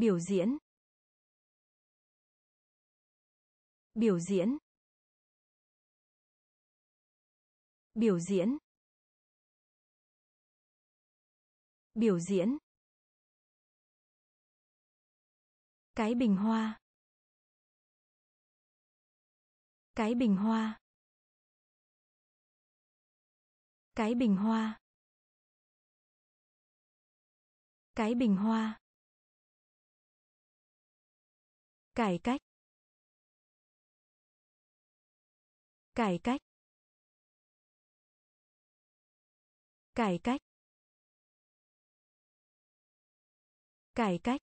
biểu diễn. Biểu diễn. Biểu diễn. Biểu diễn. Cái bình hoa. Cái bình hoa. Cái bình hoa. Cái bình hoa. Cải cách. Cải cách. Cải cách. Cải cách.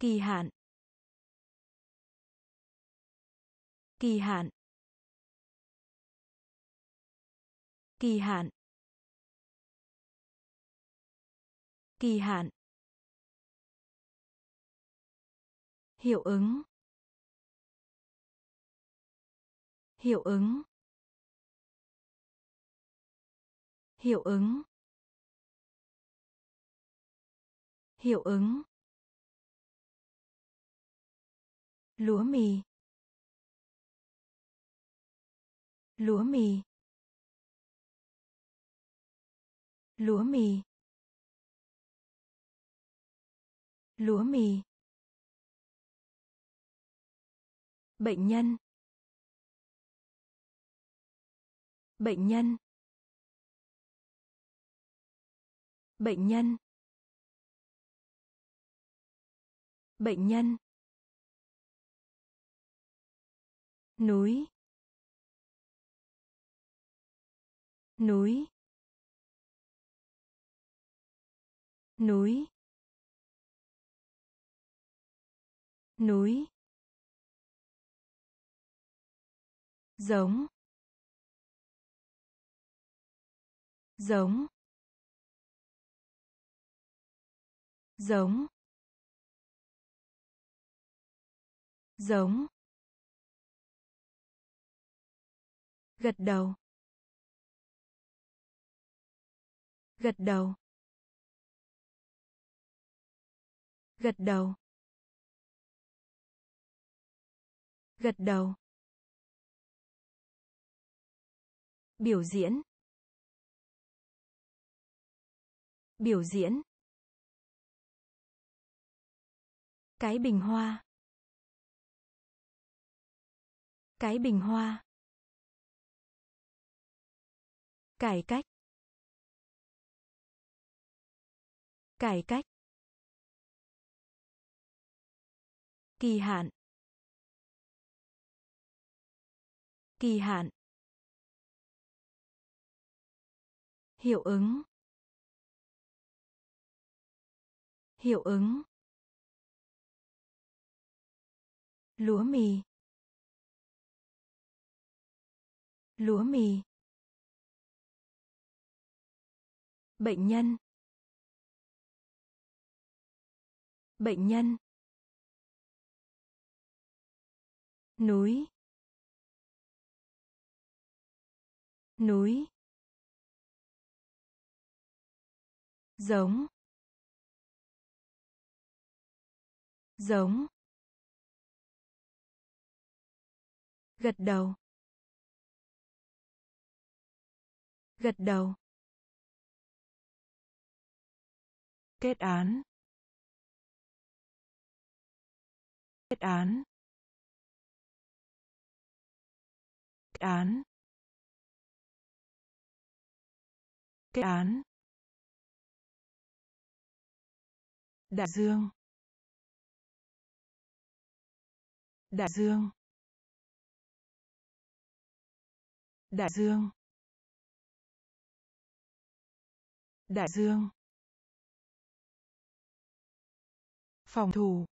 Kỳ hạn. Kỳ hạn. Kỳ hạn. Kỳ hạn. Hiệu ứng. Hiệu ứng. Hiệu ứng. Hiệu ứng. Lúa mì. Lúa mì. Lúa mì. Lúa mì. Bệnh nhân. Bệnh nhân. Bệnh nhân. Bệnh nhân. Núi. Núi. Núi. Núi. Giống. Giống. Giống. Giống. Gật đầu. Gật đầu. Gật đầu. Gật đầu. Biểu diễn. Biểu diễn. Cái bình hoa. Cái bình hoa. Cải cách. Cải cách. Kỳ hạn. Kỳ hạn. Hiệu ứng. Hiệu ứng. Lúa mì. Lúa mì. Bệnh nhân. Bệnh nhân. Núi. Núi. Giống. Giống. Gật đầu. Gật đầu. Kết án. Kết án. Kết án. Kết án. Đại dương. Đại dương. Đại dương. Đại dương. Phòng thủ.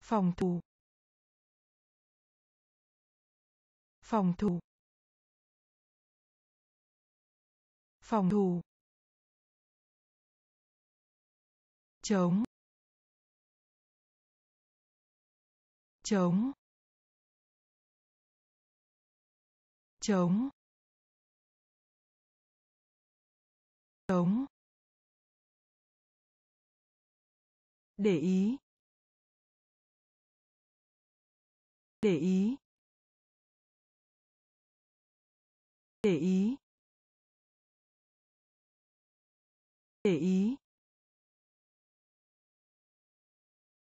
Phòng thủ. Phòng thủ. Phòng thủ. Chống chống chống chống Để ý. Để ý. Để ý. Để ý.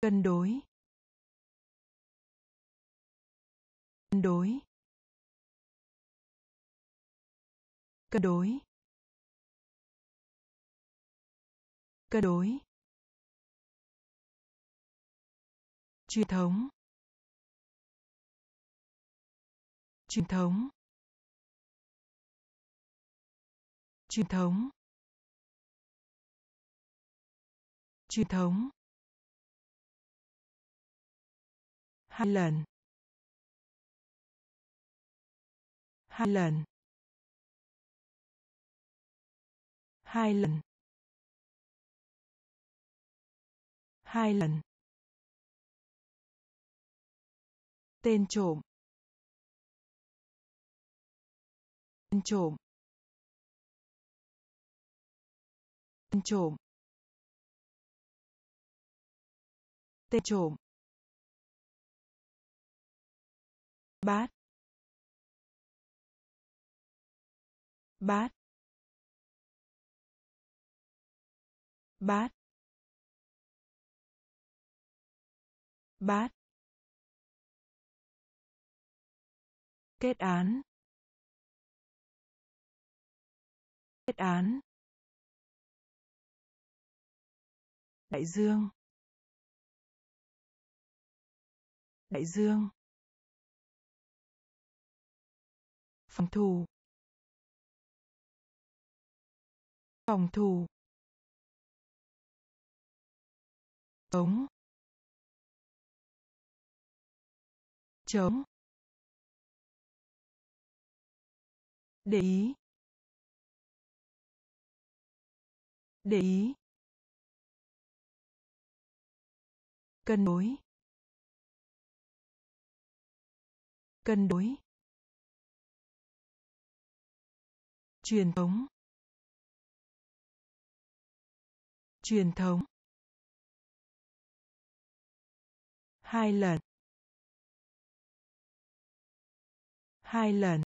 Cân đối. Cân đối. Cân đối. Cân đối. truyền thống truyền thống truyền thống truyền thống hai lần. hai lần. hai lần. hai lần. tên trộm. tên trộm. tên trộm. tên trộm. Bát. Bát. Bát. Bát. Kết án. Kết án. Đại dương. Đại dương. Phòng thủ phòng thủ chống chống để ý. Để ý. Cân đối. Cân đối. Truyền thống truyền thống hai lần hai lần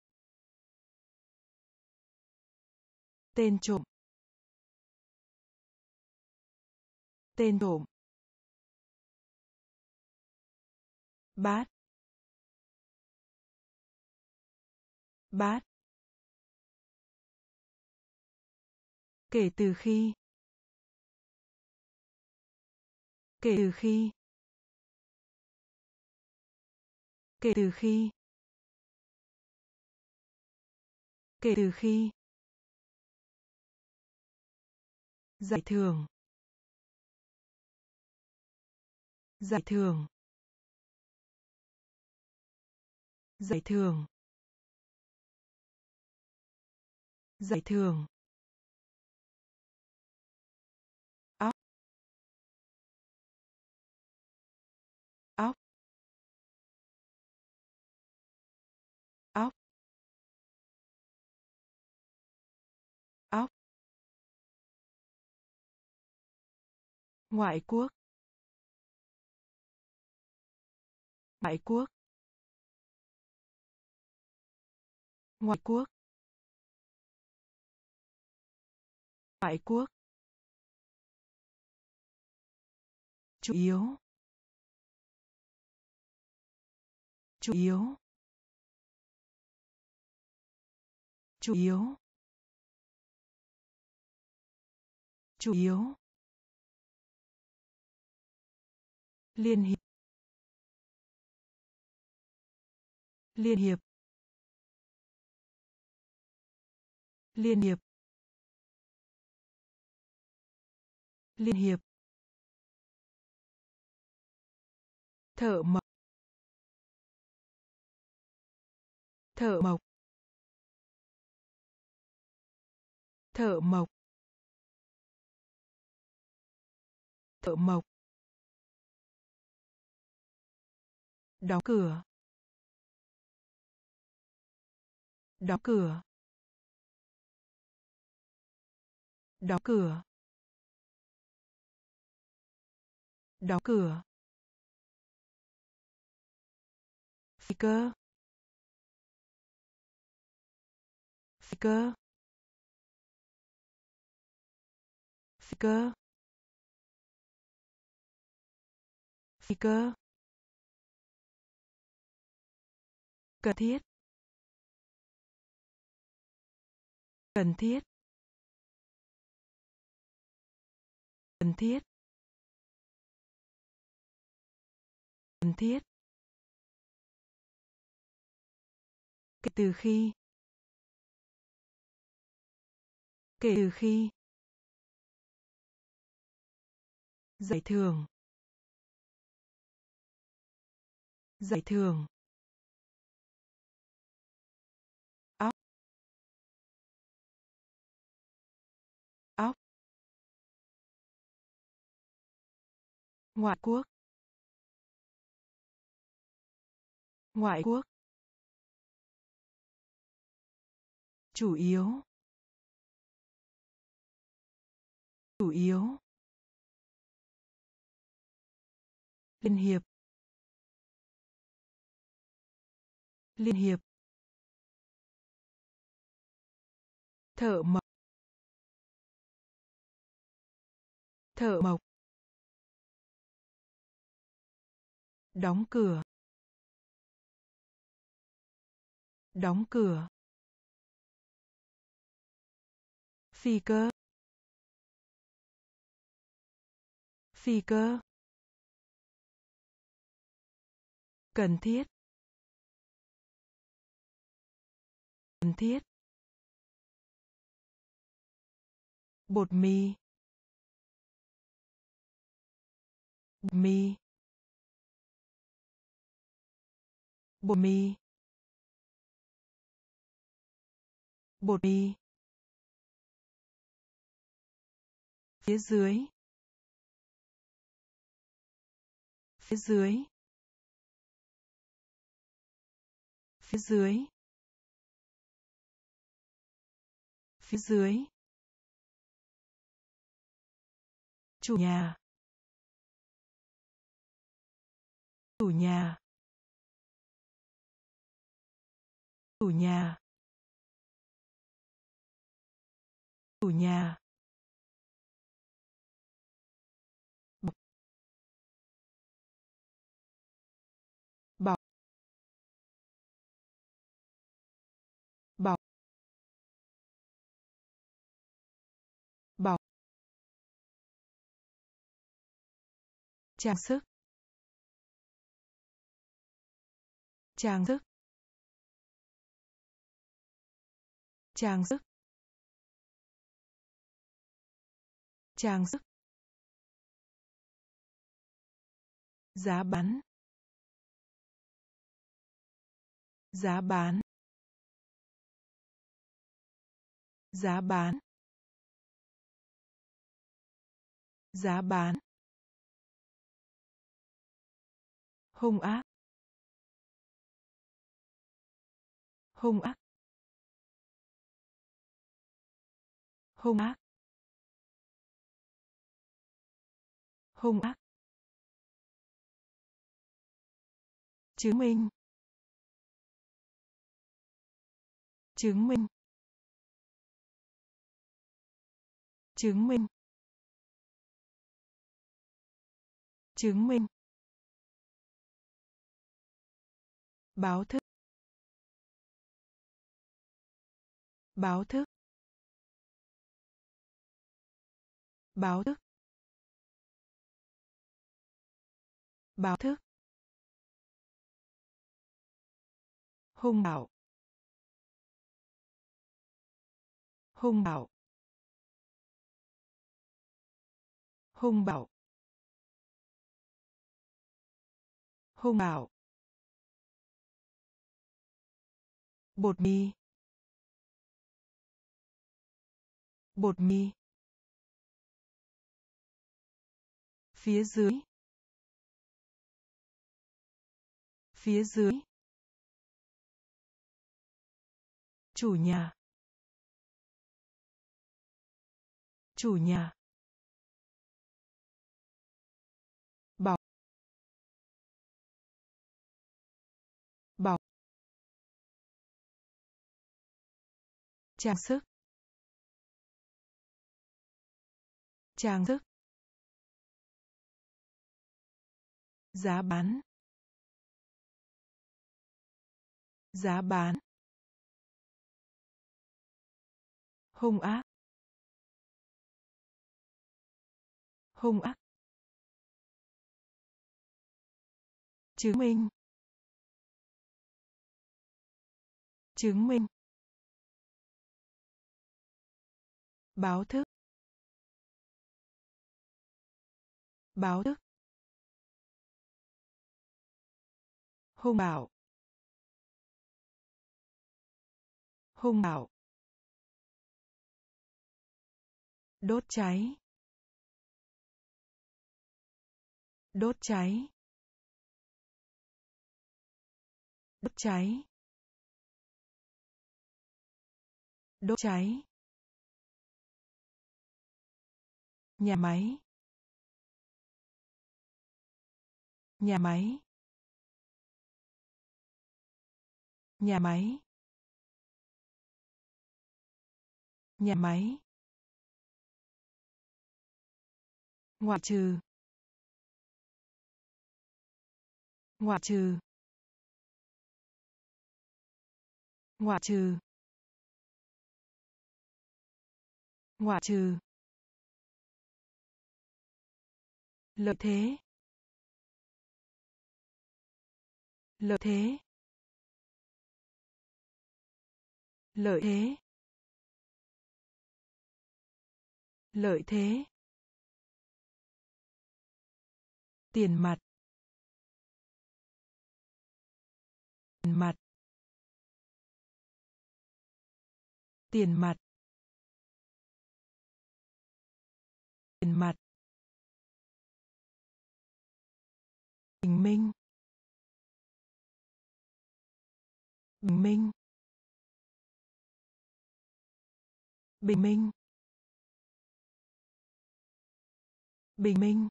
tên trộm tên trộm bát bát kể từ khi. Kể từ khi. Kể từ khi. Kể từ khi. Giải thưởng. Giải thưởng. Giải thưởng. Giải thưởng. Ngoại quốc. Ngoại quốc. Ngoại quốc. Ngoại quốc. Chủ yếu. Chủ yếu. Chủ yếu. Chủ yếu. Liên hiệp. Liên hiệp. Liên hiệp. Liên hiệp. Thợ mộc. Thợ mộc. Thợ mộc. Thợ mộc. Đóng cửa. Đóng cửa. Đóng cửa. Đóng cửa. Phi cơ phi cơ phi cơ phi cơ cần thiết. Cần thiết. Cần thiết. Cần thiết. Kể từ khi. Kể từ khi. Giải thưởng. Giải thưởng. Ngoại quốc. Ngoại quốc. Chủ yếu. Chủ yếu. Liên hiệp. Liên hiệp. Thợ mộc. Thợ mộc. Đóng cửa. Đóng cửa. Phi cơ. Phi cơ. Cần thiết. Cần thiết. Bột mì. Bột mì. Bột mì. Bột mì. Phía dưới. Phía dưới. Phía dưới. Phía dưới. Chủ nhà. Chủ nhà. Chủ nhà. Chủ nhà. Trang sức. Trang sức. Trang sức trang sức, giá bán giá bán giá bán giá bán. Hung ác hung ác. Hung ác. Hung ác. Chứng minh. Chứng minh. Chứng minh. Chứng minh. Báo thức. Báo thức. Báo thức. Báo thức. Hung bạo. Hung bạo. Hung bạo. Hung bạo. Bột mì. Bột mì. Phía dưới. Phía dưới. Chủ nhà. Chủ nhà. Bảo, bảo, trang sức. Trang sức. Giá bán. Giá bán. Hung ác. Hung ác. Chứng minh. Chứng minh. Báo thức. Báo thức. Hung bạo. Hung bạo. Đốt cháy. Đốt cháy. Đốt cháy. Đốt cháy. Nhà máy. Nhà máy. Nhà máy. Nhà máy. Ngoại trừ. Ngoại trừ. Ngoại trừ. Ngoại trừ. Lợi thế. Lợi thế. Lợi thế. Lợi thế. Tiền mặt. Tiền mặt. Tiền mặt. Tiền mặt. Bình minh. Bình minh. Bình minh. Bình minh.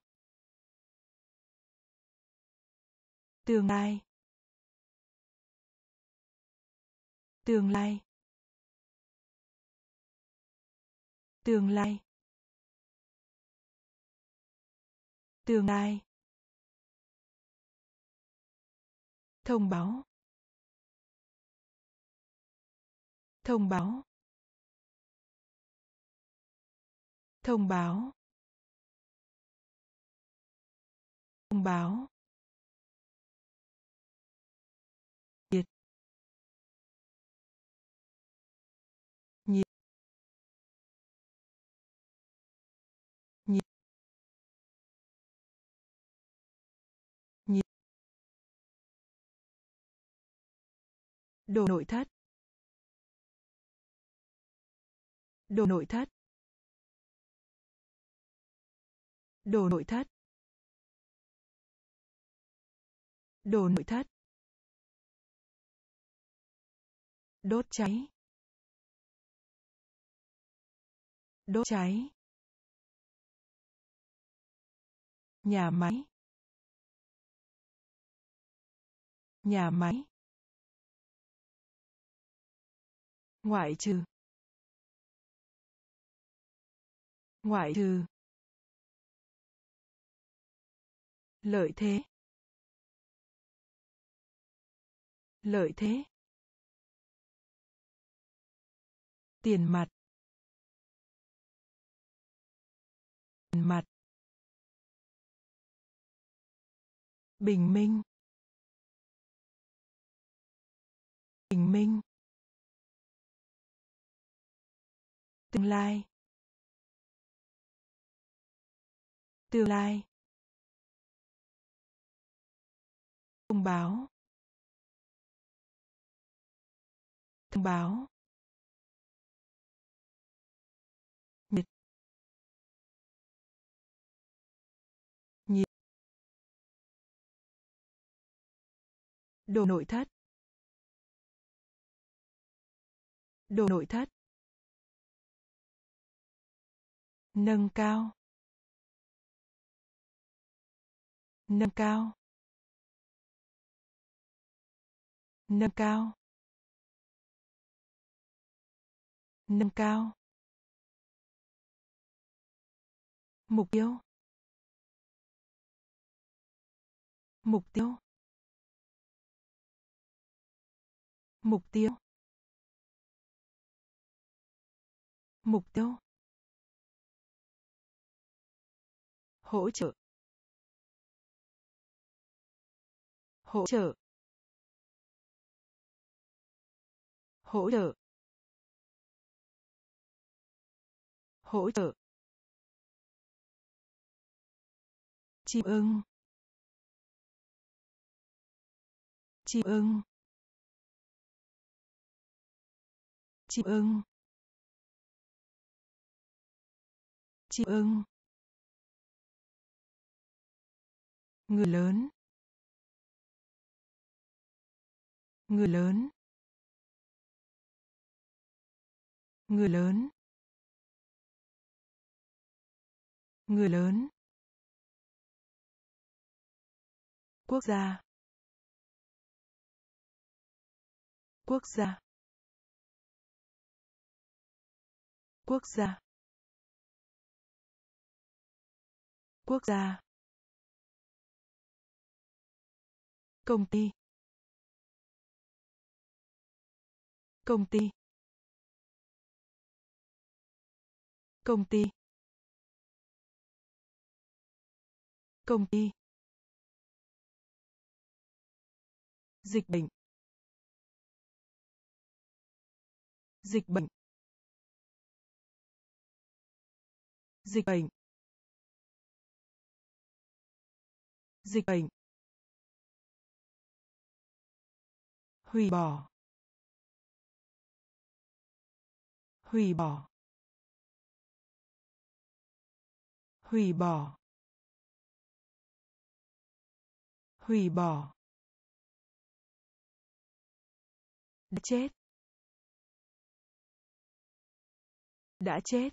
Tương lai. Tương lai. Tương lai. Tương lai. Thông báo. Thông báo. Thông báo. Thông báo. Nhiệt. Nhiệt. Nhiệt. Nhiệt. Đồ nội thất. Đồ nội thất. Đồ nội thất. Đồ nội thất. Đốt cháy. Đốt cháy. Nhà máy. Nhà máy. Ngoại trừ. Ngoại trừ. Lợi thế. Lợi thế. Tiền mặt. Tiền mặt. Bình minh. Bình minh. Tương lai. Tương lai. Thông báo. Thông báo. Nhiệt. Nhiệt. Đồ nội thất. Đồ nội thất. Nâng cao. Nâng cao. Nâng cao. Nâng cao. Mục tiêu. Mục tiêu. Mục tiêu. Mục tiêu. Hỗ trợ. Hỗ trợ. Hỗ trợ. Hỗ trợ. Chim ưng. Chim ưng. Chim ưng. Chim ưng. Người lớn. Người lớn. Người lớn. Người lớn. Quốc gia. Quốc gia. Quốc gia. Quốc gia. Công ty. Công ty. Công ty. Công ty. Dịch bệnh. Dịch bệnh. Dịch bệnh. Dịch bệnh. Hủy bỏ. Hủy bỏ. Hủy bỏ. Hủy bỏ. Đã chết. Đã chết.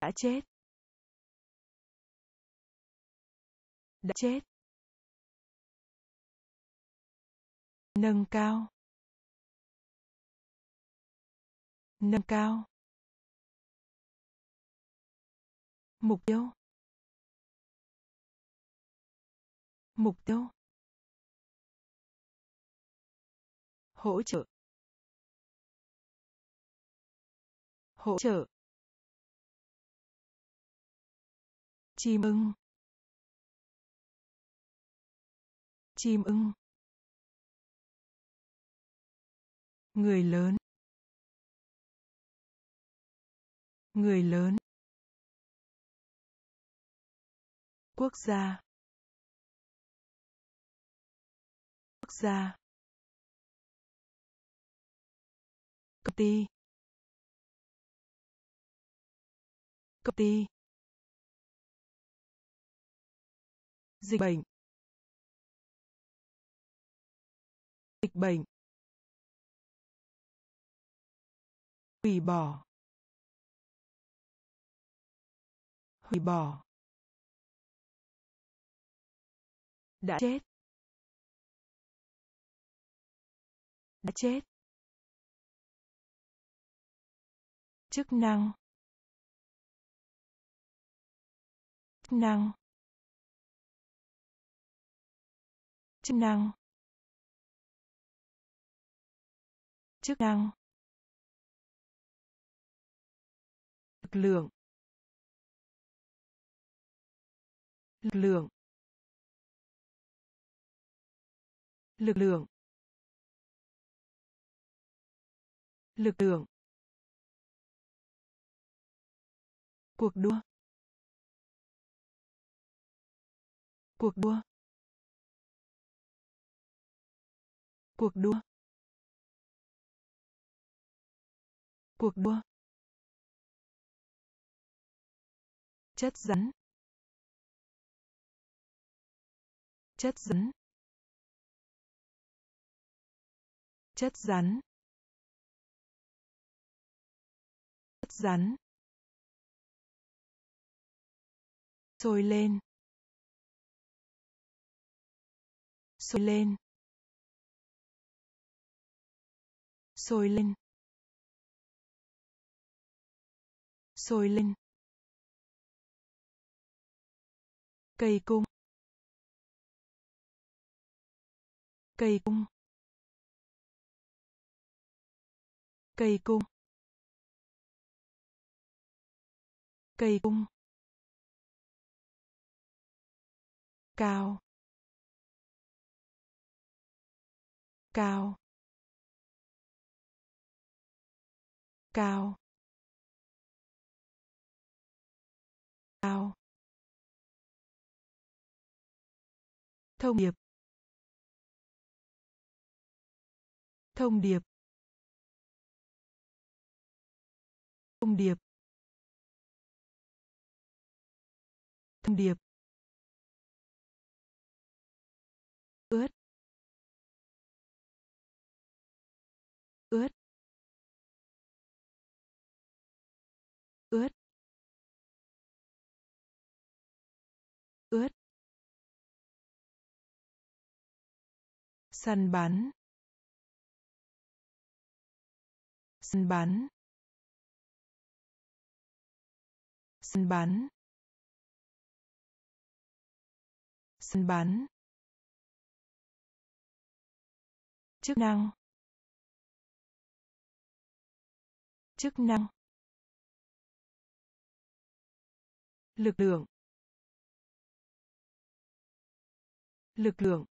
Đã chết. Đã chết. Nâng cao. Nâng cao. Mục tiêu. Mục tiêu. Hỗ trợ. Hỗ trợ. Chim ưng. Chim ưng. Người lớn. Người lớn. Quốc gia. Quốc gia. Công ty. Công ty. Dịch bệnh. Dịch bệnh. Hủy bỏ. Hủy bỏ. Đã chết. Đã chết. Chức năng. Chức năng. Chức năng. Chức năng. Lực lượng. Lực lượng. Lực lượng lực lượng, cuộc đua cuộc đua cuộc đua cuộc đua. Chất rắn chất rắn chất rắn. Chất rắn. Sôi lên. Sôi lên. Sôi lên. Sôi lên. Cây cung. Cây cung. Cây cung. Cây cung. Cao. Cao. Cao. Cao. Thông điệp. Thông điệp. Thông điệp. Thông điệp. Ướt. Ướt. Ướt. Ướt. Săn bắn. Săn bắn. Săn bắn săn bắn chức năng. Chức năng. Lực lượng. Lực lượng.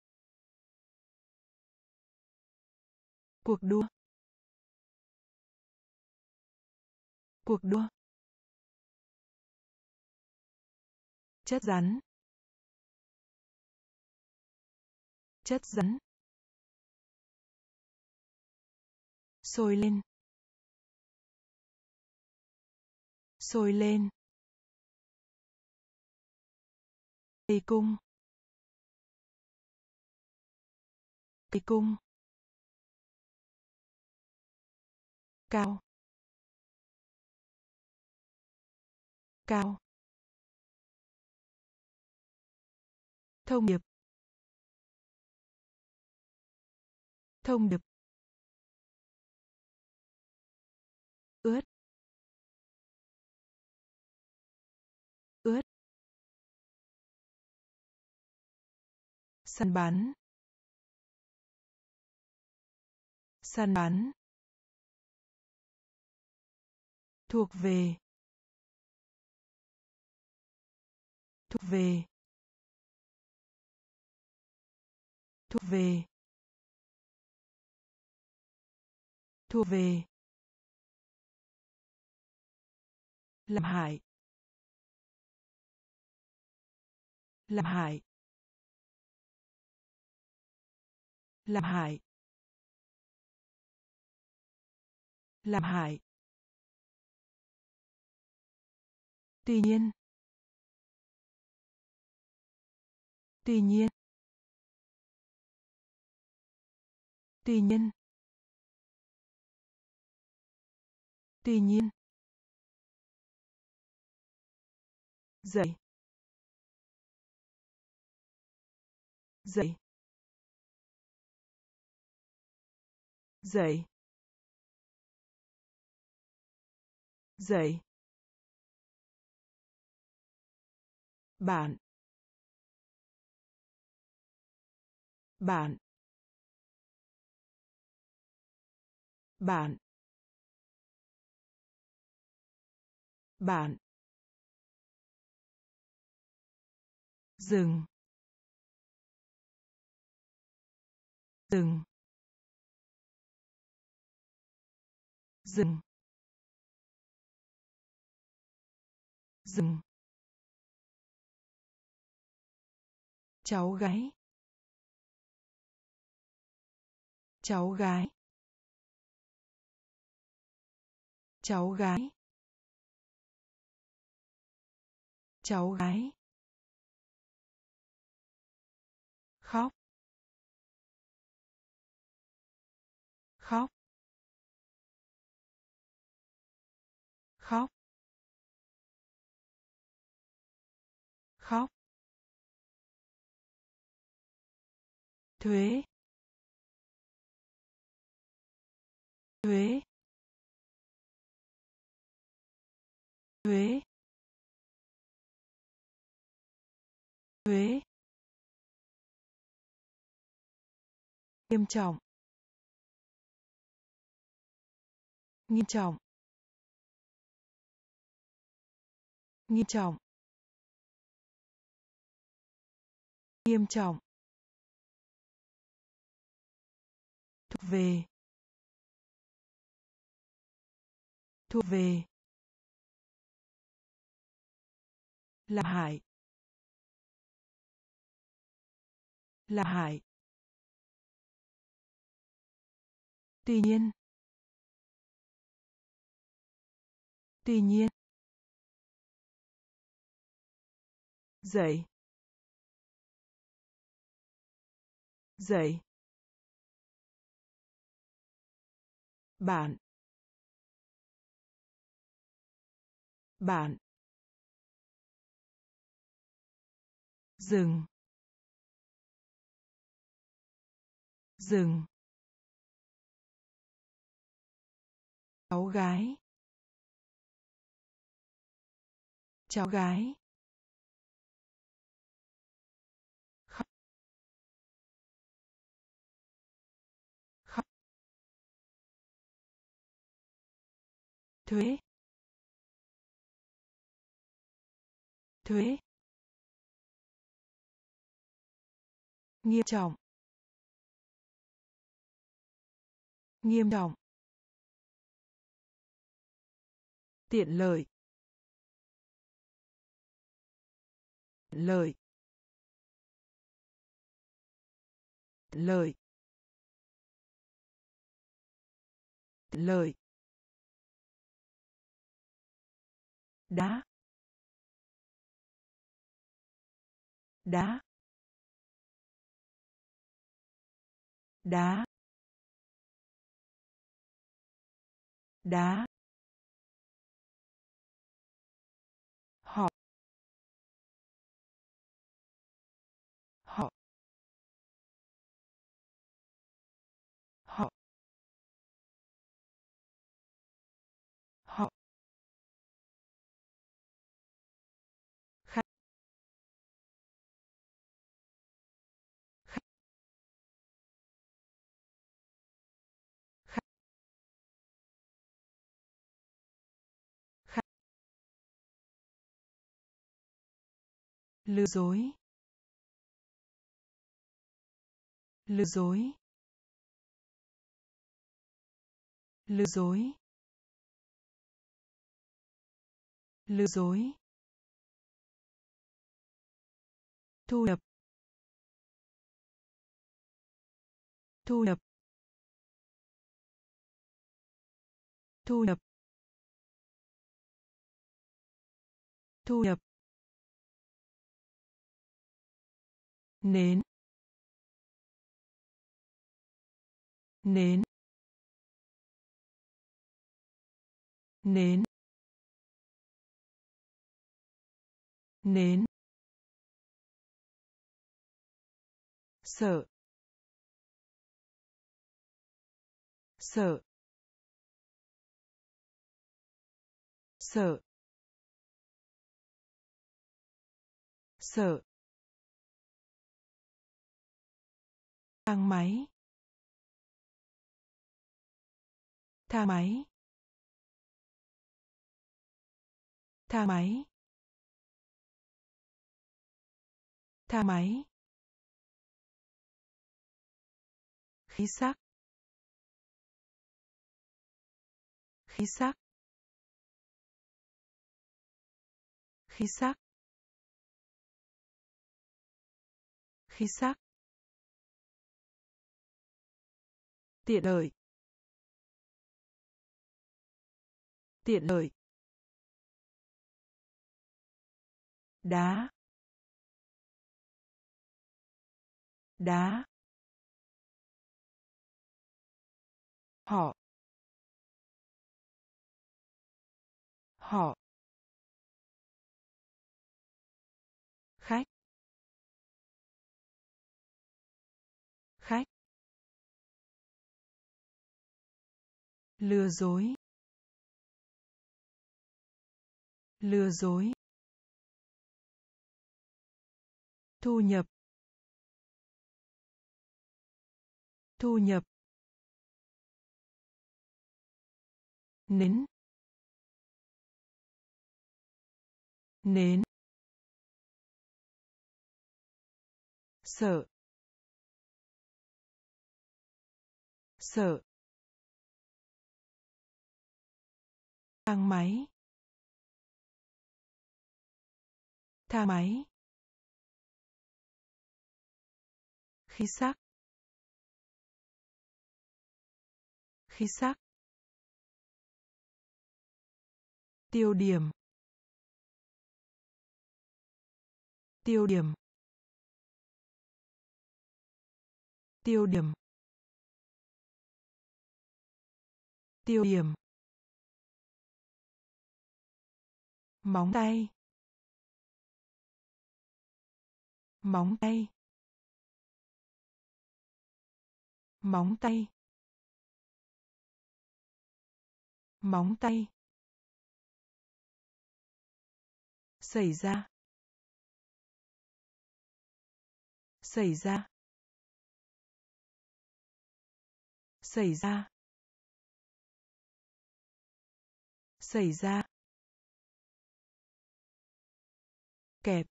Cuộc đua. Cuộc đua. Chất rắn. Chất rắn. Sôi lên. Sôi lên. Cây cung. Cây cung. Cao. Cao. Thông điệp. Thông điệp. Ướt. Ướt. Săn bắn. Săn bắn. Thuộc về. Thuộc về. Thuộc về. Thuộc về. Làm hại. Làm hại. Làm hại. Làm hại. Tuy nhiên. Tuy nhiên. Tuy nhiên. Tuy nhiên. Dậy dậy dậy dậy bạn. Bạn. Bạn bạn dừng dừng dừng dừng. Cháu gái cháu gái. Cháu gái. Cháu gái. Khóc. Khóc. Khóc. Khóc. Thuế. Thuế. Thuế thuế nghiêm trọng. Nghiêm trọng. Nghiêm trọng. Nghiêm trọng. Thuộc về. Thuộc về. Làm hại. Làm hại. Tuy nhiên. Tuy nhiên. Dậy. Dậy. Bạn. Bạn. Dừng. Dừng. Cháu gái. Cháu gái. Khóc khóc thuế. Thuế. Nghiêm trọng. Nghiêm trọng. Tiện lợi. Lợi. Lợi. Lợi. Đá. Đá. Đá. Đá. Lừa dối. Lừa dối. Lừa dối. Lừa dối. Thu nhập. Thu nhập. Thu nhập. Thu nhập. Nến. Nến. Nến. Nến. Sợ. Sợ. Sợ. Sợ. Thang máy. Thang máy. Thang máy. Thang máy. Khí sắc. Khí sắc. Khí sắc. Khí sắc. Tiện lợi. Tiện lợi. Đá. Đá. Họ. Lừa dối. Lừa dối. Thu nhập. Thu nhập. Nến nến sợ. Sợ. Thang máy. Thang máy. Khí sắc. Khí sắc. Tiêu điểm. Tiêu điểm. Tiêu điểm. Tiêu điểm. Móng tay. Móng tay. Móng tay. Móng tay. Xảy ra. Xảy ra. Xảy ra. Xảy ra. Kẹp.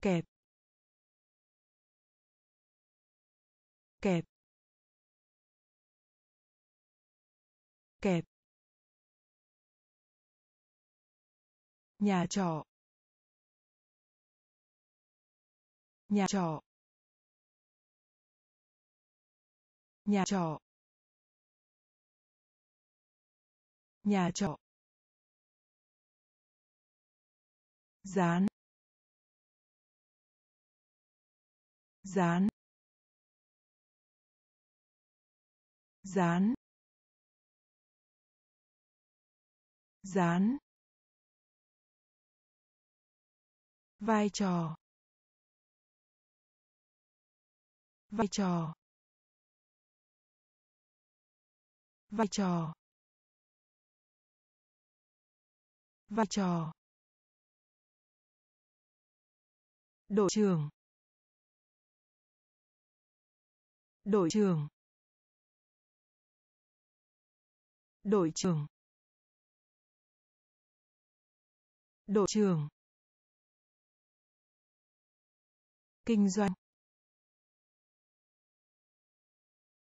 Kẹp. Kẹp. Kẹp. Nhà trọ. Nhà trọ. Nhà trọ. Nhà trọ. Dán. Dán. Dán. Dán. Vai trò. Vai trò. Vai trò. Vai trò. Đội trưởng. Đội trưởng. Đội trưởng. Đội trưởng. Kinh doanh.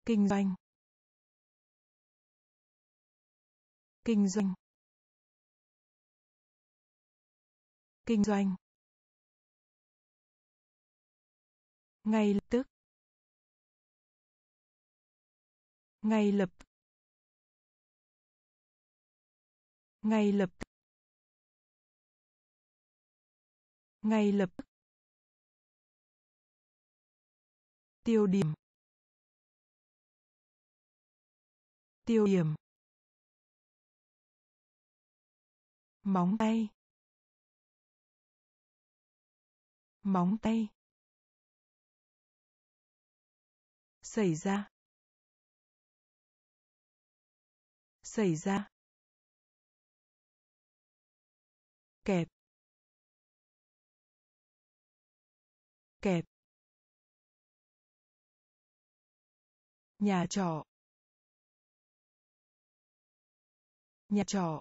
Kinh doanh. Kinh doanh. Kinh doanh. Ngay lập tức. Ngay lập tức. Ngay lập tức. Ngay lập tức. Tiêu điểm. Tiêu điểm. Móng tay. Móng tay. Xảy ra? Xảy ra. Kẹp. Kẹp. Nhà trọ. Nhà trọ.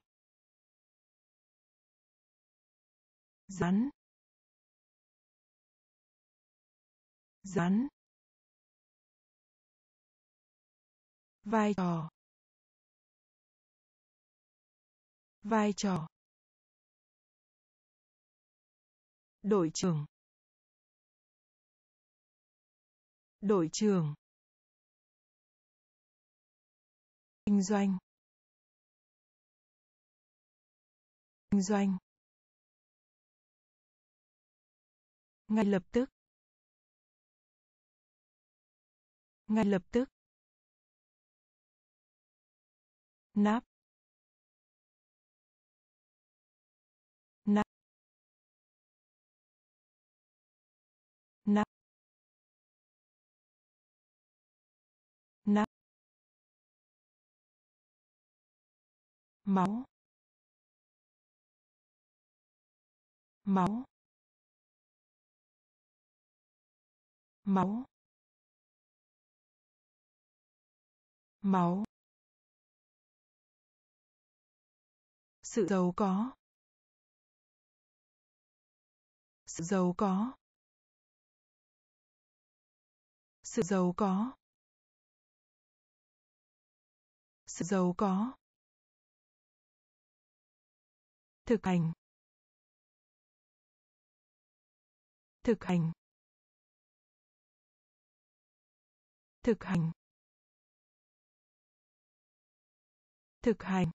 Rắn rắn vai trò. Vai trò. Đội trưởng. Đội trưởng. Kinh doanh. Kinh doanh. Ngay lập tức. Ngay lập tức. nắp. Nắp. Nắp. Nắp. Máu. Máu. Máu. Máu. Sự giàu có. Sự giàu có. Sự giàu có. Sự giàu có. Thực hành. Thực hành. Thực hành. Thực hành.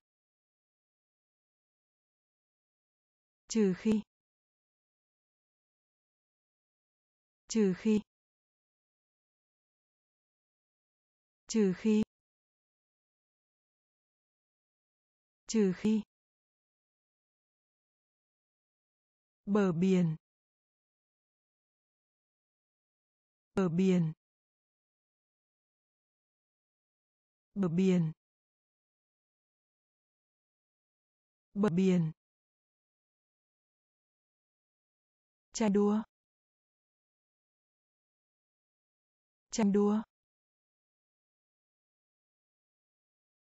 Trừ khi. Trừ khi. Trừ khi. Trừ khi. Bờ biển. Bờ biển. Bờ biển. Bờ biển. Tranh đua. Tranh đua.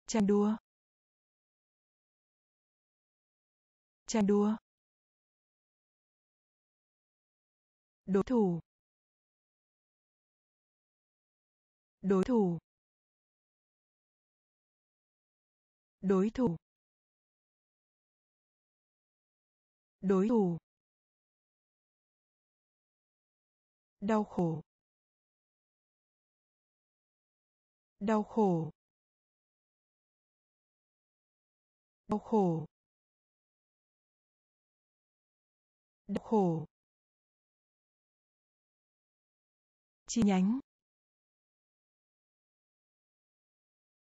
Tranh đua. Tranh đua. Đối thủ. Đối thủ. Đối thủ. Đối thủ. Đau khổ. Đau khổ. Đau khổ. Đau khổ. Chi nhánh.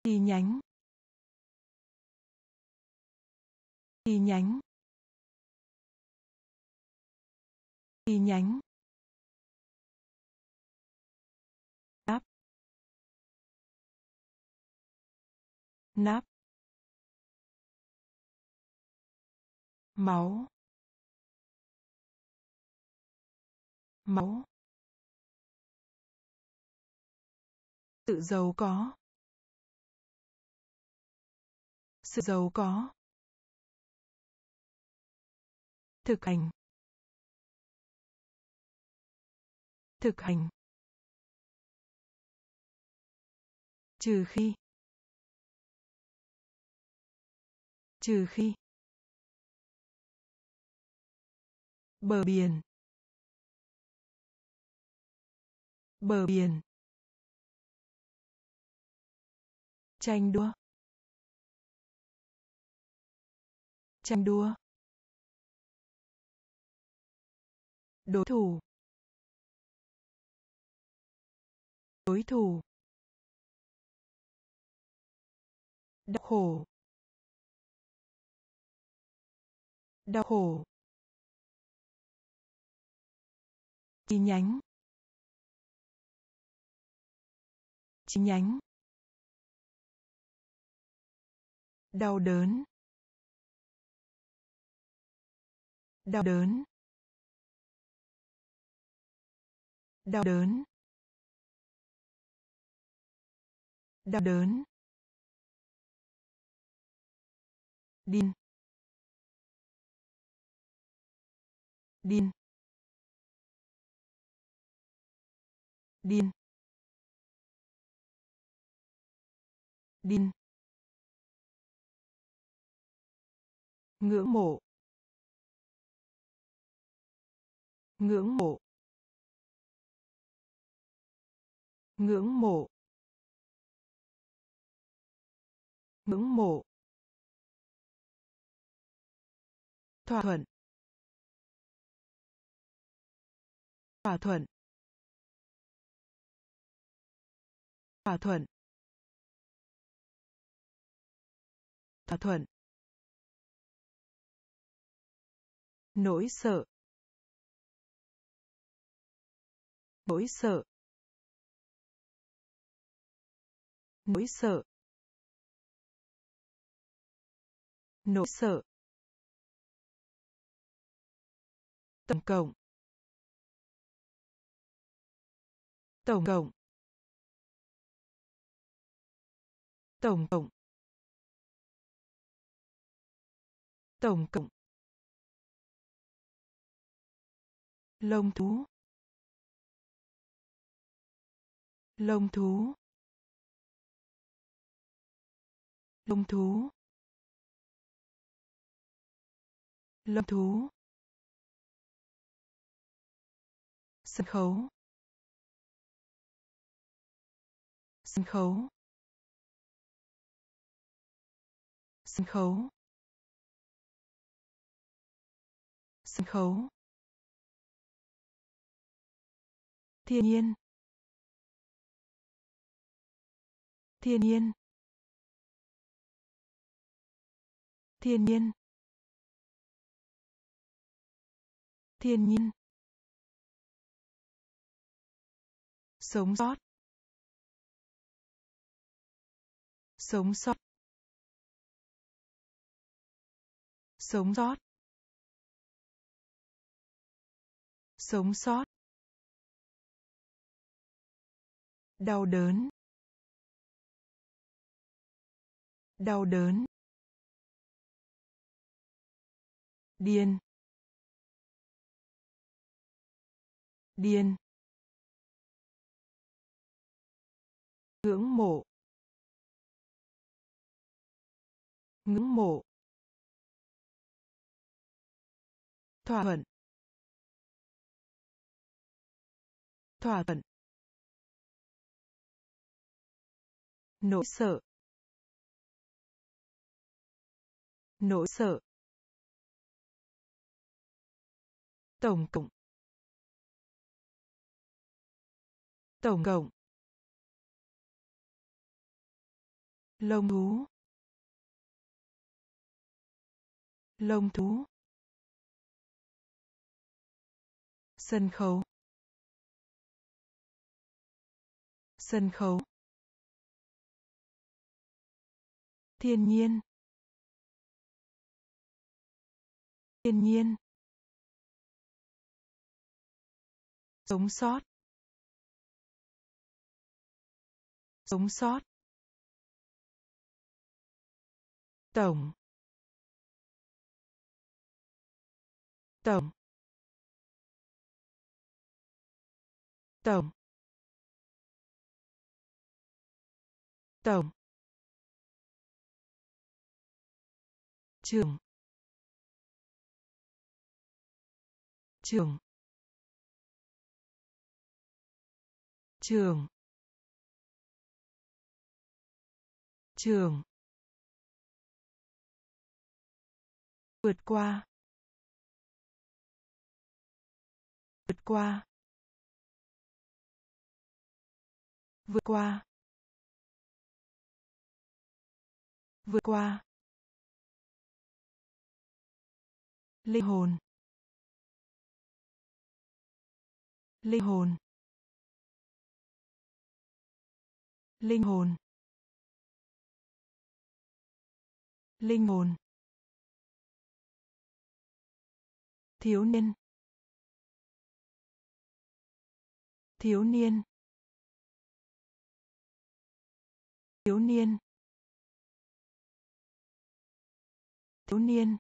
Chi nhánh. Chi nhánh. Chi nhánh. Nắp, máu máu, sự giàu có, sự giàu có, thực hành thực hành, trừ khi trừ khi. Bờ biển. Bờ biển. Tranh đua. Tranh đua. Đối thủ. Đối thủ. Đau khổ. Đau khổ. Chi nhánh. Chi nhánh. Đau đớn. Đau đớn. Đau đớn. Đau đớn. Điên điên điên điên ngưỡng mộ. Ngưỡng mộ. Ngưỡng mộ. Ngưỡng mộ. Thỏa thuận. Thỏa thuận. Thỏa thuận. Thỏa thuận. Nỗi sợ. Nỗi sợ. Nỗi sợ. Nỗi sợ. Tổng cộng. Tổng cộng. Tổng cộng. Tổng cộng. Lông thú. Lông thú. Lông thú. Lông thú. Sân khấu. Sân khấu. Sân khấu. Sân khấu. Thiên nhiên. Thiên nhiên. Thiên nhiên. Thiên nhiên. Sống sót. Sống sót. Sống sót. Sống sót. Đau đớn. Đau đớn. Điên. Điên. Ngưỡng mộ. Ngưỡng mộ. Thỏa thuận. Thỏa thuận. Nỗi sợ. Nỗi sợ. Tổng cộng. Tổng cộng. Lông thú. Lông thú. Sân khấu. Sân khấu. Thiên nhiên. Thiên nhiên. Sống sót. Sống sót. Tổng. Tổng tổng tổng. Trường trường. Trường. Trường. Vượt qua. Vượt qua. Vượt qua. Vượt qua. Linh hồn. Linh hồn. Linh hồn. Linh hồn. Thiếu niên. Thiếu niên. Thiếu niên. Thiếu niên.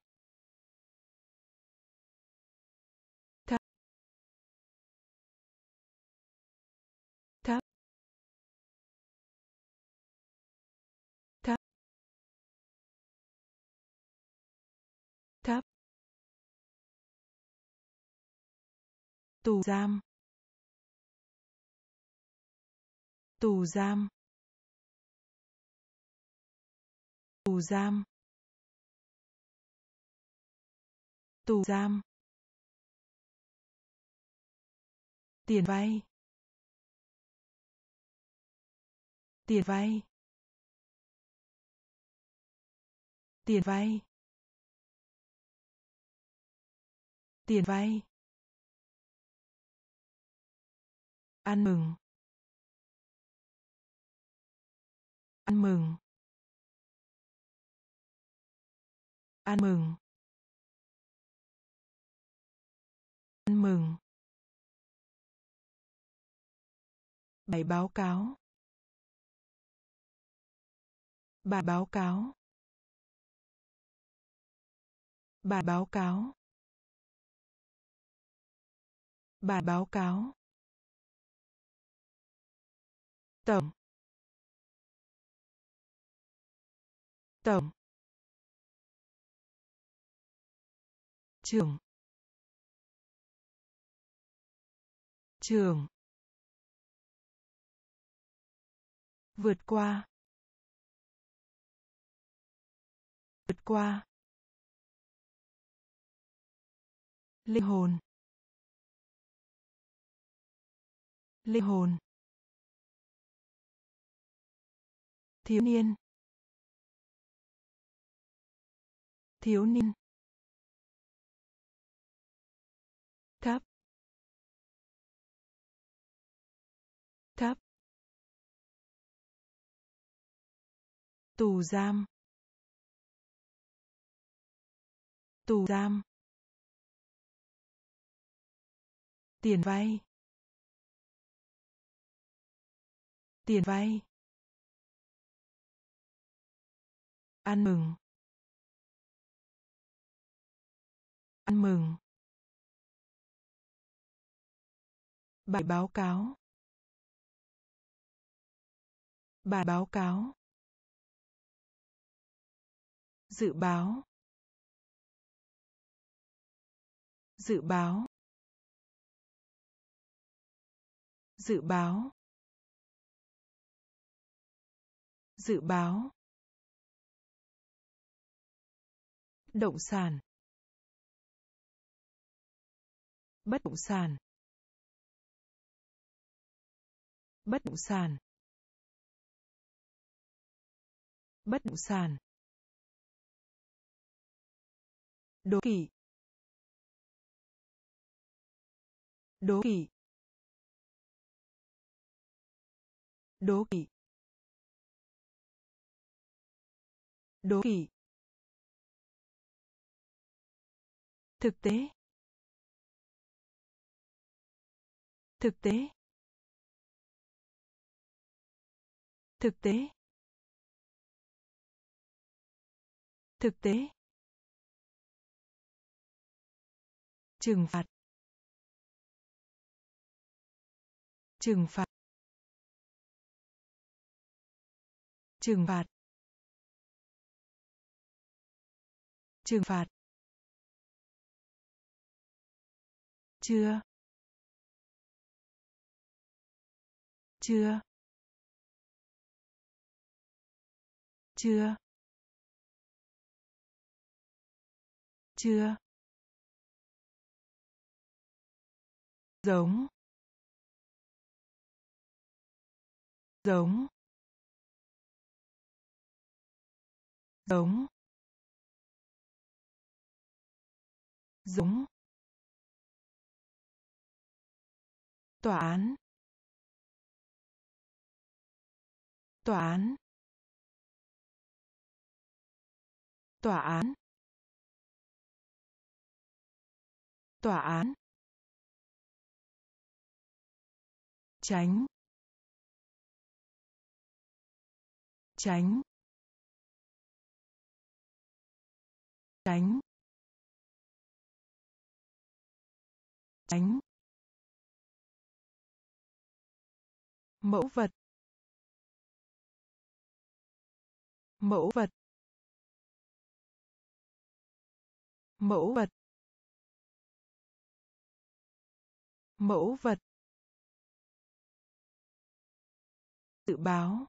Thấp. Thấp. Thấp. Thấp. Tù giam. Tù giam. Tù giam. Tù giam. Tiền vay. Tiền vay. Tiền vay. Tiền vay. Ăn mừng. Ăn mừng. Ăn mừng. Ăn mừng. Bài báo cáo. Bài báo cáo. Bài báo cáo. Bài báo cáo. Tổng. Tổng trường trường vượt qua vượt qua linh hồn linh hồn thiếu niên thiếu niên. Thấp thấp tù giam. Tù giam. Tiền vay. Tiền vay. Ăn mừng. Ăn mừng. Bài báo cáo. Bài báo cáo. Dự báo. Dự báo. Dự báo. Dự báo. Động sản. Bất động sản. Bất động sản. Bất động sản. Đố kỵ. Đố kỵ. Đố kỵ. Đố kỵ. Thực tế. Thực tế. Thực tế. Thực tế. Trừng phạt. Trừng phạt. Trừng phạt. Trừng phạt. Chưa. Chưa? Chưa. Chưa. Giống. Giống. Giống. Giống. Tòa án. Tòa án. Tòa án. Tòa án. Tránh. Tránh. Tránh. Tránh. Mẫu vật. Mẫu vật. Mẫu vật. Mẫu vật. Dự báo.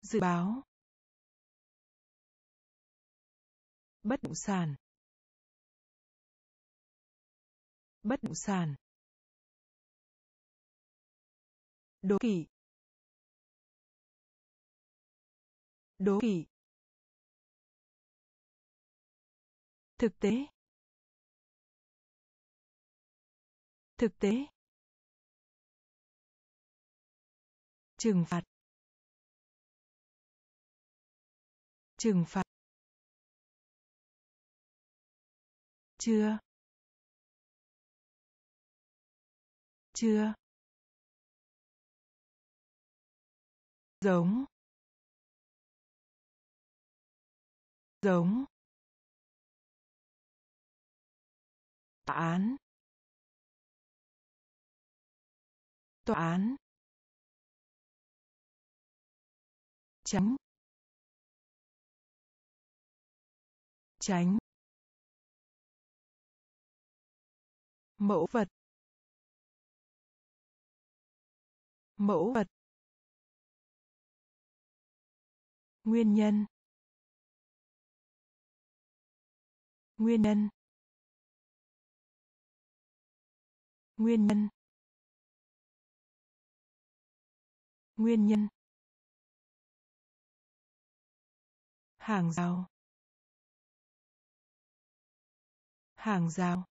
Dự báo. Bất động sản. Bất động sản. Đố kỵ đố kỵ. Thực tế. Thực tế. Trừng phạt. Trừng phạt. Chưa. Chưa. Giống. Giống. Tòa án. Tòa án. Tránh. Tránh. Mẫu vật. Mẫu vật. Nguyên nhân. Nguyên nhân. Nguyên nhân. Nguyên nhân. Hàng rào. Hàng rào.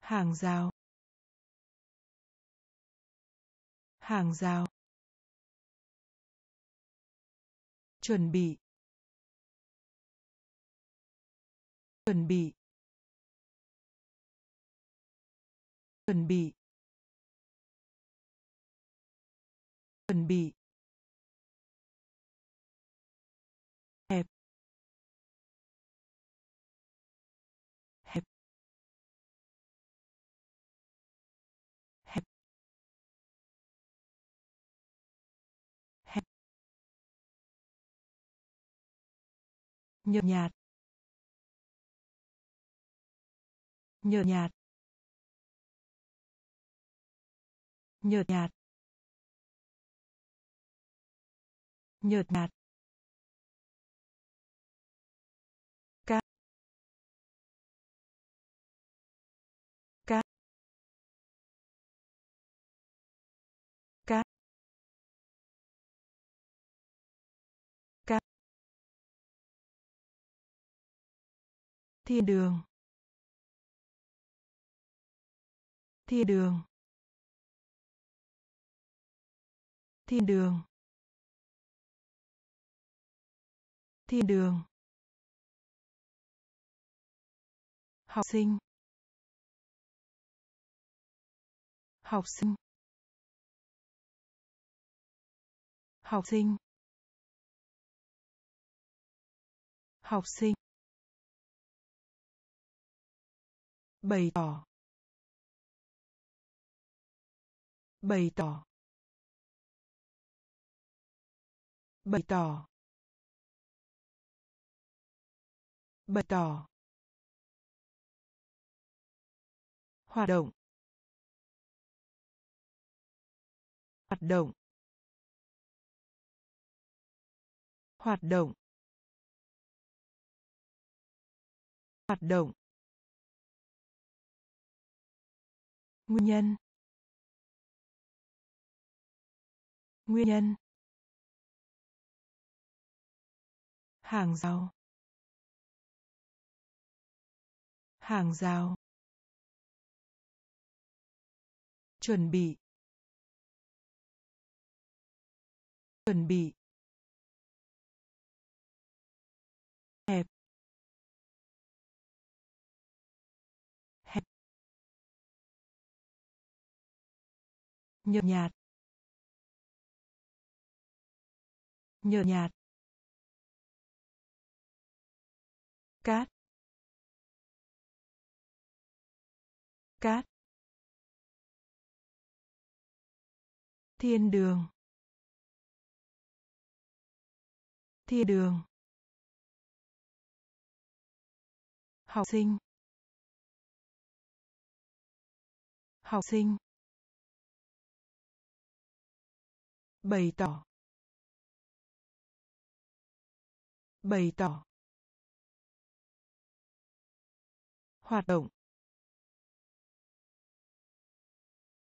Hàng rào. Hàng rào. Chuẩn bị. Chuẩn bị. Chuẩn bị. Chuẩn bị. Hẹp. Hẹp. Hẹp. Hẹp. Nhợt nhạt. Nhợt nhạt. Nhợt nhạt. Nhợt nhạt. Ca, ca, ca, ca, thiên đường. Thiên đường. Thiên đường. Thiên đường. Học sinh. Học sinh. Học sinh. Học sinh. Bày tỏ. Bày tỏ. Bày tỏ. Bày tỏ. Hoạt động. Hoạt động. Hoạt động. Hoạt động. Nguyên nhân. Nguyên nhân. Hàng rào. Hàng rào. Chuẩn bị. Chuẩn bị. Hẹp. Hẹp. Nhợt nhạt. Nhợt nhạt. Cát. Cát. Thiên đường. Thiên đường. Học sinh. Học sinh. Bày tỏ. Bày tỏ. Hoạt động.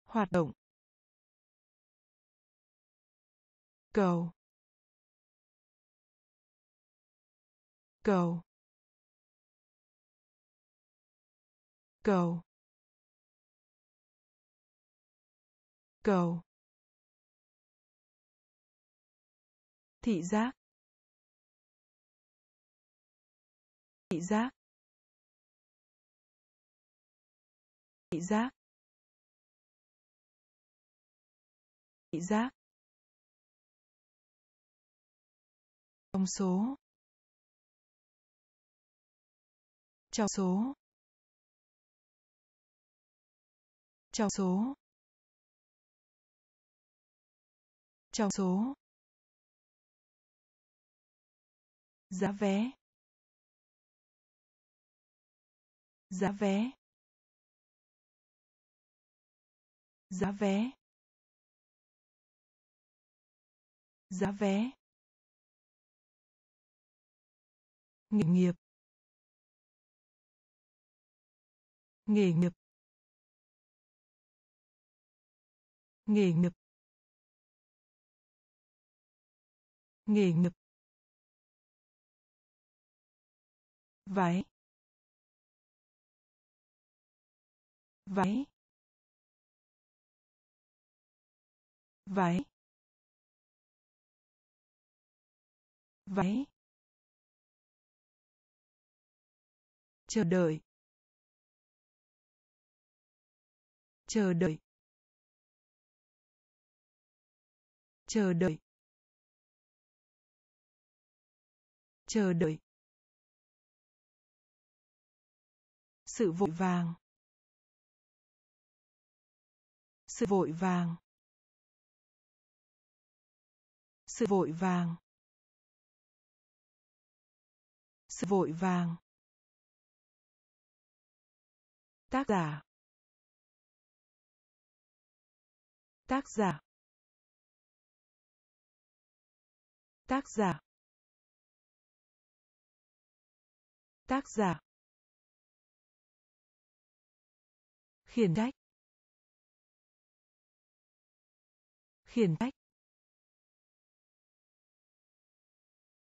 Hoạt động. Cầu. Cầu. Cầu. Cầu. Thị giác. Thị giác. Thị giác. Thị giác. Trong số. Trong số. Trong số. Trong số. Giá vé. Giá vé. Giá vé. Giá vé. Nghề nghiệp. Nghề nghiệp. Nghề nghiệp. Nghề nghiệp. Váy váy. Váy. Váy. Chờ đợi. Chờ đợi. Chờ đợi. Chờ đợi. Sự vội vàng. Sự vội vàng. Sự vội vàng. Sự vội vàng. Tác giả. Tác giả. Tác giả. Tác giả. Khiển trách. Khiển trách.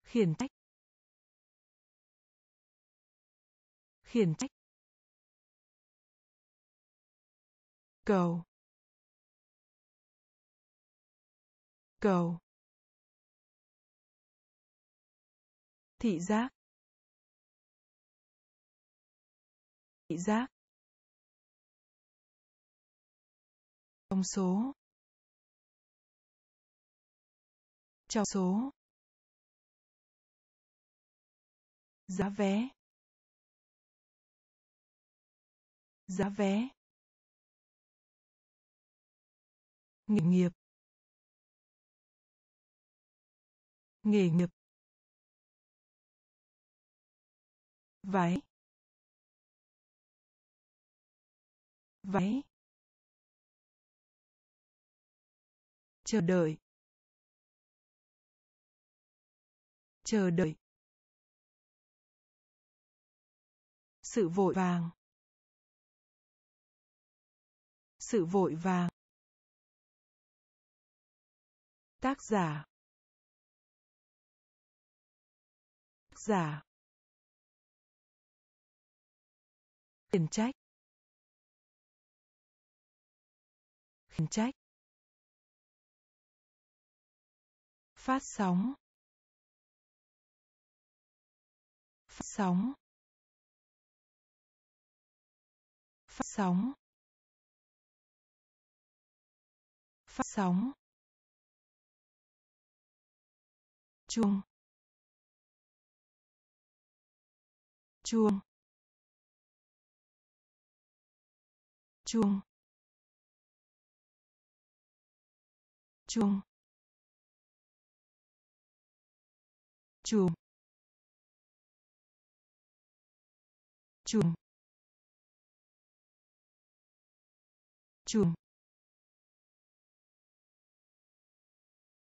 Khiển trách. Khiển trách. Cầu. Cầu. Thị giác. Thị giác. Trong số. Trong số. Giá vé. Giá vé. Nghề nghiệp. Nghề nghiệp. Váy. Váy. Chờ đợi. Chờ đợi. Sự vội vàng. Sự vội vàng. Tác giả. Tác giả. Khiển trách. Khiển trách. Phát sóng. Sóng phát sóng phát sóng chuông. Chuông. Chuông. Chuông. Chuông. Chuông chuông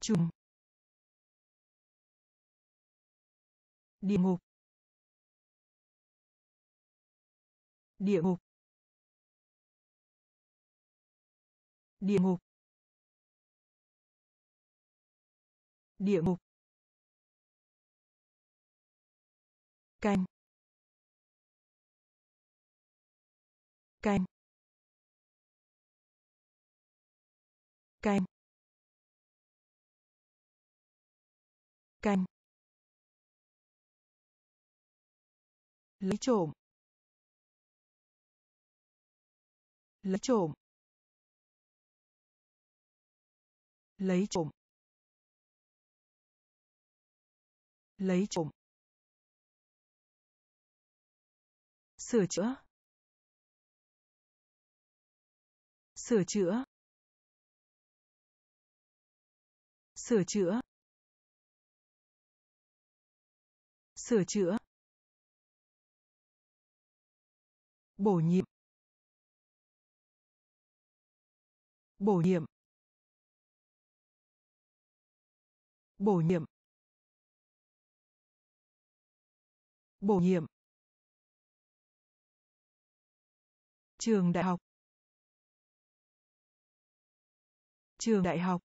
chuông địa ngục. Địa ngục. Địa ngục. Địa ngục. Canh. Canh. Canh. Lấy trộm. Lấy trộm. Lấy trộm. Lấy trộm. Sửa chữa. Sửa chữa. Sửa chữa. Sửa chữa. Bổ nhiệm. Bổ nhiệm. Bổ nhiệm. Bổ nhiệm. Trường đại học. Trường đại học.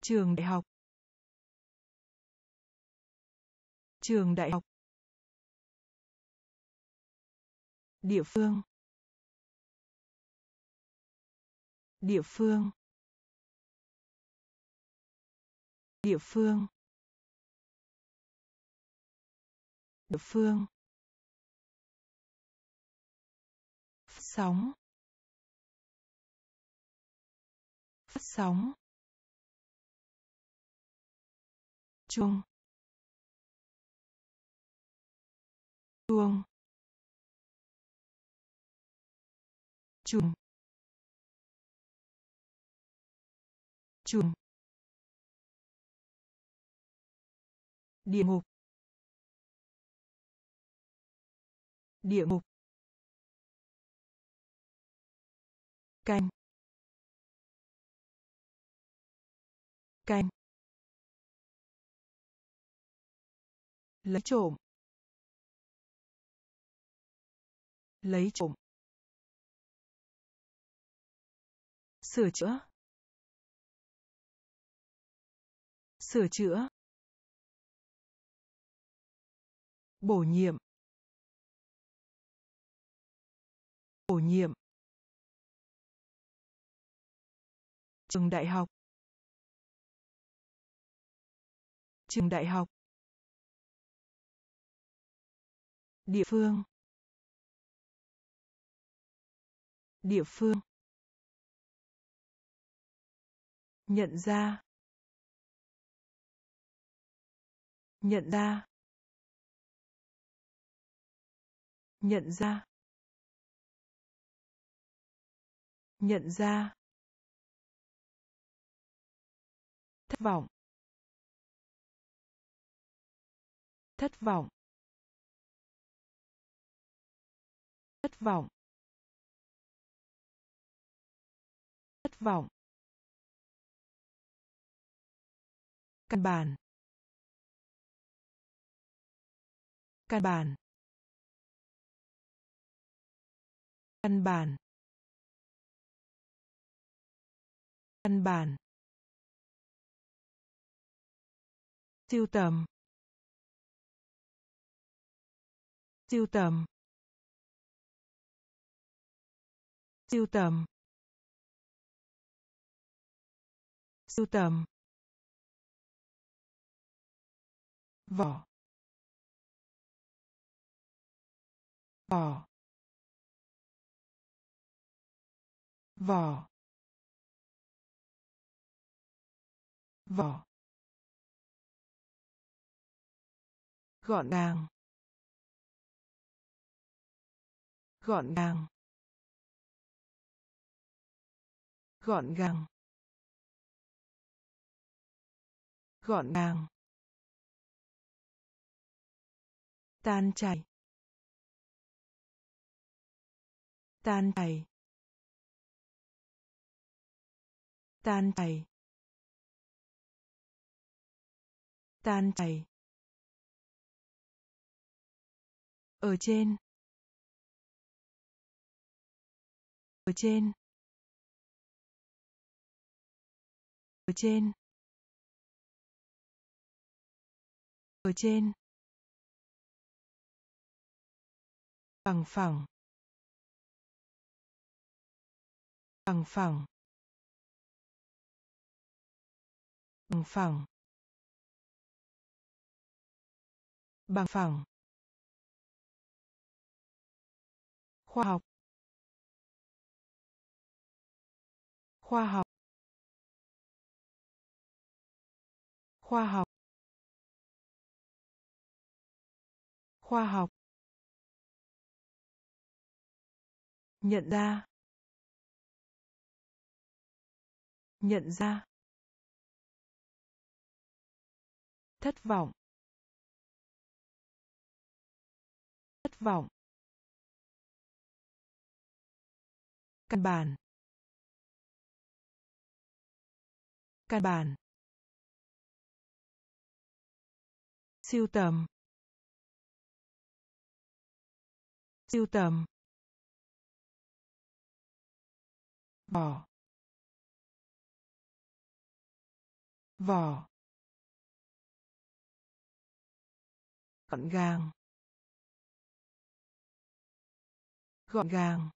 Trường đại học. Trường đại học. Địa phương. Địa phương. Địa phương. Địa phương. Phát sóng. Phát sóng. Chuông. Chuông. Chùm chùm địa ngục. Địa ngục. Canh. Lấy trộm. Lấy trộm. Sửa chữa. Sửa chữa. Bổ nhiệm. Bổ nhiệm. Trường đại học. Trường đại học. Địa phương. Địa phương. Nhận ra. Nhận ra. Nhận ra. Nhận ra. Thất vọng. Thất vọng. Thất vọng. Thất vọng. Căn bản. Căn bản. Căn bản. Căn bản. Siêu tầm. Siêu tầm. Sưu tầm. Sưu tầm. Vỏ. Vỏ. Vỏ. Vỏ. Gọn gàng. Gọn gàng. Gọn gàng. Gọn gàng. Tan chảy. Tan chảy. Tan chảy. Tan chảy. Ở trên. Ở trên. Ở trên. Ở trên. Bằng phẳng. Bằng phẳng. Bằng phẳng. Bằng phẳng. Khoa học. Khoa học. Khoa học. Khoa học. Nhận ra. Nhận ra. Thất vọng. Thất vọng. Căn bản. Căn bản. Siêu tầm. Siêu tầm. Vỏ. Vỏ. Gọn gàng. Gọn gàng.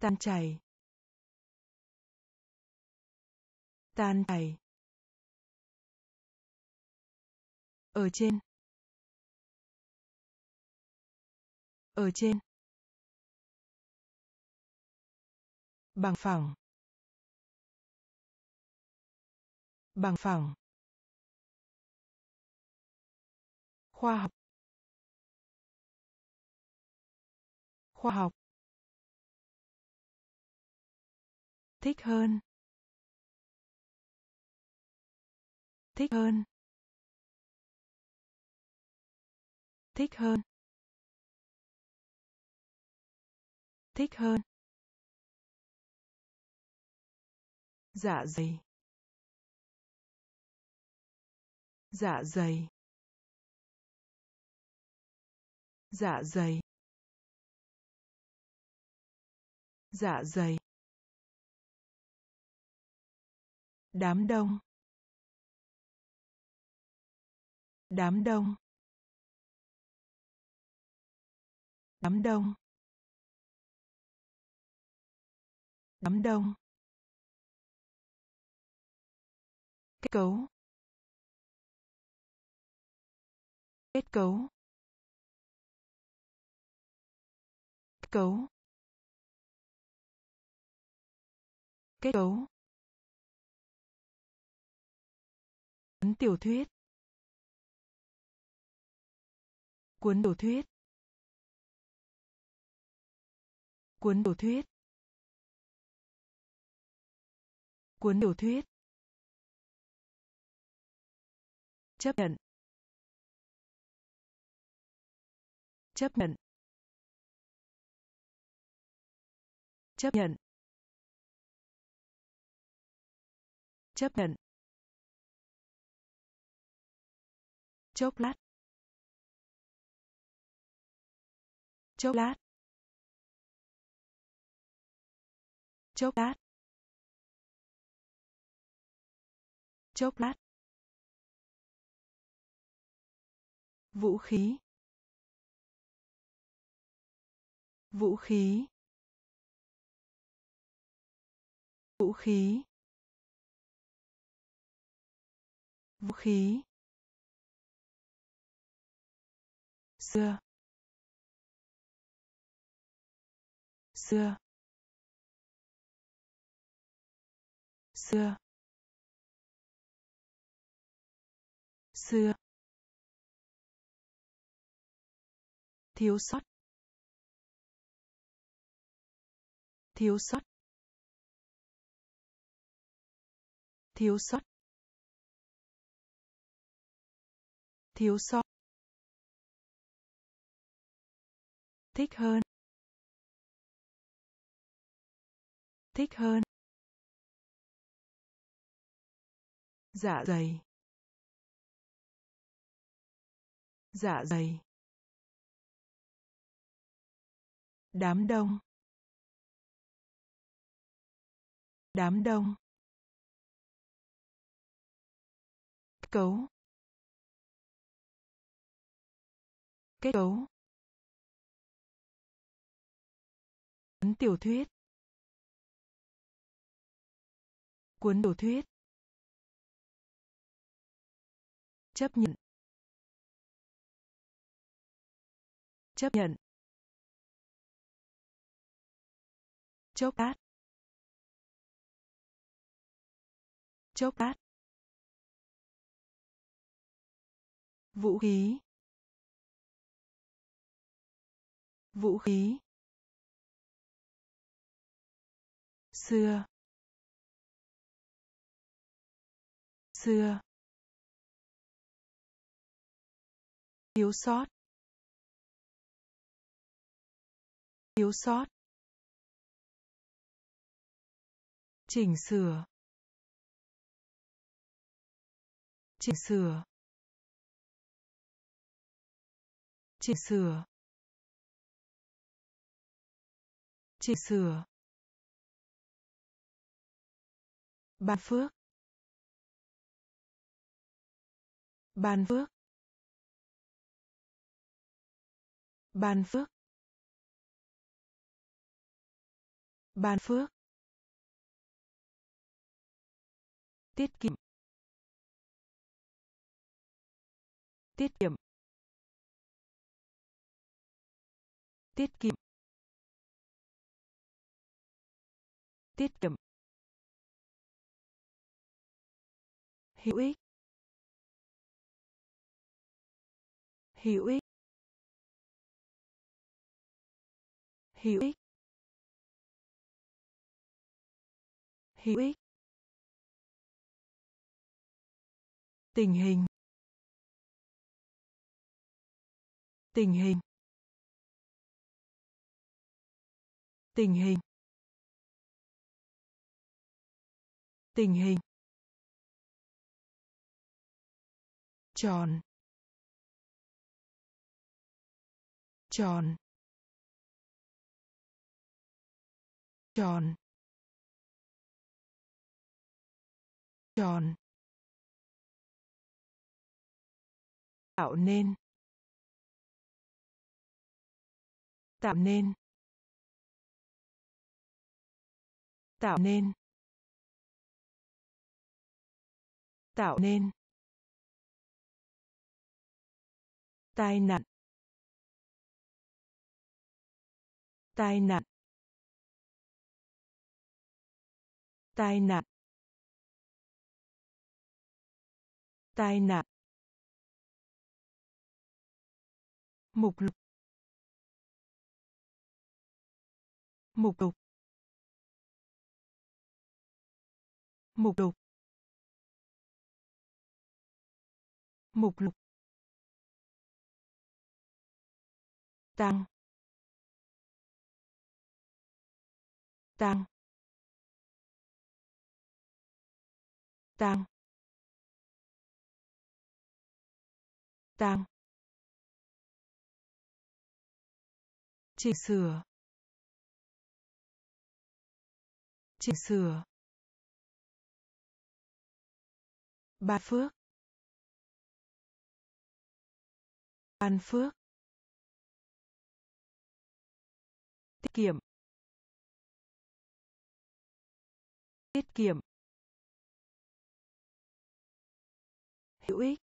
Tan chảy. Tan chảy. Ở trên. Ở trên. Bằng phẳng. Bằng phẳng. Khoa học. Khoa học. Thích hơn. Thích hơn. Thích hơn. Thích hơn. Dạ dày. Dạ dày. Dạ dày. Dạ dày. Đám đông. Đám đông. Đám đông. Đám đông. Kết cấu. Kết cấu. Kết cấu. Kết cấu. Cuốn tiểu thuyết. Cuốn tiểu thuyết. Cuốn tiểu thuyết. Cuốn tiểu thuyết. Chấp nhận. Chấp nhận. Chấp nhận. Chấp nhận. Chốc lát. Chốc lát. Chốc lát. Chốc lát. Vũ khí. Vũ khí. Vũ khí. Vũ khí. Xưa. Xưa. Xưa. Xưa. Thiếu sót. Thiếu sót. Thiếu sót. Thiếu sót. Thích hơn. Thích hơn. Dạ dày. Dạ dày. Đám đông. Đám đông. Cấu. Kết cấu. Cuốn tiểu thuyết. Cuốn tiểu thuyết. Chấp nhận. Chấp nhận. Chốc lát. Chốc lát. Vũ khí. Vũ khí. Xưa. Xưa. Thiếu sót. Thiếu sót. Chỉnh sửa. Chỉnh sửa. Chỉnh sửa. Chỉnh sửa. Ban phước. Ban phước. Ban phước. Ban phước. Tiết kiệm. Tiết kiệm. Tiết kiệm. Tiết kiệm. Hữu ích. Hữu ích. Hữu ích. Hữu ích. Tình hình. Tình hình. Tình hình. Tình hình. Tròn. Tròn. Tròn tròn tạo nên. Tạo nên. Tạo nên. Tạo nên. Tai nạn. Tai nạn. Tai nạn. Tai nạn. Mục lục. Mục lục. Mục lục. Mục lục. Tăng. Tăng. Tang tang chỉnh sửa. Chỉnh sửa. Ban phước. Ban phước. Tiết kiệm. Tiết kiệm. Hữu ích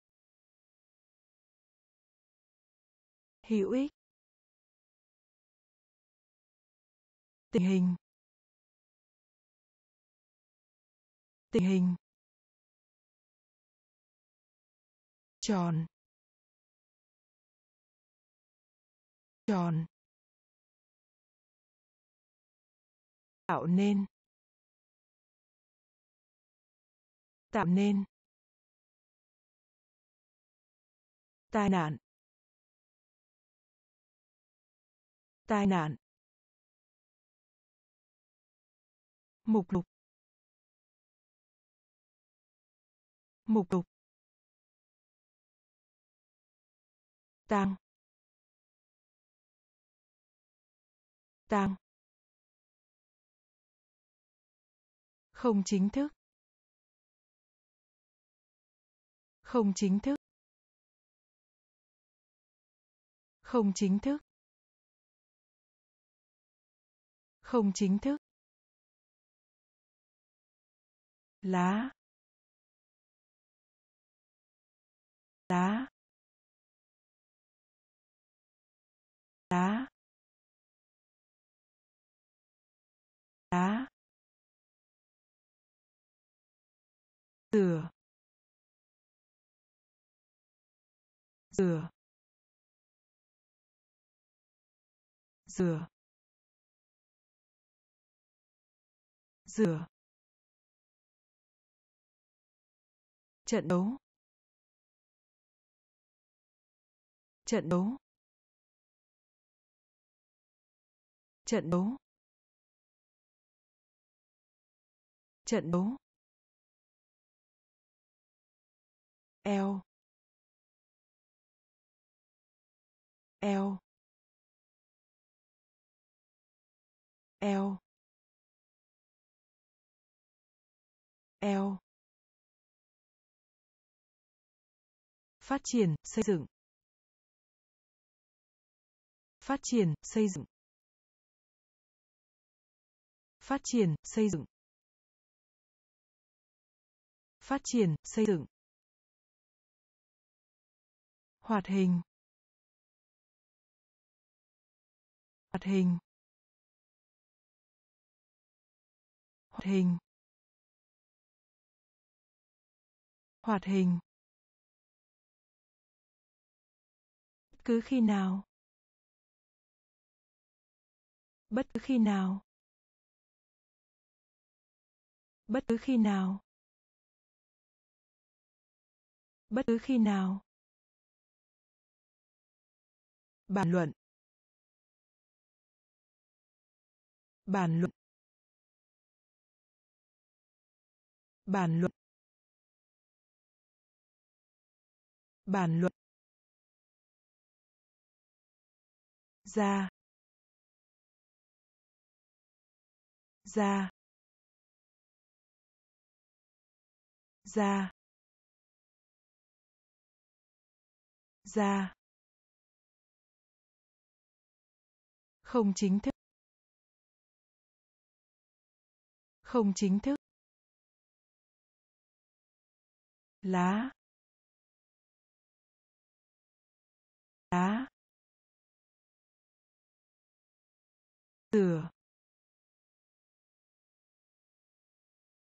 hữu ích tình hình. Tình hình. Tròn. Tròn. Tạo nên. Tạo nên. Tai nạn. Tai nạn. Mục lục mục lục tang tang không chính thức. Không chính thức. Không chính thức. Không chính thức. Lá. Lá. Lá. Lá. Rửa rửa rửa. Rửa. Trận đấu. Trận đấu. Trận đấu. Trận đấu. Eo. Eo. Eo eo phát triển, xây dựng. Phát triển, xây dựng. Phát triển, xây dựng. Phát triển, xây dựng. Hoạt hình. Hoạt hình. Hoạt hình. Hoạt hình. Bất cứ khi nào. Bất cứ khi nào. Bất cứ khi nào. Bất cứ khi nào. Bàn luận. Bàn luận. Bàn luận. Bàn luận. Ra. Ra. Ra. Ra. Không chính thức. Không chính thức. Lá. Lá. Rửa.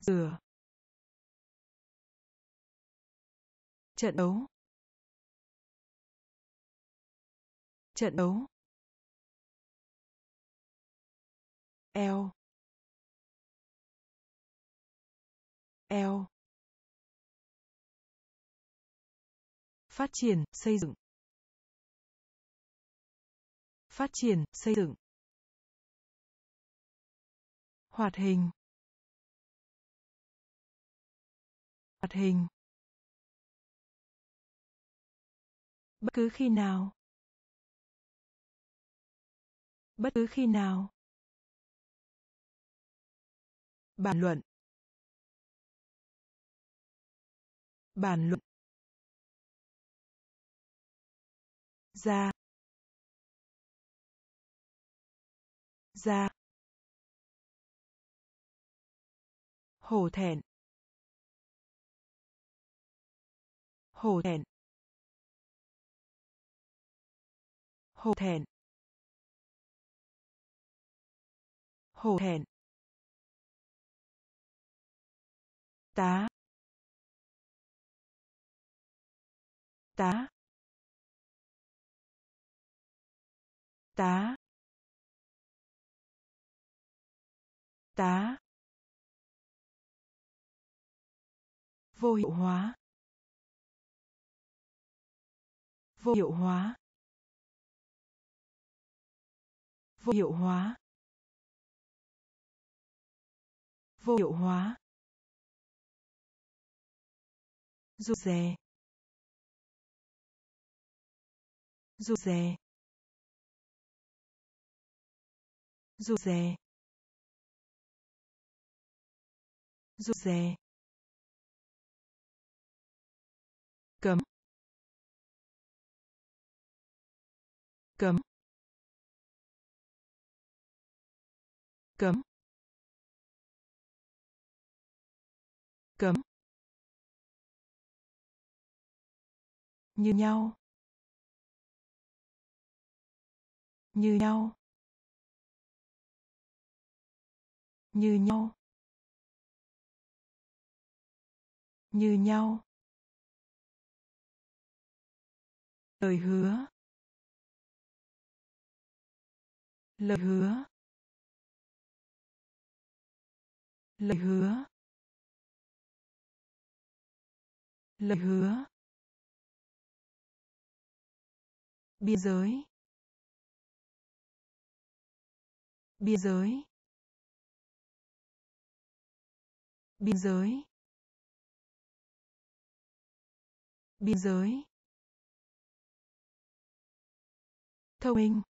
Rửa. Trận đấu. Trận đấu. Eo. Eo. Phát triển, xây dựng. Phát triển, xây dựng. Hoạt hình. Hoạt hình. Bất cứ khi nào. Bất cứ khi nào. Bàn luận. Bàn luận. Ra ra hổ thẹn. Hổ thẹn. Hổ thẹn. Hổ thẹn. Tá. Tá. Tá tá, vô hiệu hóa, vô hiệu hóa, vô hiệu hóa, vô hiệu hóa, rụt rè rụt rè. Rụt rè. Rụt rè. Cấm. Cấm. Cấm. Cấm. Như nhau. Như nhau. Như nhau. Như nhau. Lời hứa. Lời hứa. Lời hứa. Lời hứa. Biên giới. Biên giới. Biên giới. Biên giới. Thông minh.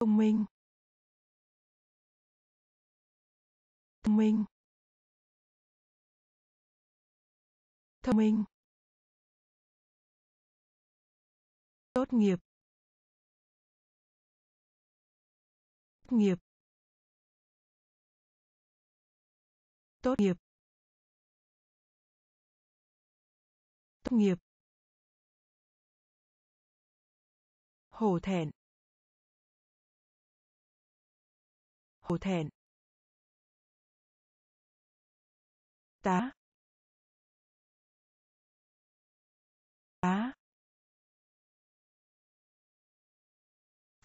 Thông minh. Thông minh. Thông minh. Tốt nghiệp. Tốt nghiệp. Tốt nghiệp. Tốt nghiệp. Hổ thẹn. Hổ thẹn. Tá. Tá.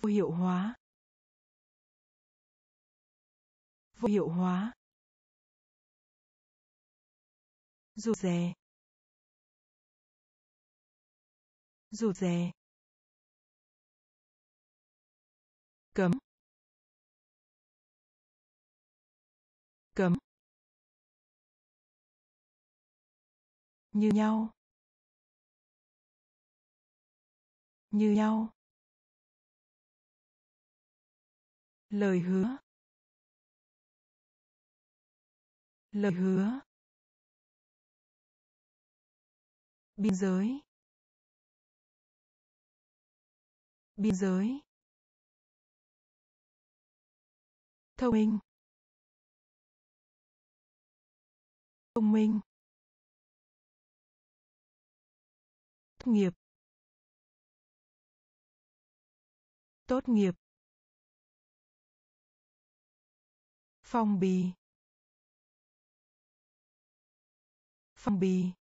Vô hiệu hóa. Vô hiệu hóa. Rụt rè. Rụt rè. Cấm. Cấm. Như nhau. Như nhau. Lời hứa. Lời hứa. Biên giới. Biên giới. Thông minh. Thông minh. Tốt nghiệp. Tốt nghiệp. Phong bì. Phong bì.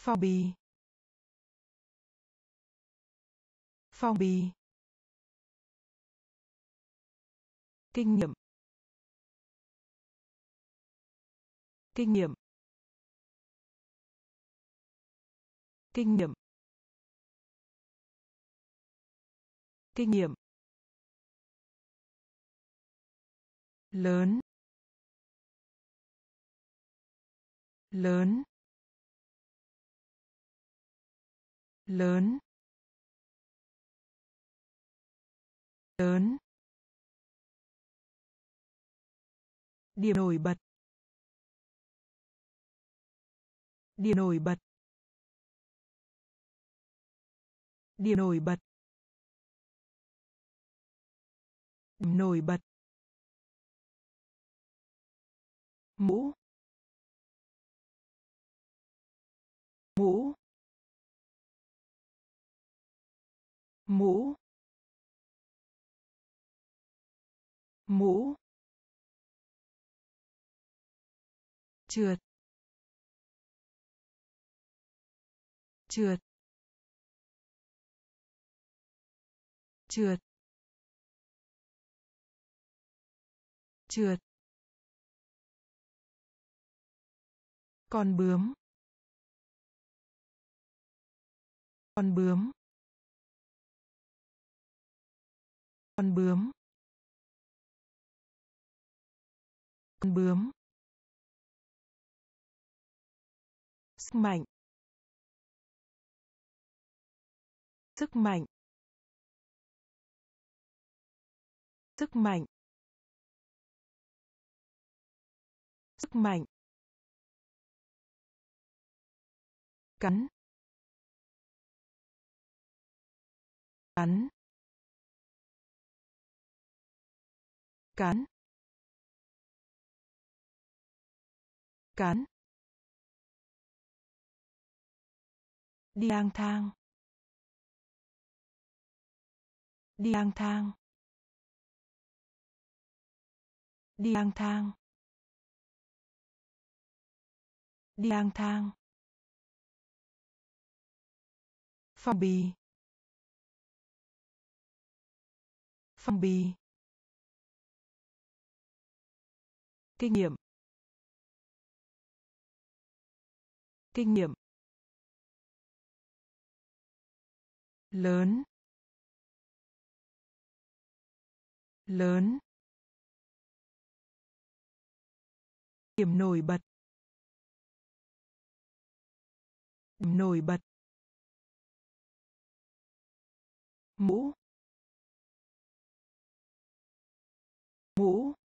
Phong bì. Phong bì. Kinh nghiệm. Kinh nghiệm. Kinh nghiệm. Kinh nghiệm. Lớn. Lớn. Lớn lớn, điểm nổi bật, điểm nổi bật, điểm nổi bật, điểm nổi bật. Mũ mũ mũ. Mũ. Trượt. Trượt. Trượt. Trượt. Con bướm. Con bướm. Con bướm. Con bướm. Sức mạnh. Sức mạnh. Sức mạnh. Sức mạnh. Cắn. Cắn. Cán. Cán. Đi lang thang. Đi lang thang. Đi lang thang. Đi lang thang. Phong bì. Phong bì. Kinh nghiệm. Kinh nghiệm. Lớn. Lớn. Điểm nổi bật. Điểm nổi bật. Mũ. Mũ.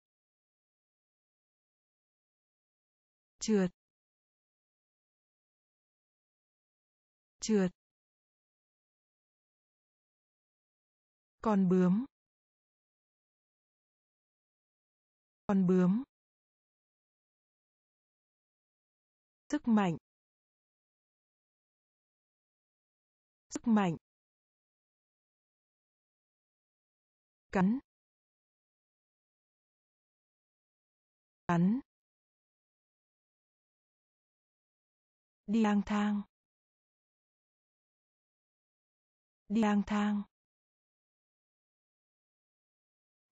Trượt. Trượt. Con bướm. Con bướm. Sức mạnh. Sức mạnh. Cắn. Cắn. Đi lang thang. Đi lang thang.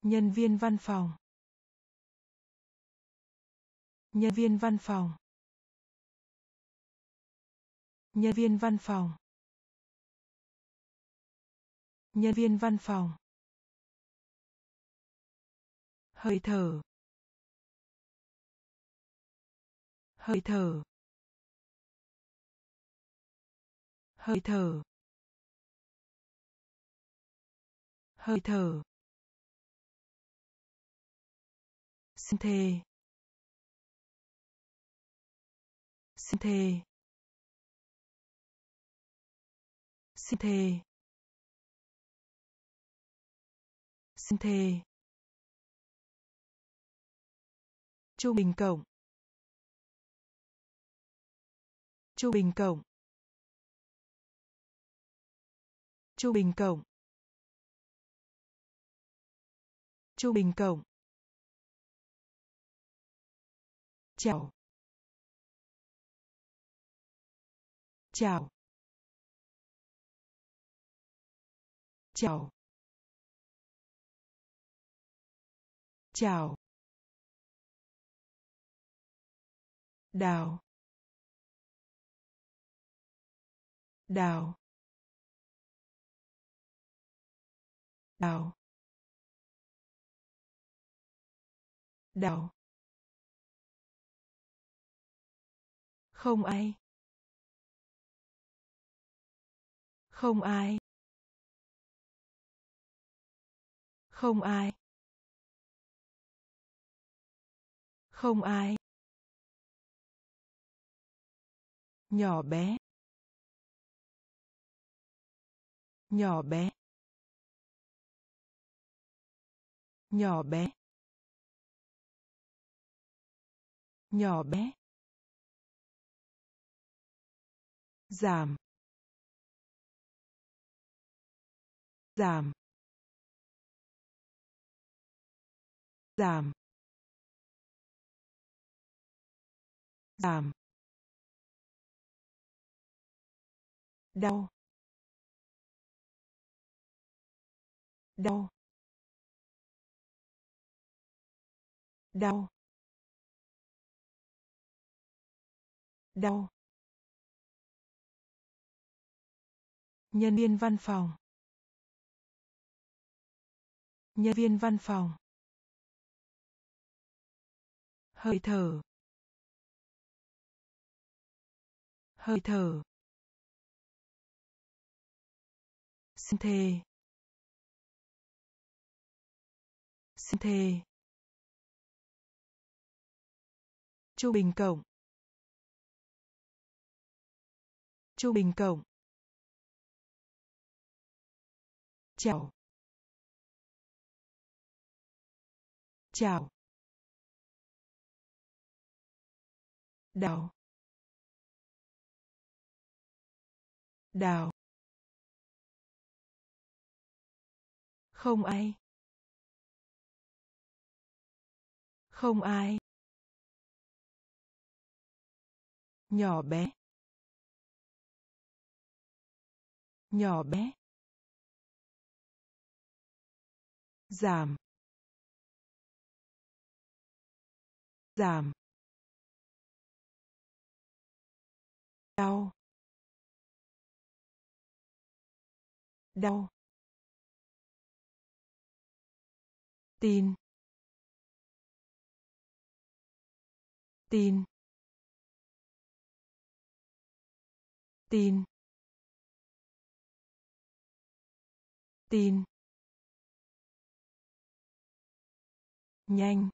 Nhân viên văn phòng. Nhân viên văn phòng. Nhân viên văn phòng. Nhân viên văn phòng. Hơi thở. Hơi thở. Hơi thở. Hơi thở. Xin thề. Xin thề. Xin thề. Xin thề. Trung bình cộng. Trung bình cộng. Trung bình cộng. Trung bình cộng. Chào. Chào. Chào. Chào. Đào. Đào. Đào đào không ai. Không ai. Không ai. Không ai. Nhỏ bé. Nhỏ bé. Nhỏ bé. Nhỏ bé. Giảm. Giảm. Giảm. Giảm. Đau. Đau. Đau. Đau. Nhân viên văn phòng. Nhân viên văn phòng. Hơi thở. Hơi thở. Xin thề. Xin thề. Trung bình cộng. Trung bình cộng. Chào. Chào. Đào. Đào. Không ai. Không ai. Nhỏ bé. Nhỏ bé. Giảm. Giảm. Đau. Đau. Tin. Tin. Tin. Tin. Nhanh.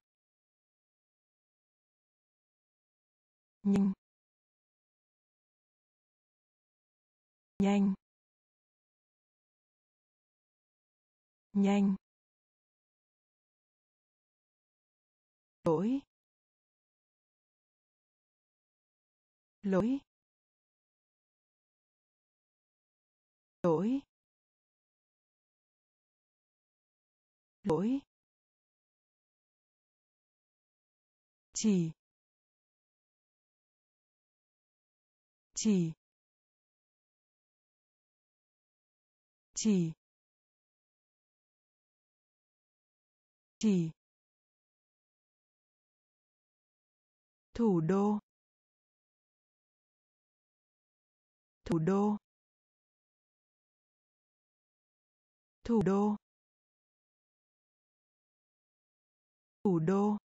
Nhanh. Nhanh. Nhanh. Lỗi. Lỗi. Lỗi. Lỗi. Chỉ. Chỉ. Chỉ. Chỉ. Thủ đô. Thủ đô. Thủ đô. Thủ đô.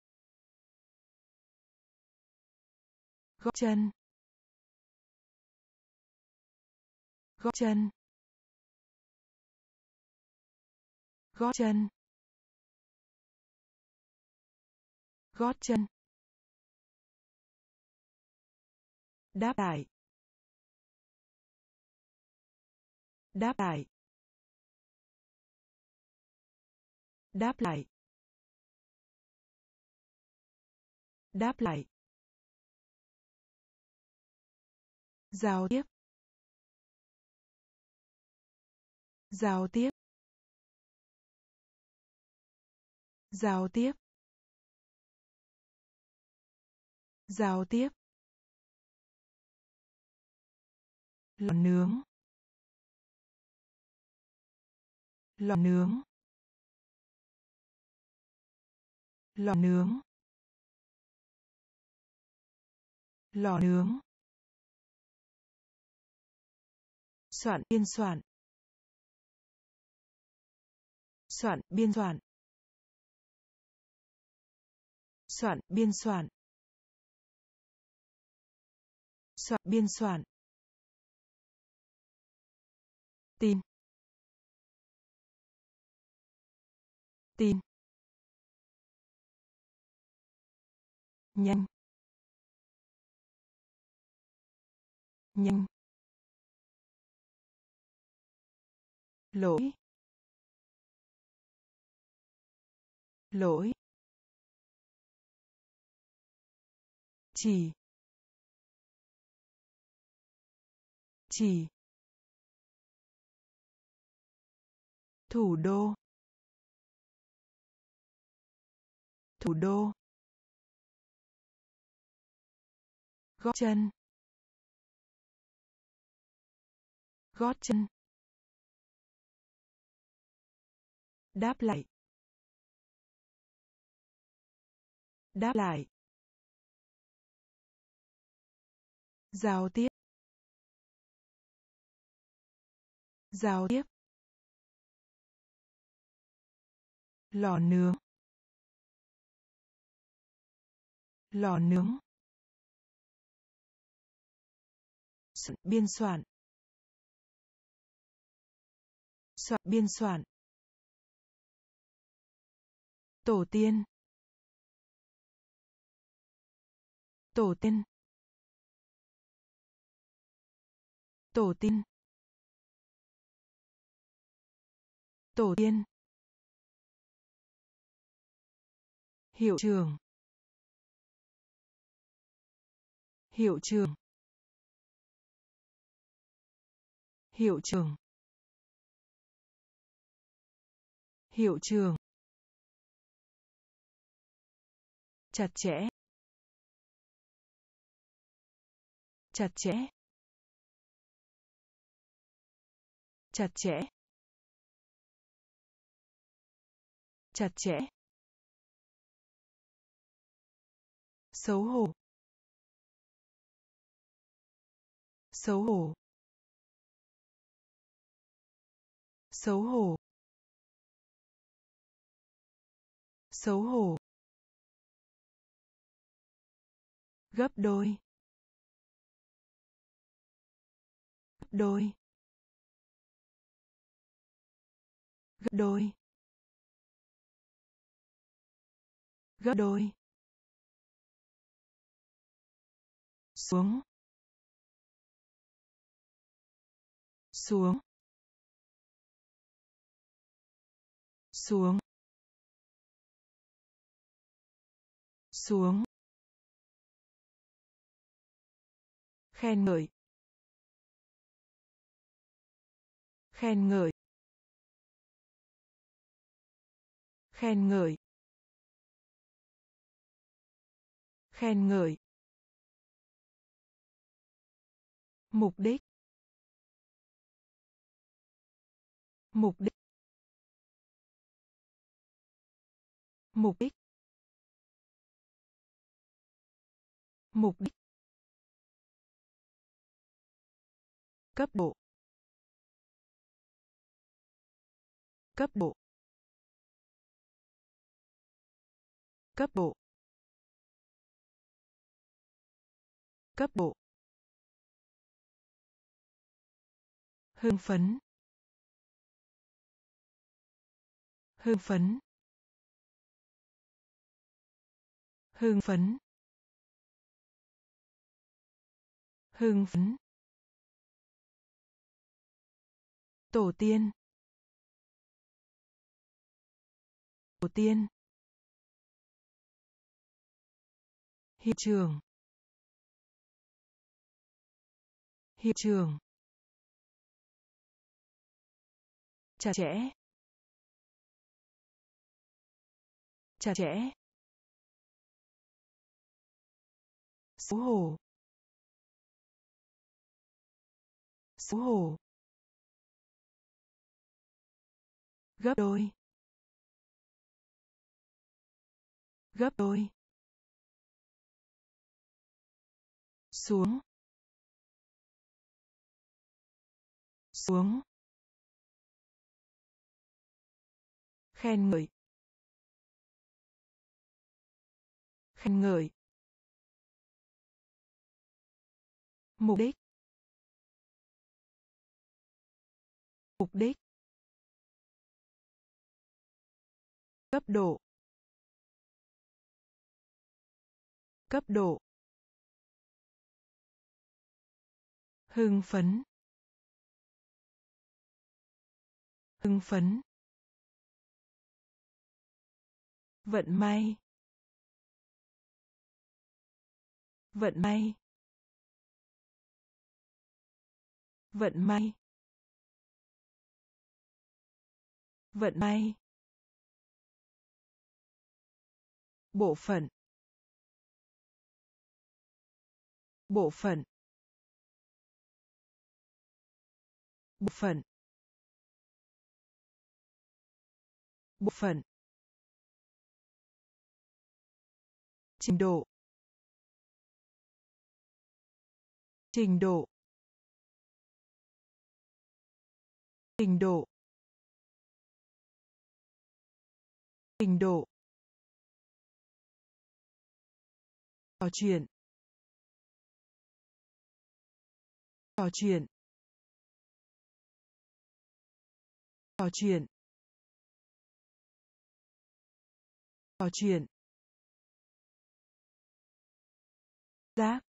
Gót chân. Gót chân. Gót chân. Gót chân. Đáp lại. Đáp lại. Đáp lại. Đáp lại. Giao tiếp. Giao tiếp. Giao tiếp. Giao tiếp. Lò nướng. Lò nướng. Lò nướng lò nướng, soạn, biên soạn soạn, biên soạn soạn, biên soạn soạn, biên soạn, tin tin. Nhanh. Nhanh. Lỗi. Lỗi. Chỉ. Chỉ. Thủ đô. Thủ đô. Gót chân. Gót chân. Đáp lại. Đáp lại. Giao tiếp. Giao tiếp. Lò nướng. Lò nướng. Soạn biên soạn. Soạn biên soạn. Tổ tiên. Tổ tiên. Tổ tiên. Tổ tiên. Hiệu trường hiệu trường hiệu trường hiệu trường chặt chẽ. Chặt chẽ. Chặt chẽ. Chặt chẽ. Xấu hổ. Xấu hổ. Xấu hổ. Xấu hổ. Gấp đôi. Gấp đôi. Gấp đôi. Gấp đôi. Xuống. Xuống. Xuống. Xuống. Khen ngợi. Khen ngợi. Khen ngợi. Khen ngợi. Mục đích. Mục đích. Mục đích. Mục đích. Cấp độ. Cấp độ. Cấp độ. Cấp độ. Hưng phấn. Hưng phấn. Hưng phấn. Hưng phấn. Tổ tiên. Tổ tiên. Hiện trường. Hiện trường. Chặt chẽ. Chặt chẽ. Xấu hổ xấu hổ gấp đôi. Gấp đôi. Xuống. Xuống. Khen ngợi. Khen ngợi. Mục đích. Mục đích. Cấp độ. Cấp độ. Hưng phấn. Hưng phấn. Vận may. Vận may. Vận may. Vận may. Bộ phận. Bộ phận. Bộ phận. Bộ phận. Trình độ. Trình độ. Trình độ. Trình độ. Trò chuyện. Trò chuyện. Trò chuyện. Trò chuyện. Giáp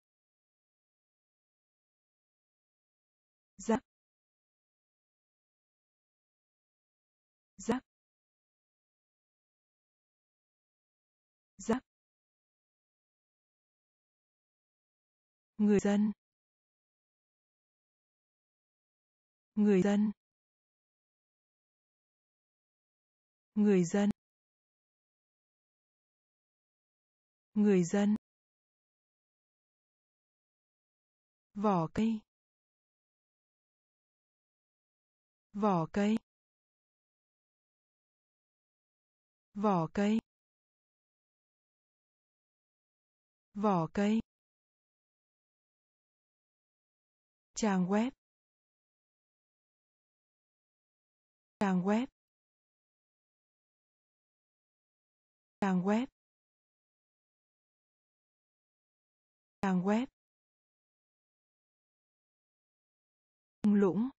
người dân. Người dân. Người dân. Người dân. Vỏ cây. Vỏ cây. Vỏ cây. Vỏ cây. Trang web. Trang web. Trang web. Trang web. Thung lũng.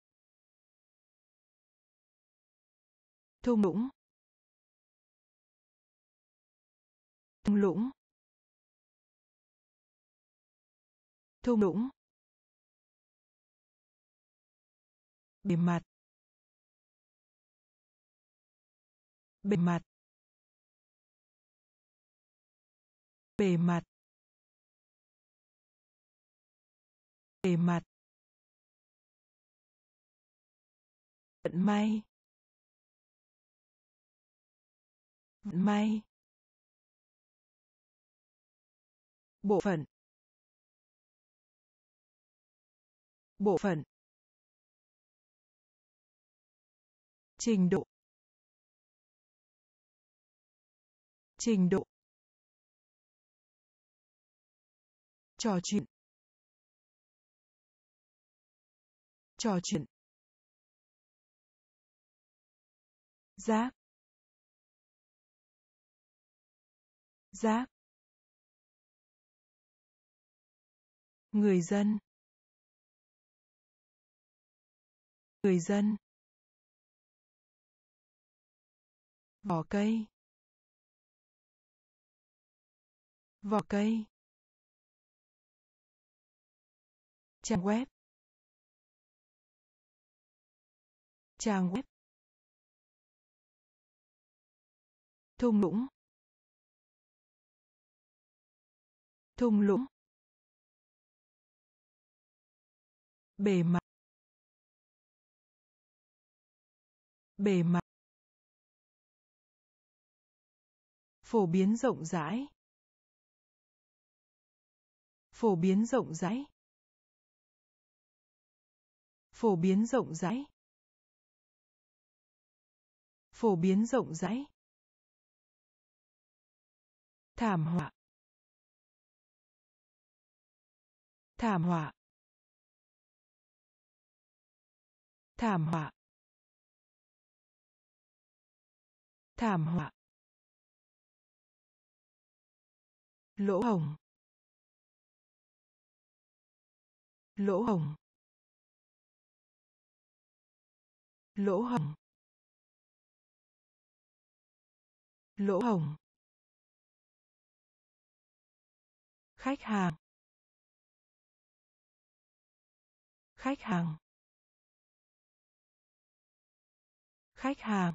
Thung lũng. Thung lũng. Thung lũng. Bề mặt. Bề mặt. Bề mặt. Bề mặt. Vận may. Vận may. Bộ phận. Bộ phận. Trình độ. Trình độ. Trò chuyện. Trò chuyện. Giá, giá, người dân. Người dân. Vỏ cây. Vỏ cây. Trang web. Trang web. Thung lũng. Thung lũng. Bề mặt. Bề mặt. Phổ biến rộng rãi. Phổ biến rộng rãi. Phổ biến rộng rãi. Phổ biến rộng rãi. Thảm họa. Thảm họa. Thảm họa. Thảm họa. Lỗ hồng lỗ hồng lỗ hồng lỗ hồng khách hàng. Khách hàng. Khách hàng.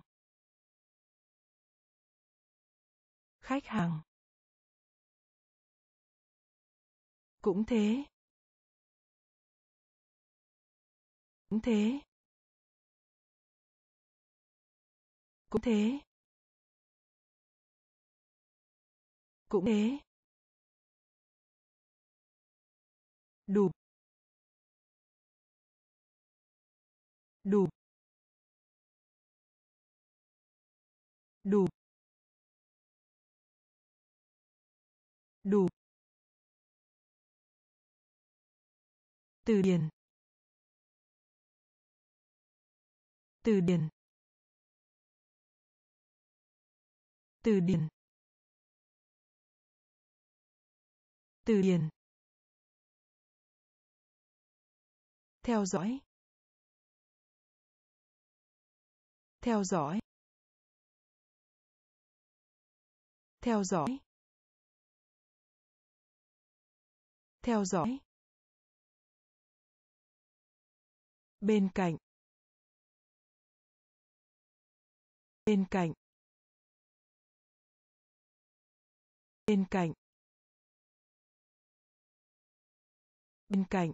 Khách hàng. Cũng thế. Cũng thế. Cũng thế. Cũng thế. Đủ đủ đủ đủ từ điển. Từ điển. Từ điển. Từ điển. Theo dõi. Theo dõi. Theo dõi. Theo dõi. Bên cạnh. Bên cạnh. Bên cạnh. Bên cạnh.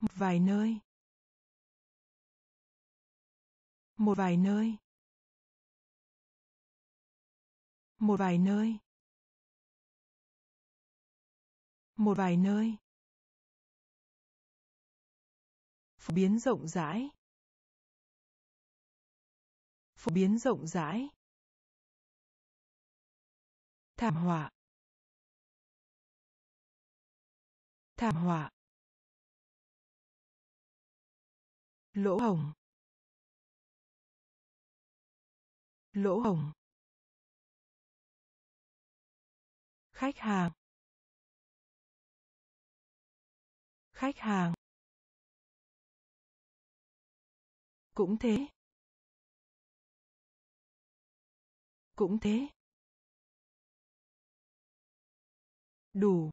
Một vài nơi. Một vài nơi. Một vài nơi. Một vài nơi. Phổ biến rộng rãi. Phổ biến rộng rãi. Thảm họa. Thảm họa. Lỗ hổng. Lỗ hổng. Khách hàng. Khách hàng. Cũng thế. Cũng thế. Đủ.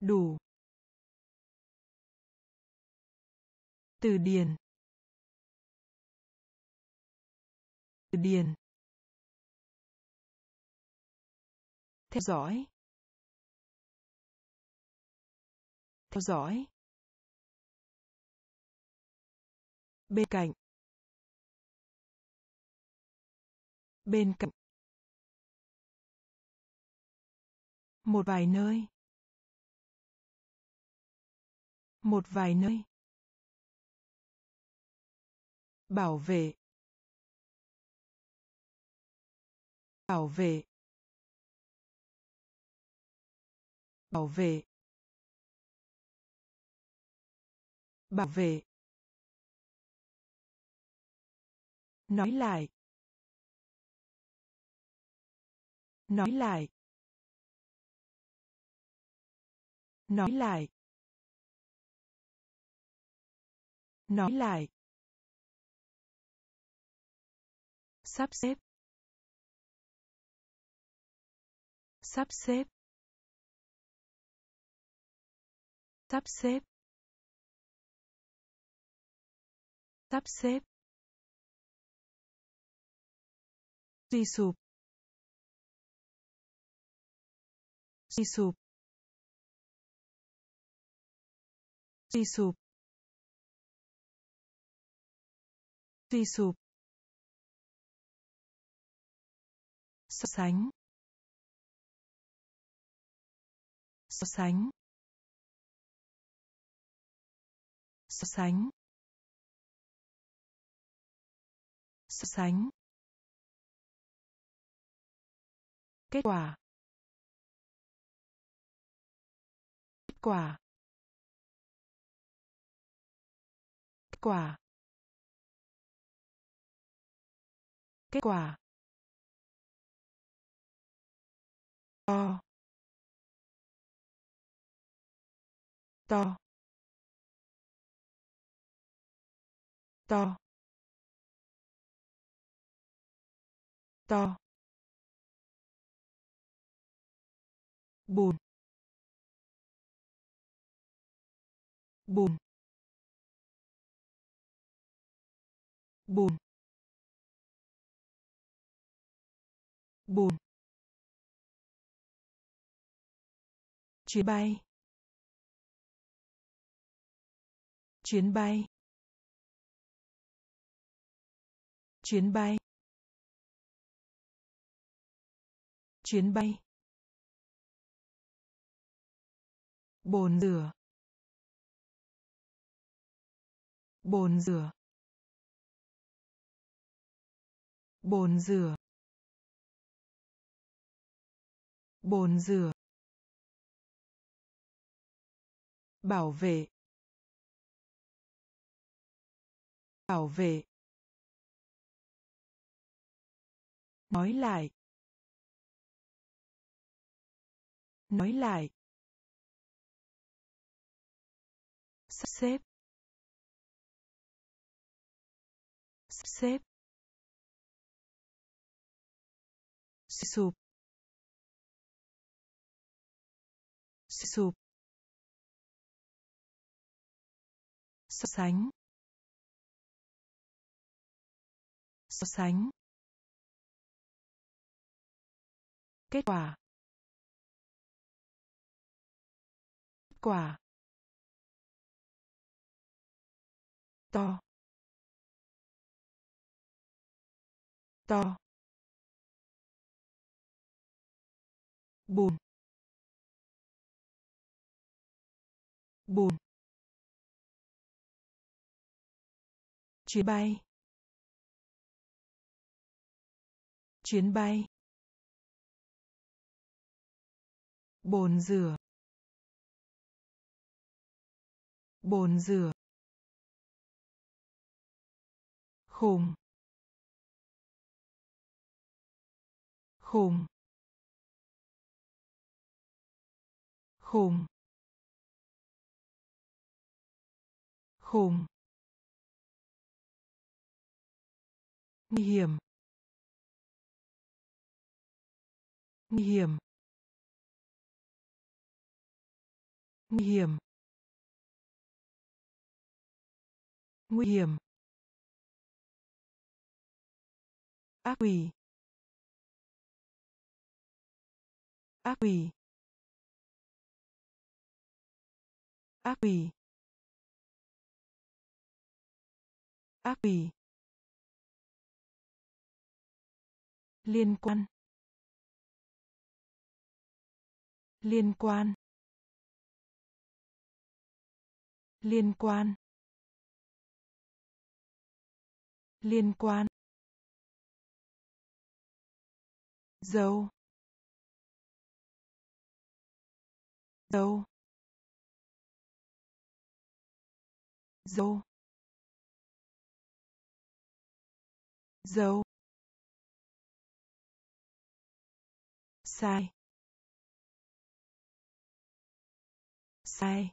Đủ. Từ điển từ điển theo dõi. Theo dõi. Bên cạnh. Bên cạnh. Một vài nơi. Một vài nơi. Bảo vệ. Bảo vệ. Bảo vệ. Bảo vệ. Nói lại. Nói lại. Nói lại. Nói lại. Sắp xếp. Sắp xếp. Sắp xếp. Sắp xếp. Suy sụp. Suy sụp. Suy sụp. Suy sụp. So sánh. So sánh. So sánh. So sánh. Kết quả. Kết quả. Kết quả. Kết quả. To. To. To. To. Bùn bùn bùn bùn chuyến bay. Chuyến bay. Chuyến bay. Chuyến bay. Bồn rửa. Bồn rửa. Bồn rửa. Bồn rửa. Bảo vệ. Bảo vệ. Nói lại. Nói lại. Sắp xếp. Sắp xếp. Suy sụp. Sụp. So sánh. So sánh. Kết quả. Kết quả. To. To. Bùn. Bùn. Chuyến bay. Chuyến bay. Bồn rửa. Bồn rửa. Khùng. Khùng. Khùng. Khùng. Nguy hiểm. Nguy hiểm. Nguy hiểm. Nguy hiểm. Ác quỷ. Ác quỷ. Ác quỷ. Ác quỷ. Liên quan. Liên quan. Liên quan. Liên quan. Dâu dâu dâu dâu sai. Sai.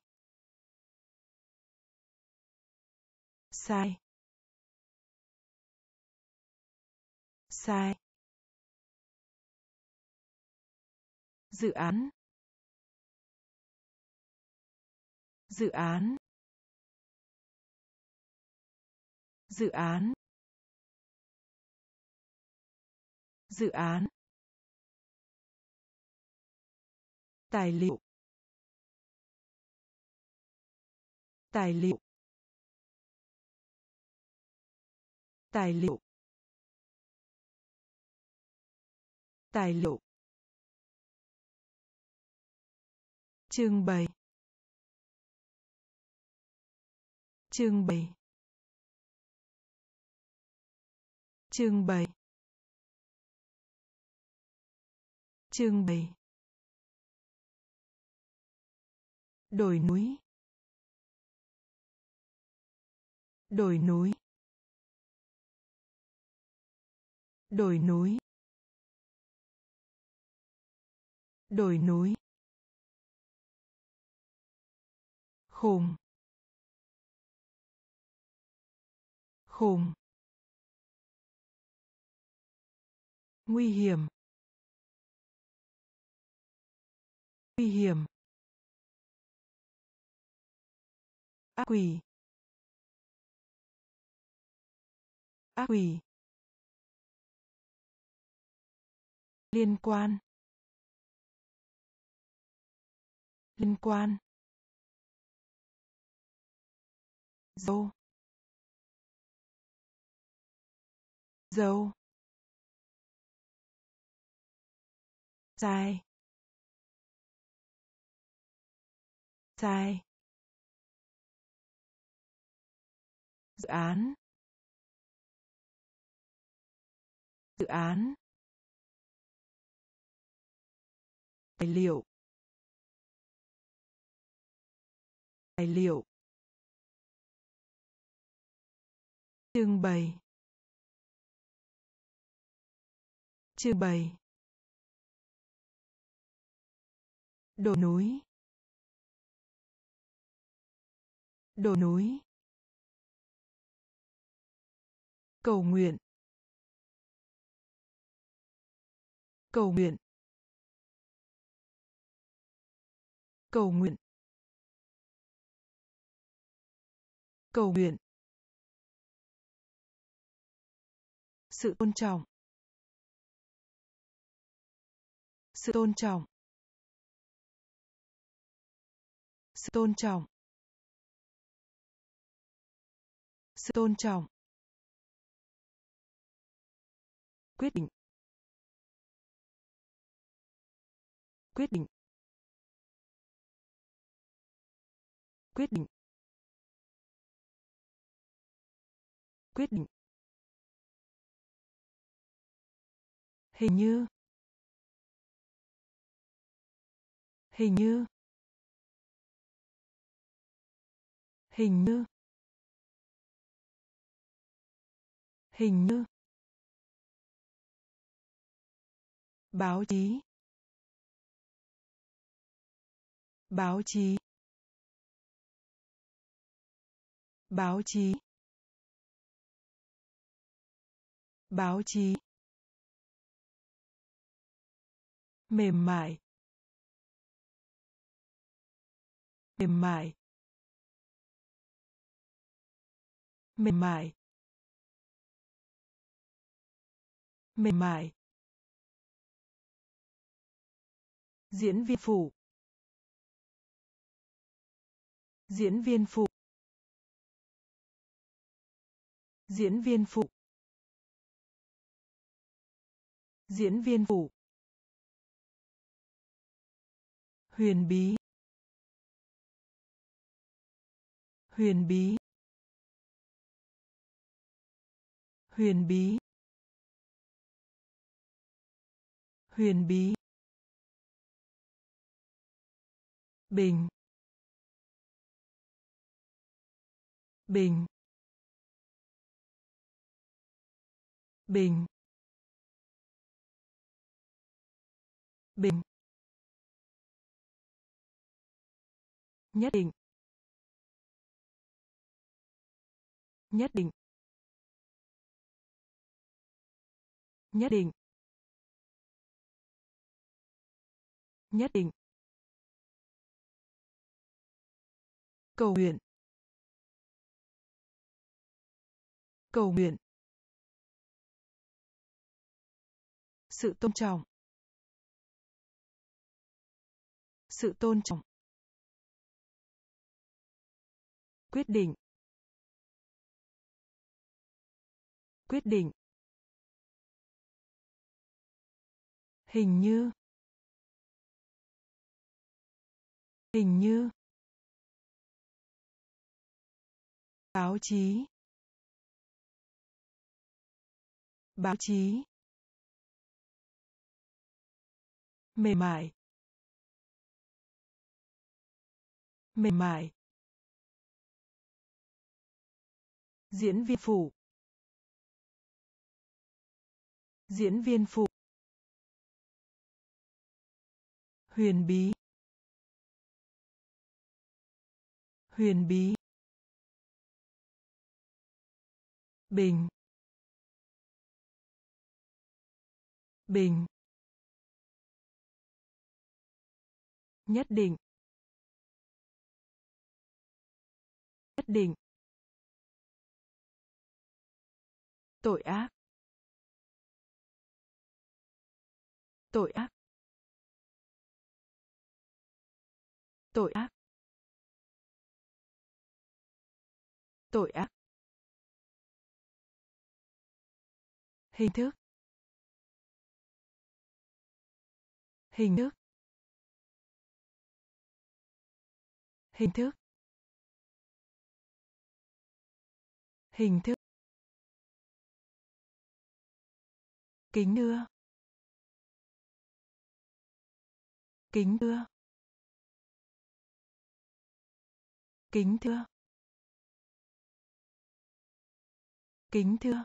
Sai. Sai. Dự án. Dự án. Dự án. Dự án. Tài liệu. Tài liệu. Tài liệu. Tài liệu. Trưng bày trưng bày trưng bày trưng bày đồi núi. Đồi núi. Đồi núi. Đồi núi. Khùng khùng nguy hiểm. Nguy hiểm. Ác quỷ. Ác quỷ. Liên quan. Liên quan. Dâu. Dâu. Dài. Dài. Dự án. Dự án. Tài liệu. Tài liệu. Trưng bày. Trưng bày. Đồi núi đồi núi cầu nguyện. Cầu nguyện. Cầu nguyện. Cầu nguyện. Sự tôn trọng. Sự tôn trọng. Sự tôn trọng. Sự tôn trọng. Quyết định. Quyết định. Quyết định. Quyết định. Hình như. Hình như. Hình như. Hình như. Báo chí. Báo chí. Báo chí. Báo chí. Mềm mại. Mềm mại. Mềm mại. Mềm mại. Diễn viên phụ. Diễn viên phụ. Diễn viên phụ. Diễn viên phụ. Huyền bí. Huyền bí. Huyền bí. Huyền bí. Bình. Bình. Bình. Bình. Nhất định. Nhất định. Nhất định. Nhất định. Cầu nguyện. Cầu nguyện. Sự tôn trọng. Sự tôn trọng. Quyết định. Quyết định. Hình như. Hình như. Báo chí. Báo chí. Mềm mại. Mềm mại. Diễn viên phụ. Diễn viên phụ. Huyền bí. Huyền bí. Bình. Bình. Nhất định. Nhất định. Tội ác. Tội ác. Tội ác. Tội ác. Hình thức. Hình thức. Hình thức. Hình thức. Kính đưa kính đưa kính thưa. Kính thưa.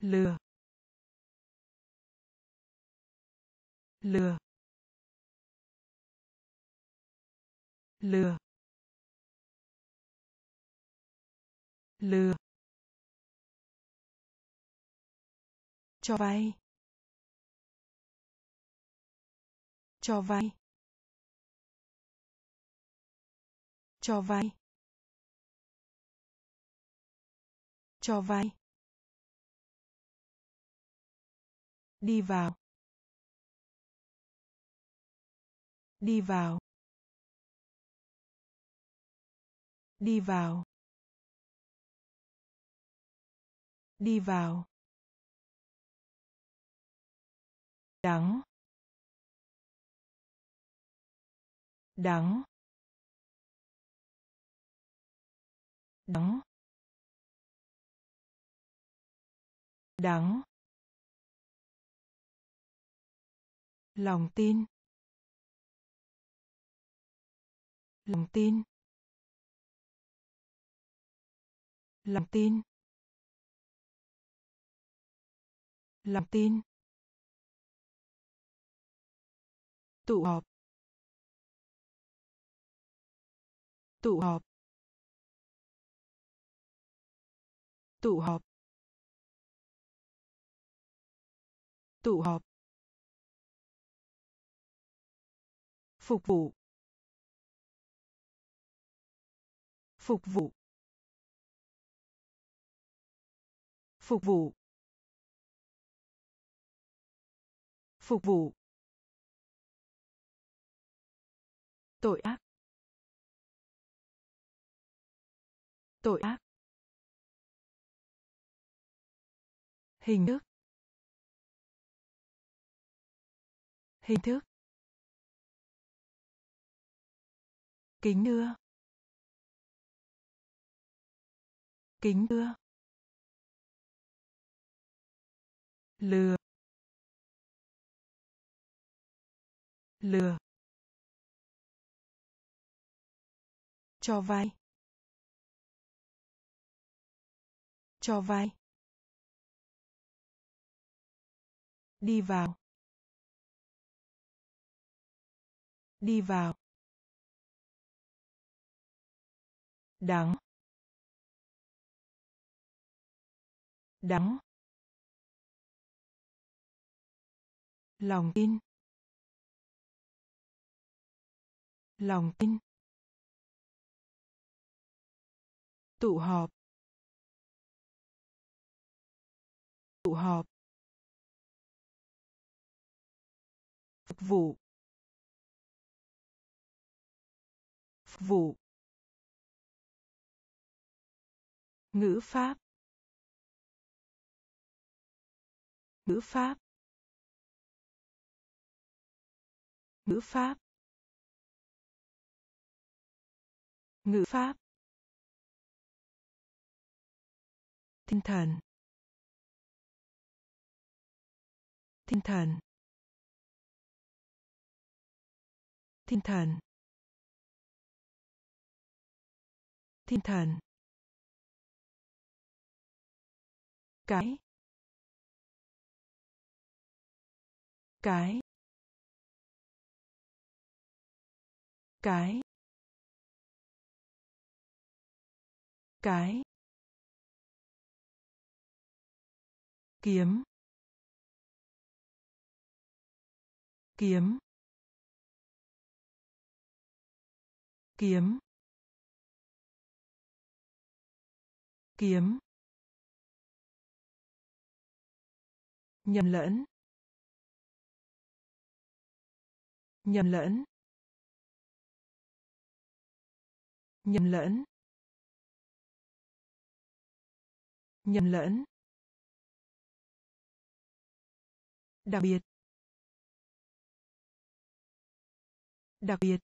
Lừa. Lừa. Lừa. Lừa. Cho vay. Cho vay. Cho vay. Cho vay. Đi vào. Đi vào. Đi vào. Đi vào. Đắng. Đắng. Đắng. Đắng. Lòng tin. Lòng tin. Lòng tin. Lòng tin. Tụ họp. Tụ họp. Tụ họp. Tụ họp. Phục vụ. Phục vụ. Phục vụ. Phục vụ. Tội ác. Tội ác. Hình thức. Hình thức. Kính đưa kính đưa lừa. Lừa. Cho vay cho vay đi vào. Đi vào. Đắng. Đắng. Lòng tin. Lòng tin. Tụ họp. Tụ họp. Phục vụ. Phục vụ. Ngữ pháp. Ngữ pháp. Ngữ pháp. Ngữ pháp. Tinh thần. Tinh thần. Tinh thần. Tinh thần. Cái. Cái. Cái. Cái. Kiếm. Kiếm. Kiếm. Kiếm. Nhầm lẫn. Nhầm lẫn. Nhầm lẫn. Nhầm lẫn. Đặc biệt. Đặc biệt.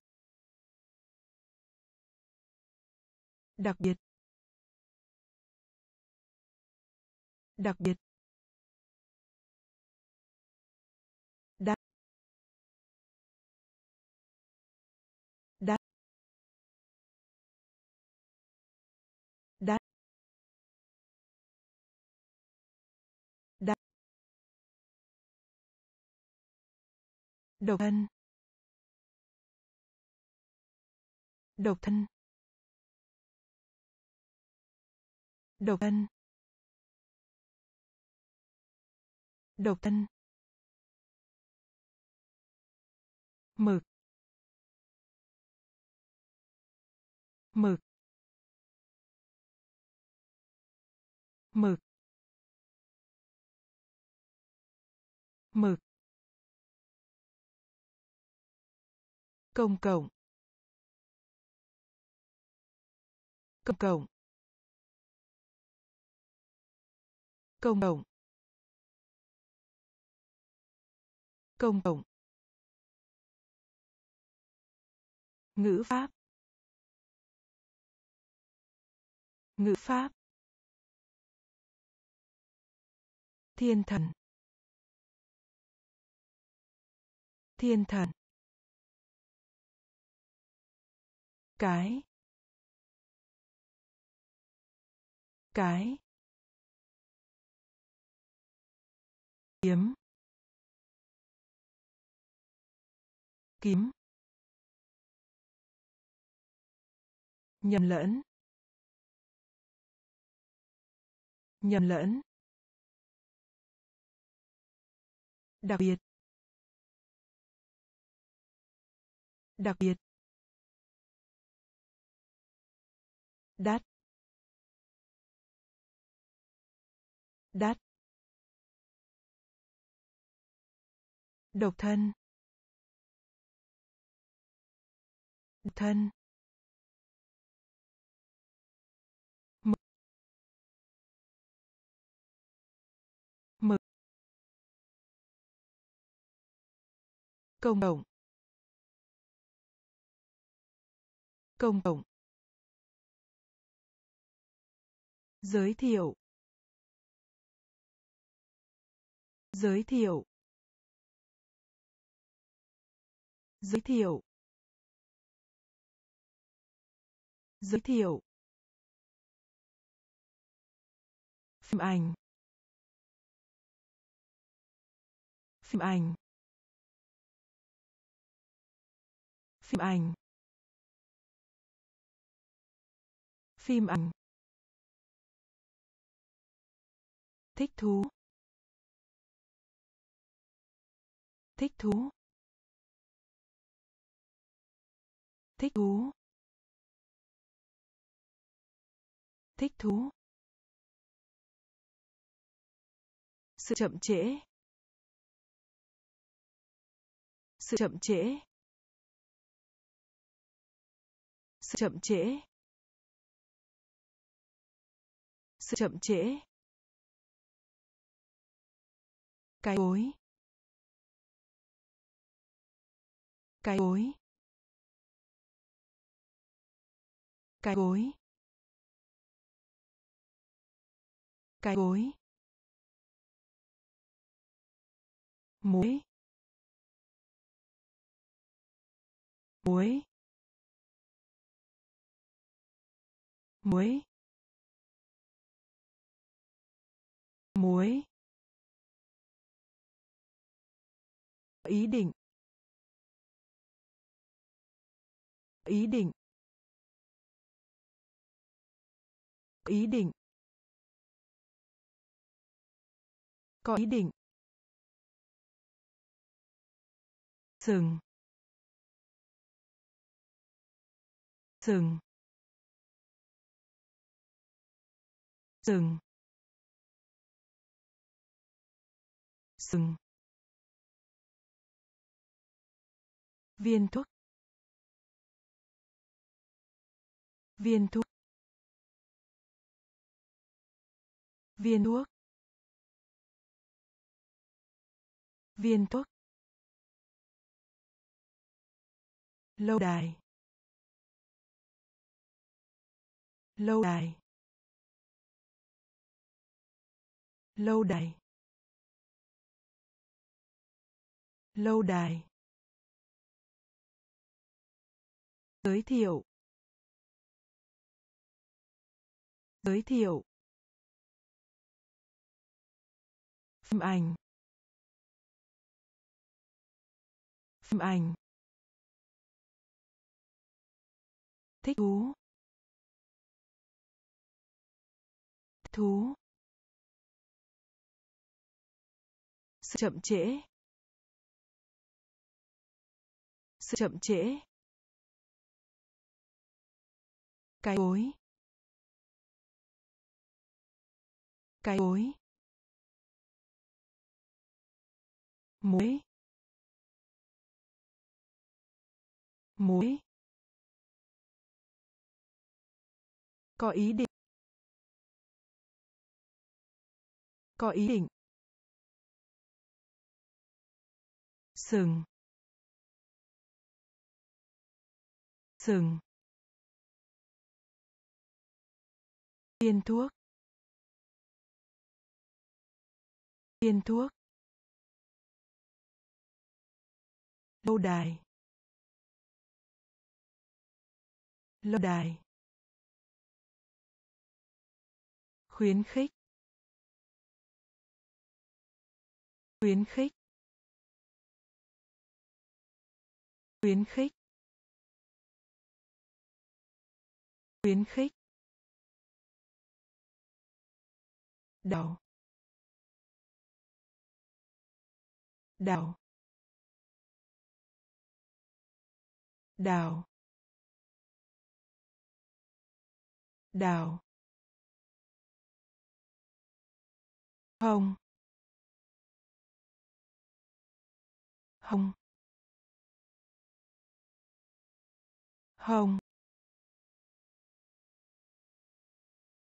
Đặc biệt. Đặc biệt. Độc thân. Độc thân. Độc thân. Độc thân. Mực. Mực. Mực. Mực. Công cộng. Công cộng. Công cộng. Công cộng. Ngữ pháp. Ngữ pháp. Thiên thần. Thiên thần. Cái. Cái. Kiếm. Kiếm. Nhầm lẫn. Nhầm lẫn. Đặc biệt. Đặc biệt. Đắt. Đắt. Độc thân. Độc thân. Mực. Mực. Công cộng. Công cộng. Giới thiệu. Giới thiệu. Giới thiệu. Giới thiệu. Phim ảnh. Phim ảnh. Phim ảnh. Phim ảnh. Thích thú. Thích thú. Thích thú. Thích thú. Sự chậm trễ. Sự chậm trễ. Sự chậm trễ. Sự chậm trễ. Cái gối, cái gối, cái gối, cái gối, muối. Muối. Muối. Muối. Ý định. Ý định. Ý định. Có ý định. Sừng. Sừng. Sừng. Sừng. Viên thuốc. Viên thuốc. Viên thuốc. Viên thuốc. Lâu đài. Lâu đài. Lâu đài. Lâu đài. Giới thiệu. Giới thiệu. Phim ảnh. Phim ảnh. Thích thú. Thú. Sự chậm trễ. Sự chậm trễ. Cái gối cái gối muối. Muối. Có ý định. Có ý định. Sừng. Sừng. Tiền thuốc. Tiền thuốc. Lâu đài. Lâu đài. Khuyến khích. Khuyến khích. Khuyến khích. Khuyến khích. Đào đào đào đào hồng hồng hồng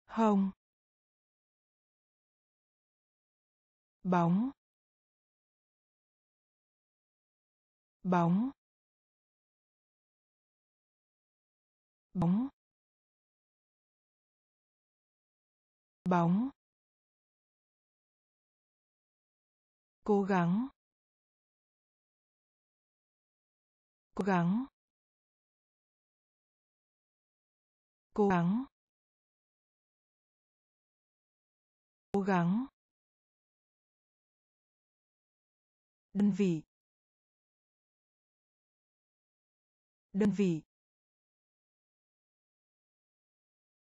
hồng bóng. Bóng. Bóng. Bóng. Cố gắng. Cố gắng. Cố gắng. Cố gắng. Đơn vị. Đơn vị.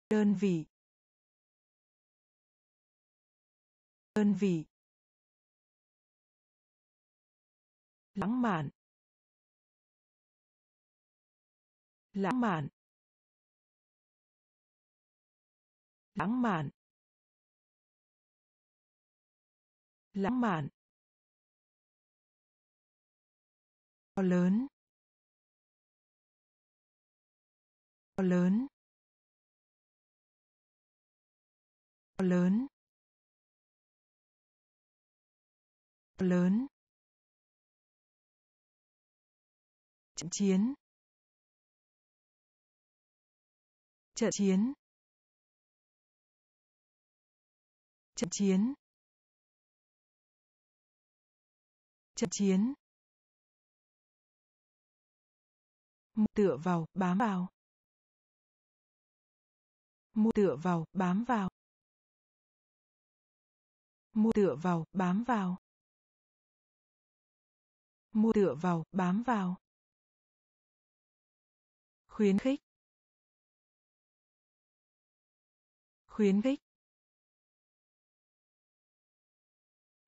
Đơn vị. Đơn vị. Lãng mạn. Lãng mạn. Lãng mạn. Lãng mạn. Lớn. To lớn. To lớn. To lớn. Trận chiến. Trận chiến. Trận chiến. Trận chiến. Tựa vào, bám vào. Mua tựa vào, bám vào. Mua tựa vào, bám vào. Mua tựa vào, bám vào. Khuyến khích. Khuyến khích.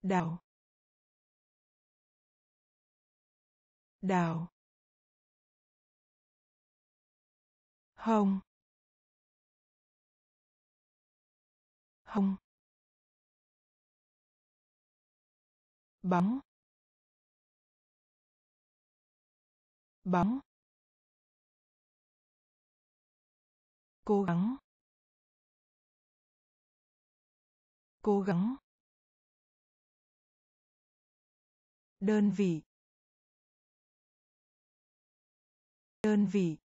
Đào. Đào. Hồng. Hồng. Bóng. Bóng. Cố gắng. Cố gắng. Đơn vị. Đơn vị.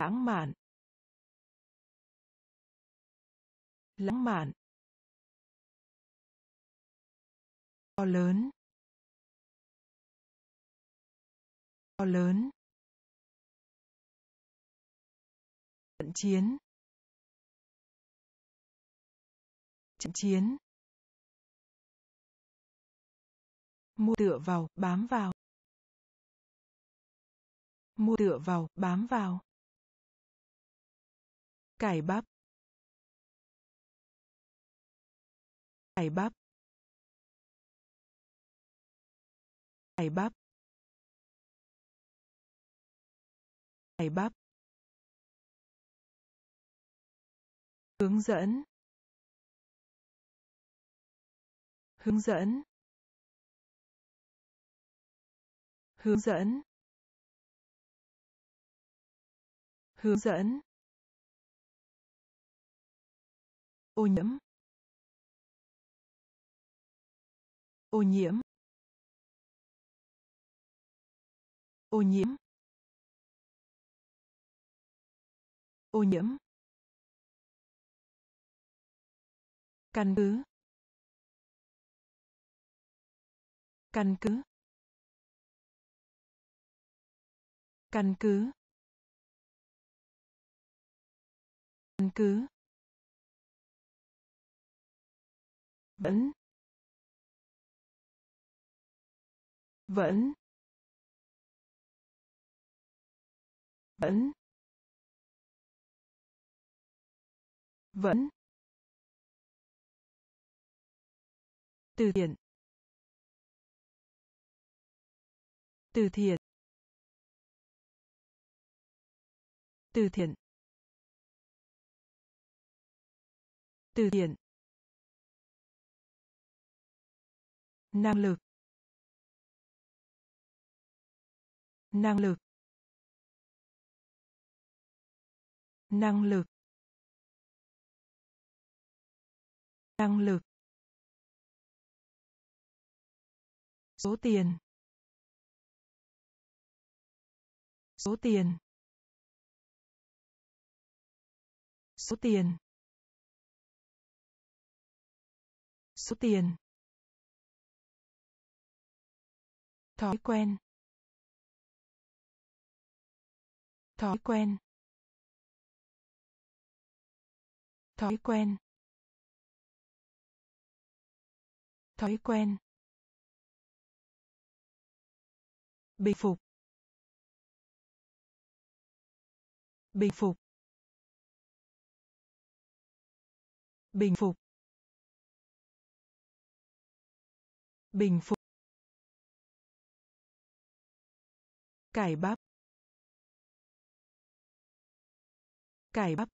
Lãng mạn. Lãng mạn. To lớn. To lớn. Trận chiến. Trận chiến. Mua tựa vào, bám vào. Mua tựa vào, bám vào cải bắp. Cải bắp. Cải bắp. Cải bắp. Hướng dẫn. Hướng dẫn. Hướng dẫn. Hướng dẫn. Ô nhiễm. Ô nhiễm. Ô nhiễm. Ô nhiễm. Căn cứ. Căn cứ. Căn cứ. Căn cứ. Vẫn. Vẫn. Vẫn. Vẫn. Từ thiện. Từ thiện. Từ thiện. Từ thiện. Năng lực. Năng lực. Năng lực. Năng lực. Số tiền. Số tiền. Số tiền. Số tiền. Thói quen. Thói quen. Thói quen. Thói quen. Bình phục. Bình phục. Bình phục. Bình phục. Cải bắp. Cải bắp.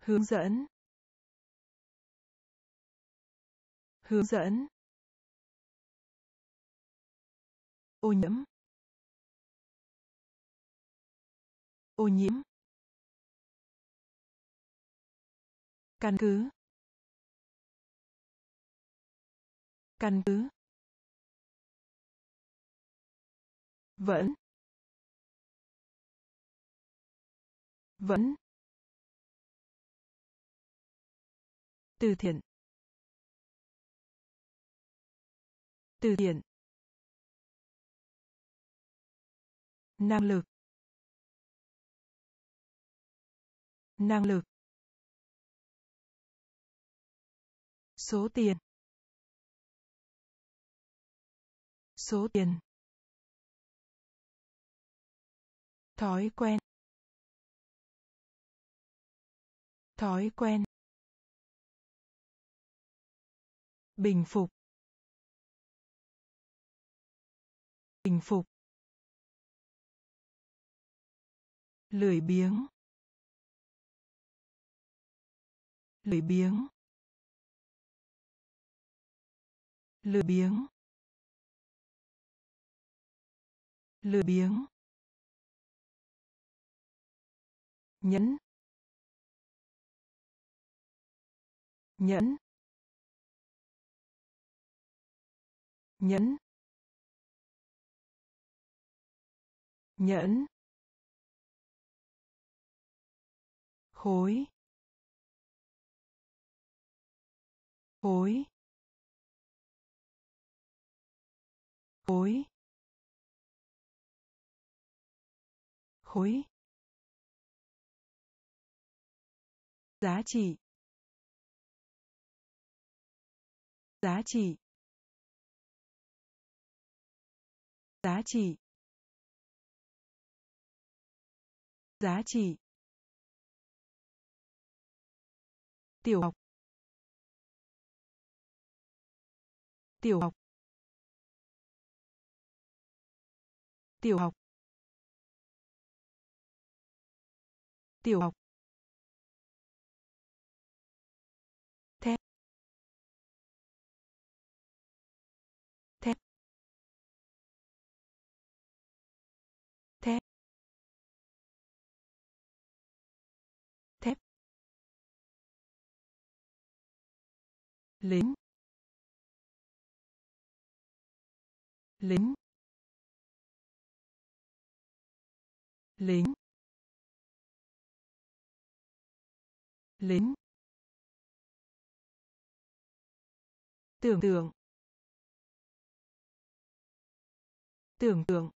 Hướng dẫn. Hướng dẫn. Ô nhiễm. Ô nhiễm. Căn cứ. Căn cứ. Vẫn vẫn từ thiện từ thiện năng lực năng lực số tiền số tiền thói quen. Thói quen. Bình phục. Bình phục. Lười biếng. Lười biếng. Lười biếng. Lười biếng. Nhẫn nhẫn nhẫn nhẫn khối khối khối khối giá trị. Giá trị. Giá trị. Giá trị. Tiểu học. Tiểu học. Tiểu học. Tiểu học. Lính lính lính lính. Tưởng tượng tưởng tượng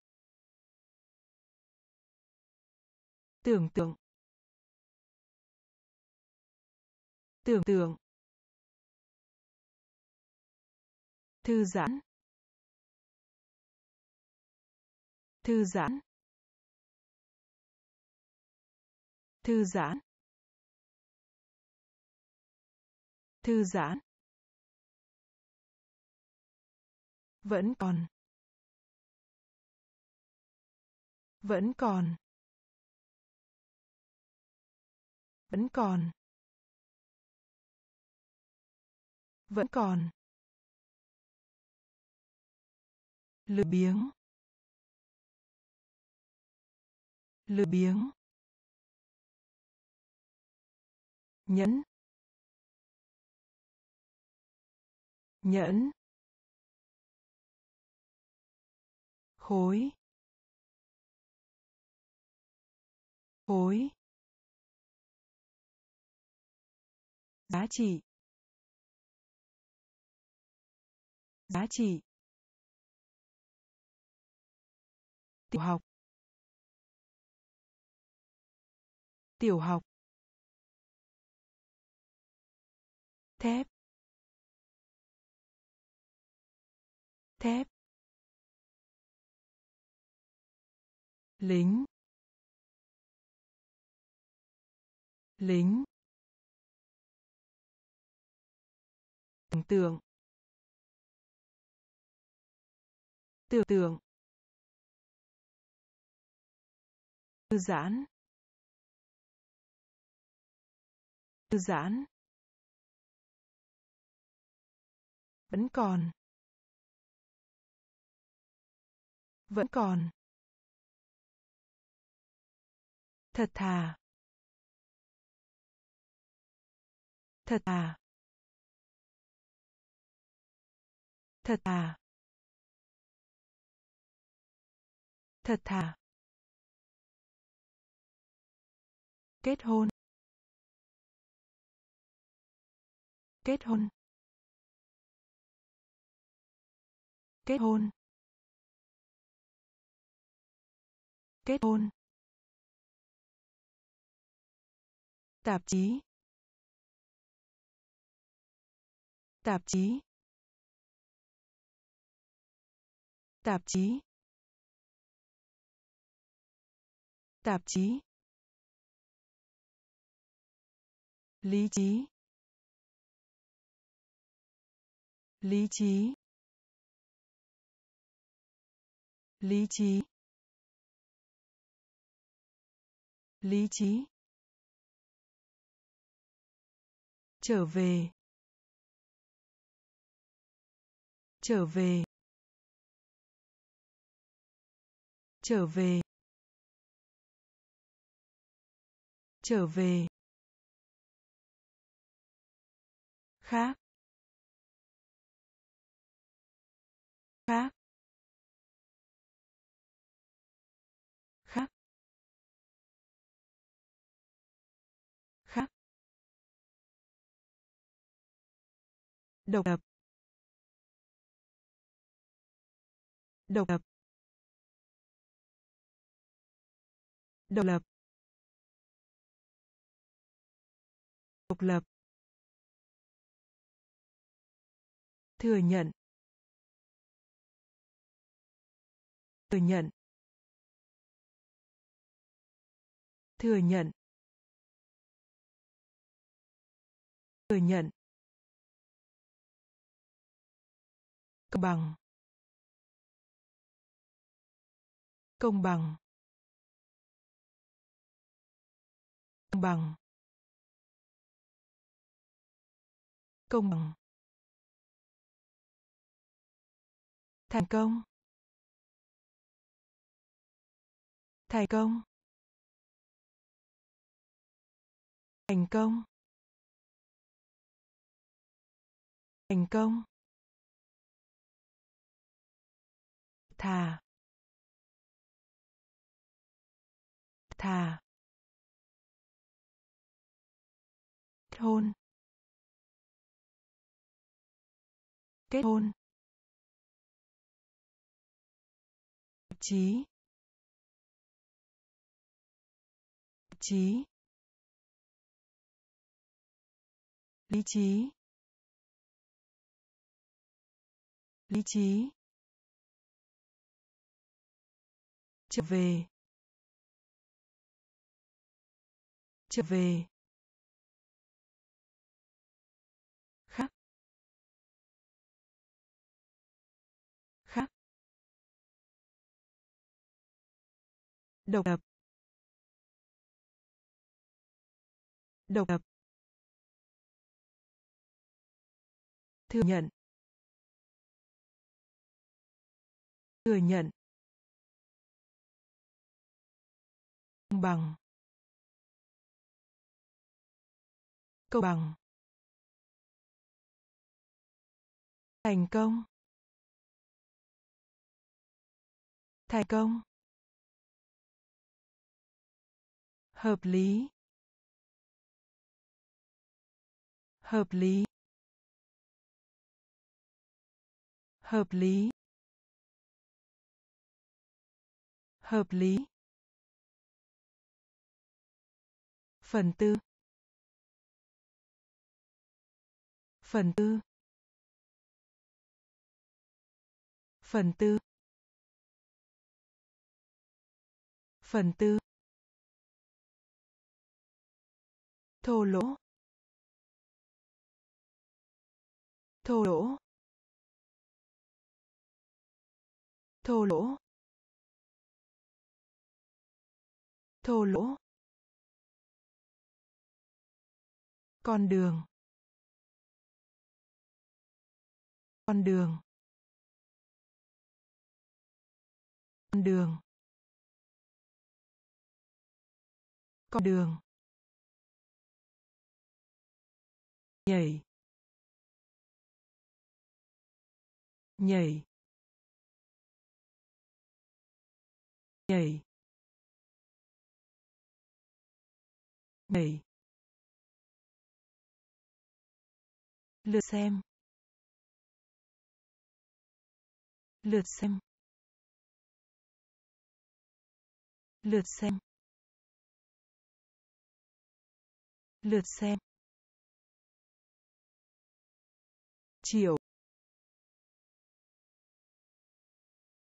tưởng tượng. Tưởng tượng thư giãn. Thư giãn. Thư giãn. Thư giãn. Vẫn còn. Vẫn còn. Vẫn còn. Vẫn còn. Lười biếng. Lười biếng. Nhẫn. Nhẫn. Khối khối giá trị. Giá trị. Tiểu học. Tiểu học. Thép. Thép. Lính. Lính. Tưởng tượng. Tưởng tượng. Giãn. Thư giãn. Vẫn còn. Vẫn còn. Thật thà. Thật thà. Thật thà. Thật thà. Kết hôn. Kết hôn. Kết hôn. Kết hôn. Tạp chí. Tạp chí. Tạp chí. Tạp chí. Lý trí. Lý trí. Lý trí. Lý trí. Trở về. Trở về. Trở về. Trở về. Khác. Khác. Khác. Khác. Độc lập. Độc lập. Độc lập. Độc lập. Thừa nhận. Thừa nhận. Thừa nhận. Thừa nhận. Công bằng. Công bằng. Công bằng. Công bằng. Thành công. Thành công. Thành công. Thành công. Thà. Thà. Kết hôn. Kết hôn. Chí chí lý trí. Lý trí. Trở về. Trở về. Độc lập. Độc lập. Thừa nhận. Thừa nhận. Công bằng. Công bằng. Thành công. Thành công. Hợp lý. Hợp lý. Hợp lý. Hợp lý. Phần tư. Phần tư. Phần tư. Phần tư. Thô lỗ. Thô lỗ. Thô lỗ. Thô lỗ. Con đường. Con đường. Con đường. Con đường. Nhảy nhảy nhảy nhảy lượt xem. Lượt xem. Lượt xem. Lượt xem. Chiều.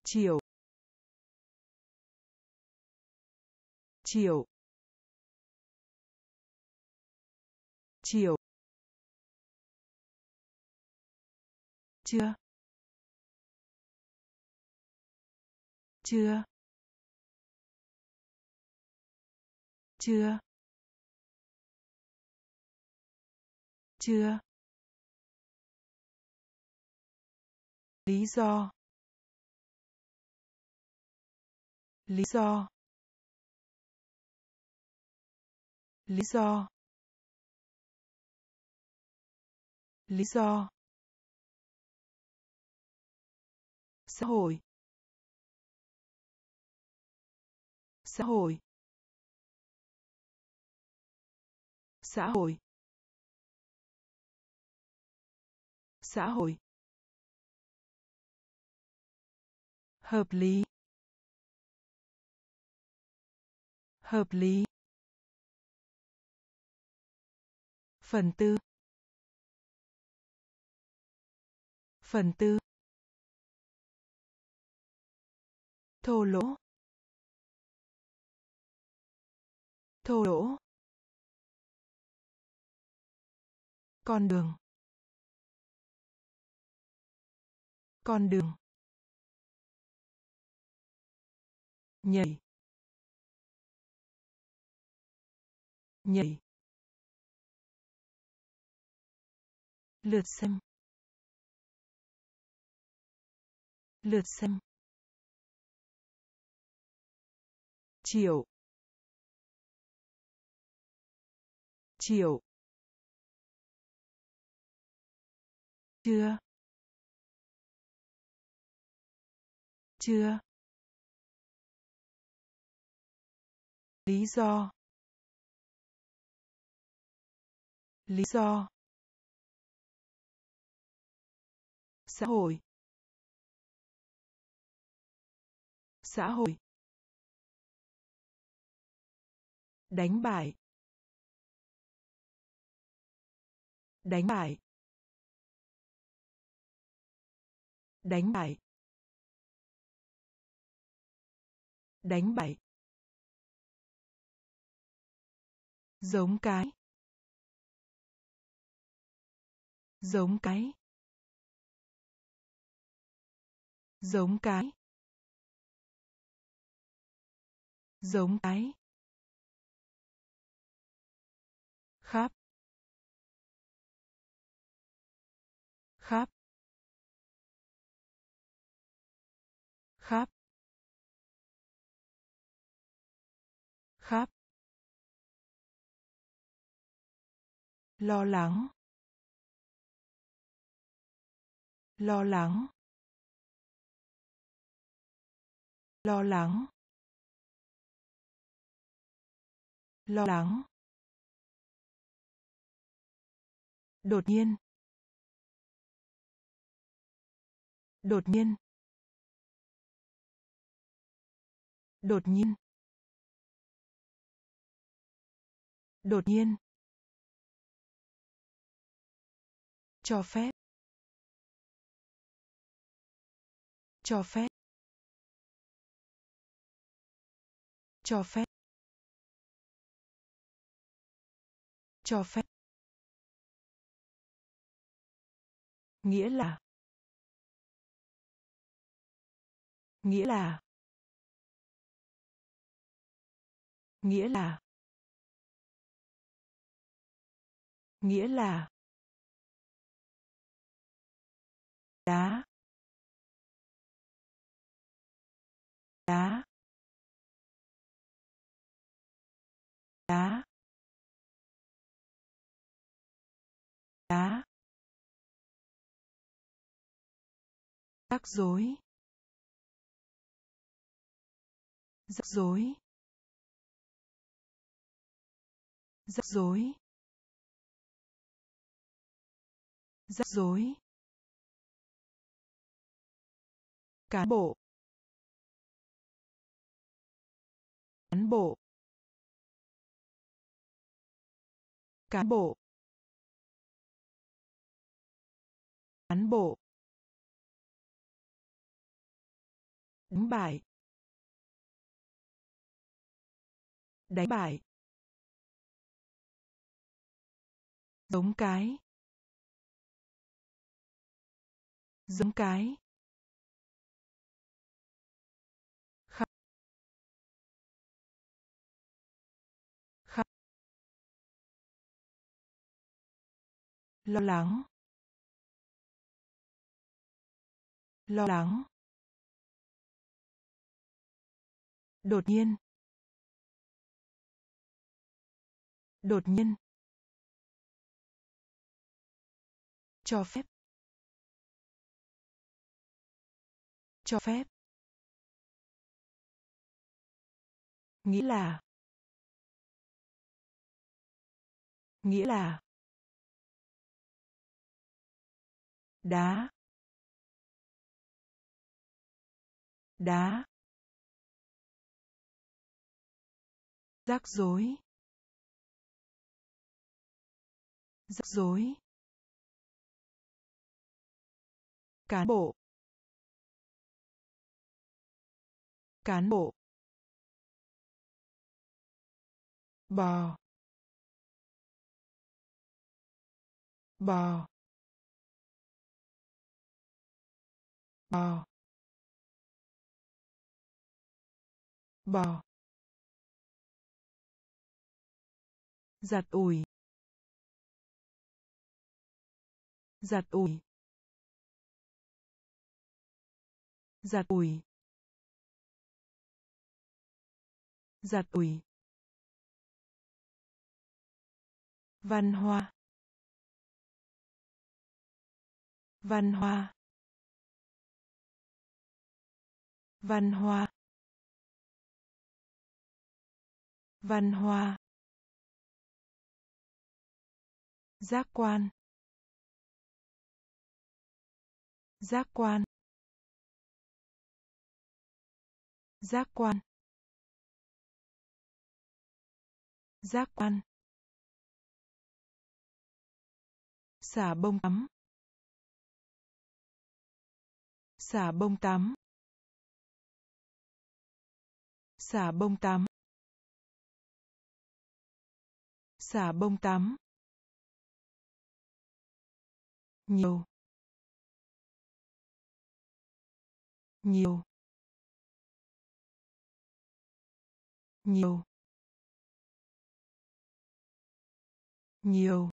Chiều. Chiều. Chiều. Chưa. Chưa. Chưa. Chưa. Lý do. Lý do. Lý do. Lý do. Xã hội. Xã hội. Xã hội. Xã hội. Hợp lý. Hợp lý. Phần tư. Phần tư. Thô lỗ. Thô lỗ. Con đường. Con đường. Nhảy nhảy lượt xem lượt xem chiều chiều chưa chưa lý do. Lý do. Xã hội. Xã hội. Đánh bại. Đánh bại. Đánh bại. Đánh bại. Giống cái. Giống cái. Giống cái. Giống cái. Khắp. Khắp. Khắp. Lo lắng. Lo lắng. Lo lắng. Lo lắng. Đột nhiên. Đột nhiên. Đột nhiên. Đột nhiên. Cho phép. Cho phép. Cho phép. Cho phép. Nghĩa là. Nghĩa là. Nghĩa là. Nghĩa là. Đá. Đá. Đá. Đá. Rắc rối. Rắc rối. Rắc rối. Rắc rối. Cán bộ. Cán bộ. Cán bộ. Cán bộ. Đánh bại đánh bại giống cái. Giống cái. Lo lắng lo lắng. Đột nhiên đột nhiên. Cho phép cho phép. Nghĩa là nghĩa là. Đá. Đá. Rắc rối. Rắc rối. Cán bộ. Cán bộ. Bò. Bò. Bò. Bò. Giặt ủi. Giặt ủi. Giặt ủi. Giặt ủi. Văn hoa. Văn hoa. Văn hoa. Văn hoa. Giác quan. Giác quan. Giác quan. Giác quan. Xả bông tắm. Xả bông tắm. Xả bông tắm xả bông tắm nhiều. Nhiều. Nhiều. Nhiều.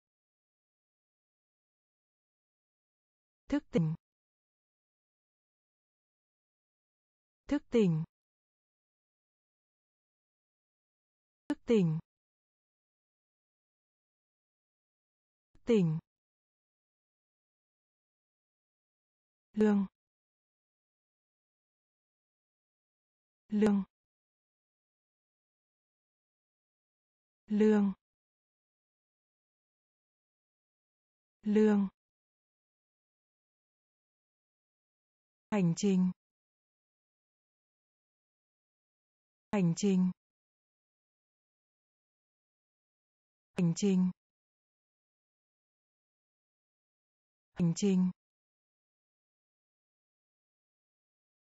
Thức tỉnh. Thức tỉnh. Tỉnh. Tỉnh. Lương. Lương. Lương. Lương. Hành trình. Hành trình. Hành trình. Hành trình.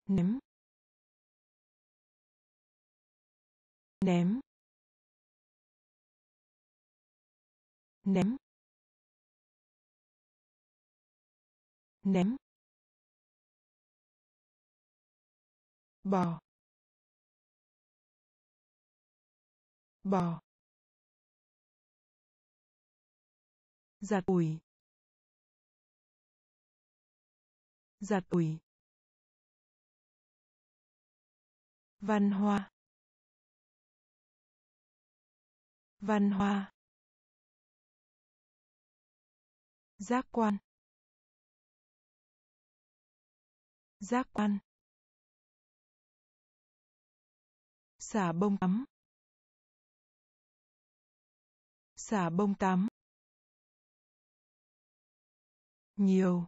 Ném ném ném ném bò. Bò. Giặt ủi. Giặt ủi. Văn hoa. Văn hoa. Giác quan. Giác quan. Xả bông tắm. Xả bông tắm nhiều.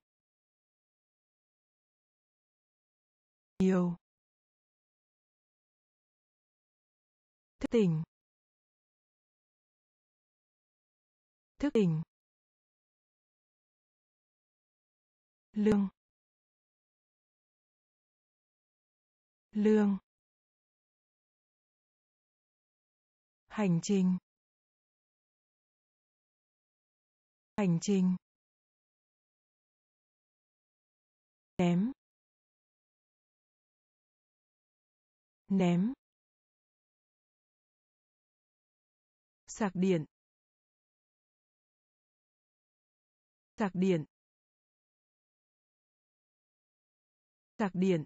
Nhiều. Thức tỉnh. Thức tỉnh. Lương. Lương. Hành trình. Hành trình. Ném. Ném. Sạc điện. Sạc điện. Sạc điện.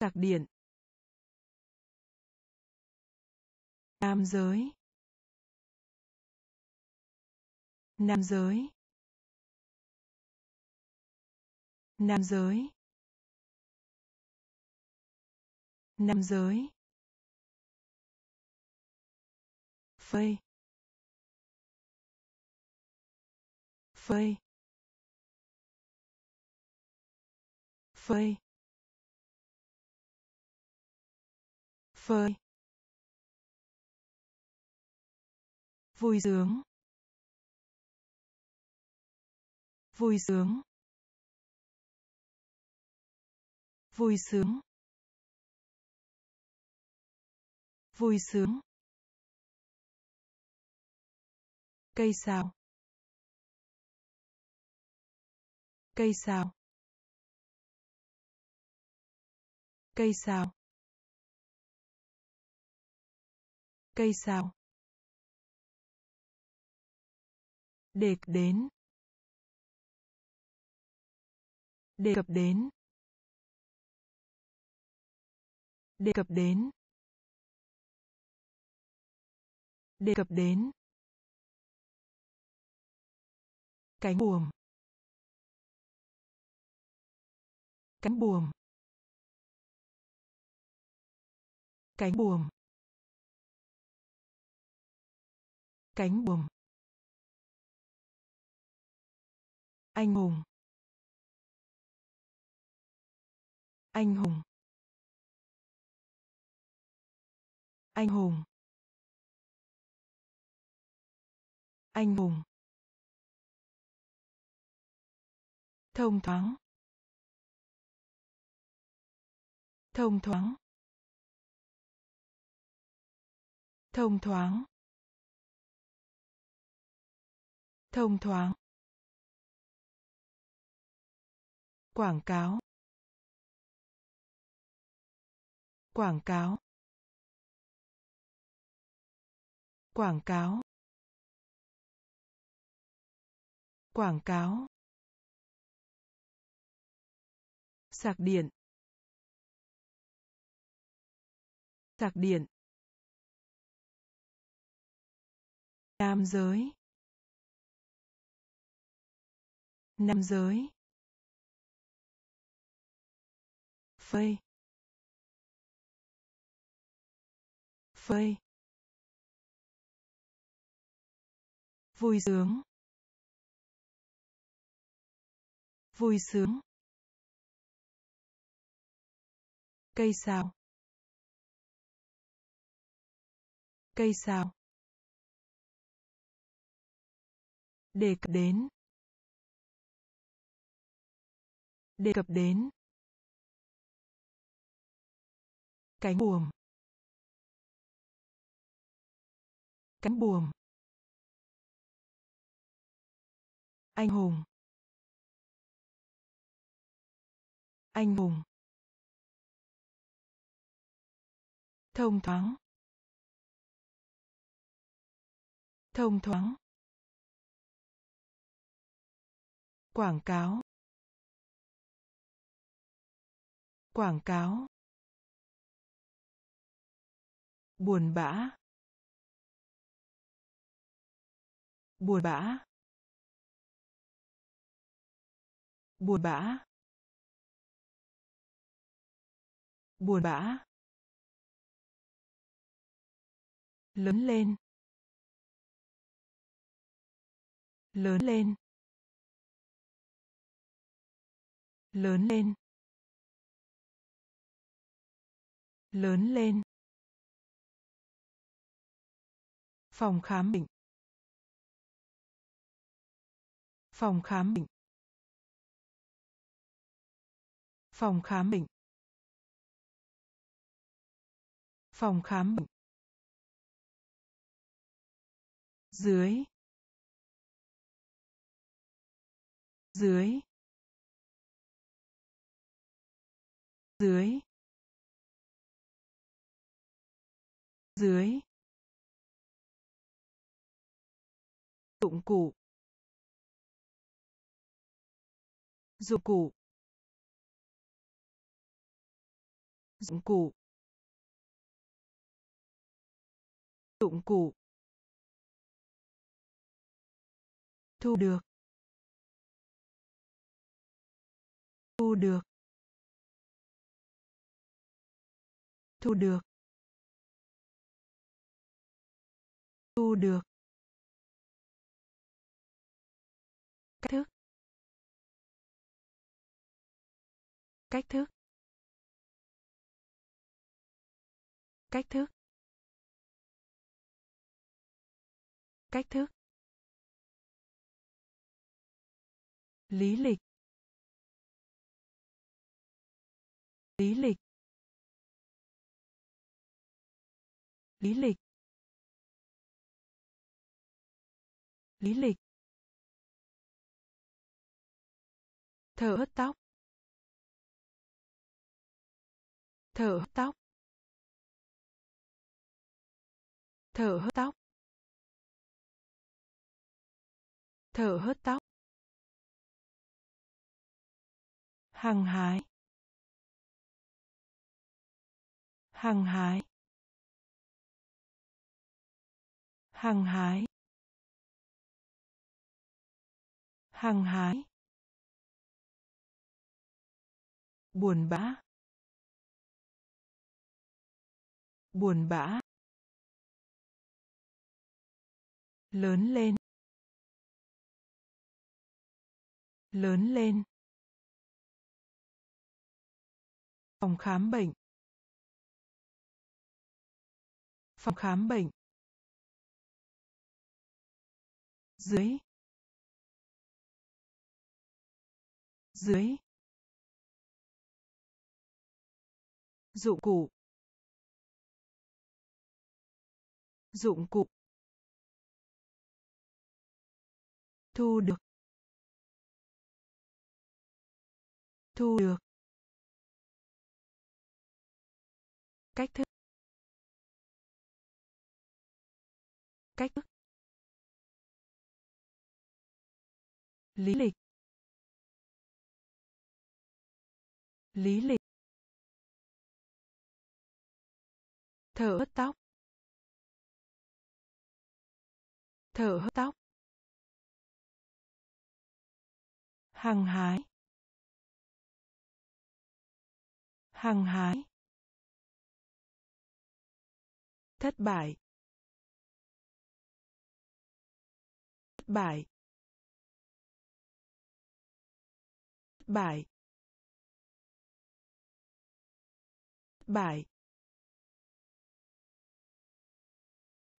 Sạc điện. Nam giới. Nam giới. Nam giới. Nam giới. Phơi phơi phơi phơi vui sướng. Vui sướng. Vui sướng. Vui sướng. Cây sao cây sao cây sao cây sao đề cập đến. Đề cập đến. Đề cập đến. Đề cập đến. Cánh buồm. Cánh buồm. Cánh buồm. Cánh buồm. Anh hùng. Anh hùng. Anh hùng. Anh hùng. Thông thoáng. Thông thoáng. Thông thoáng. Thông thoáng. Quảng cáo. Quảng cáo. Quảng cáo. Quảng cáo. Sạc điện. Sạc điện. Nam giới. Nam giới. Phơi phơi vui sướng. Vui sướng. Cây sao cây sao đề cập đến. Đề cập đến. Cánh buồm. Cánh buồm. Anh hùng. Anh hùng. Thông thoáng. Thông thoáng. Quảng cáo. Quảng cáo. Buồn bã. Buồn bã. Buồn bã. Buồn bã. Lớn lên. Lớn lên. Lớn lên. Lớn lên. Phòng khám bệnh. Phòng khám bệnh. Phòng khám bệnh. Phòng khám bệnh. Dưới. Dưới. Dưới. Dưới. Dụng cụ. Dụng cụ. Dụng cụ. Dụng cụ. Thu được. Thu được. Thu được. Thu được. Cách thức. Cách thức. Cách thức. Cách thức. Lý lịch. Lý lịch. Lý lịch. Lý lịch. Thở hớt tóc. Thở hớt tóc. Thở hớt tóc. Thở hớt tóc. Hăng hái. Hăng hái. Hăng hái. Hăng hái. Buồn bã. Buồn bã. Lớn lên. Lớn lên. Phòng khám bệnh. Phòng khám bệnh. Dưới. Dưới. Dụng cụ. Dụng cụ. Thu được. Thu được. Cách thức. Cách thức. Lý lịch. Lý lịch. Thở hớt tóc. Thở hớt tóc. Hàng hái. Hàng hái. Thất bại. Thất bại. Thất bại. Thất bại.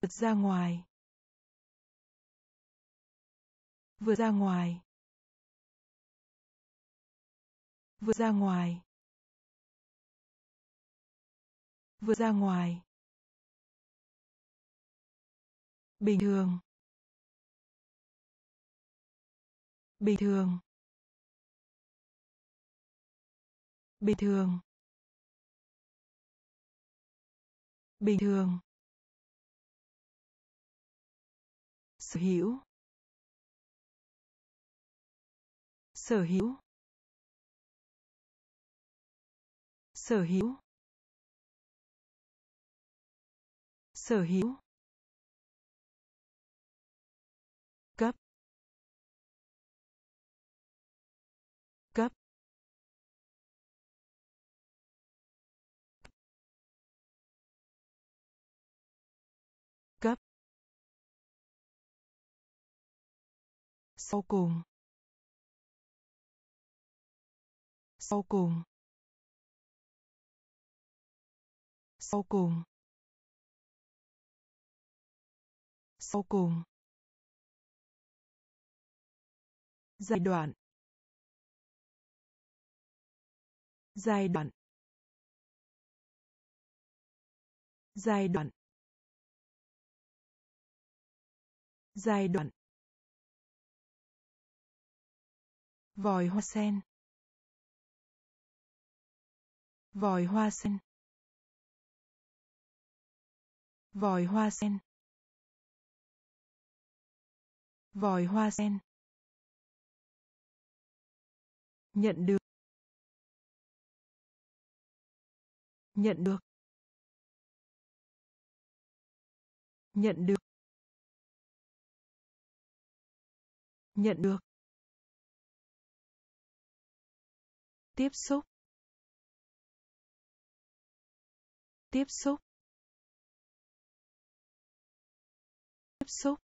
Vượt ra ngoài. Vượt ra ngoài. Vượt ra ngoài. Vượt ra ngoài. Bình thường. Bình thường. Bình thường. Bình thường. Sở hữu. Sở hữu. Sở hữu. Sở hữu. Cấp. Cấp. Cấp. Sau cùng. Sau cùng. Sau cùng. Sau cùng. Giai đoạn. Giai đoạn. Giai đoạn. Giai đoạn. Vòi hoa sen. Vòi hoa sen vòi hoa sen. Vòi hoa sen. Nhận được. Nhận được. Nhận được. Nhận được. Tiếp xúc. Tiếp xúc. Xúc.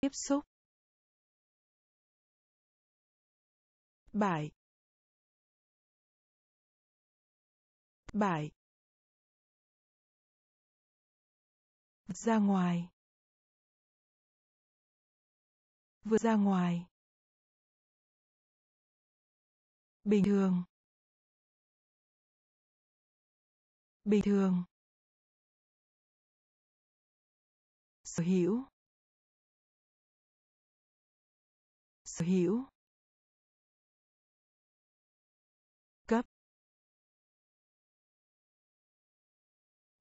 Tiếp xúc. Bại bại ra ngoài. Vượt ra ngoài. Bình thường. Bình thường. Sở hữu. Sở hữu. Cấp.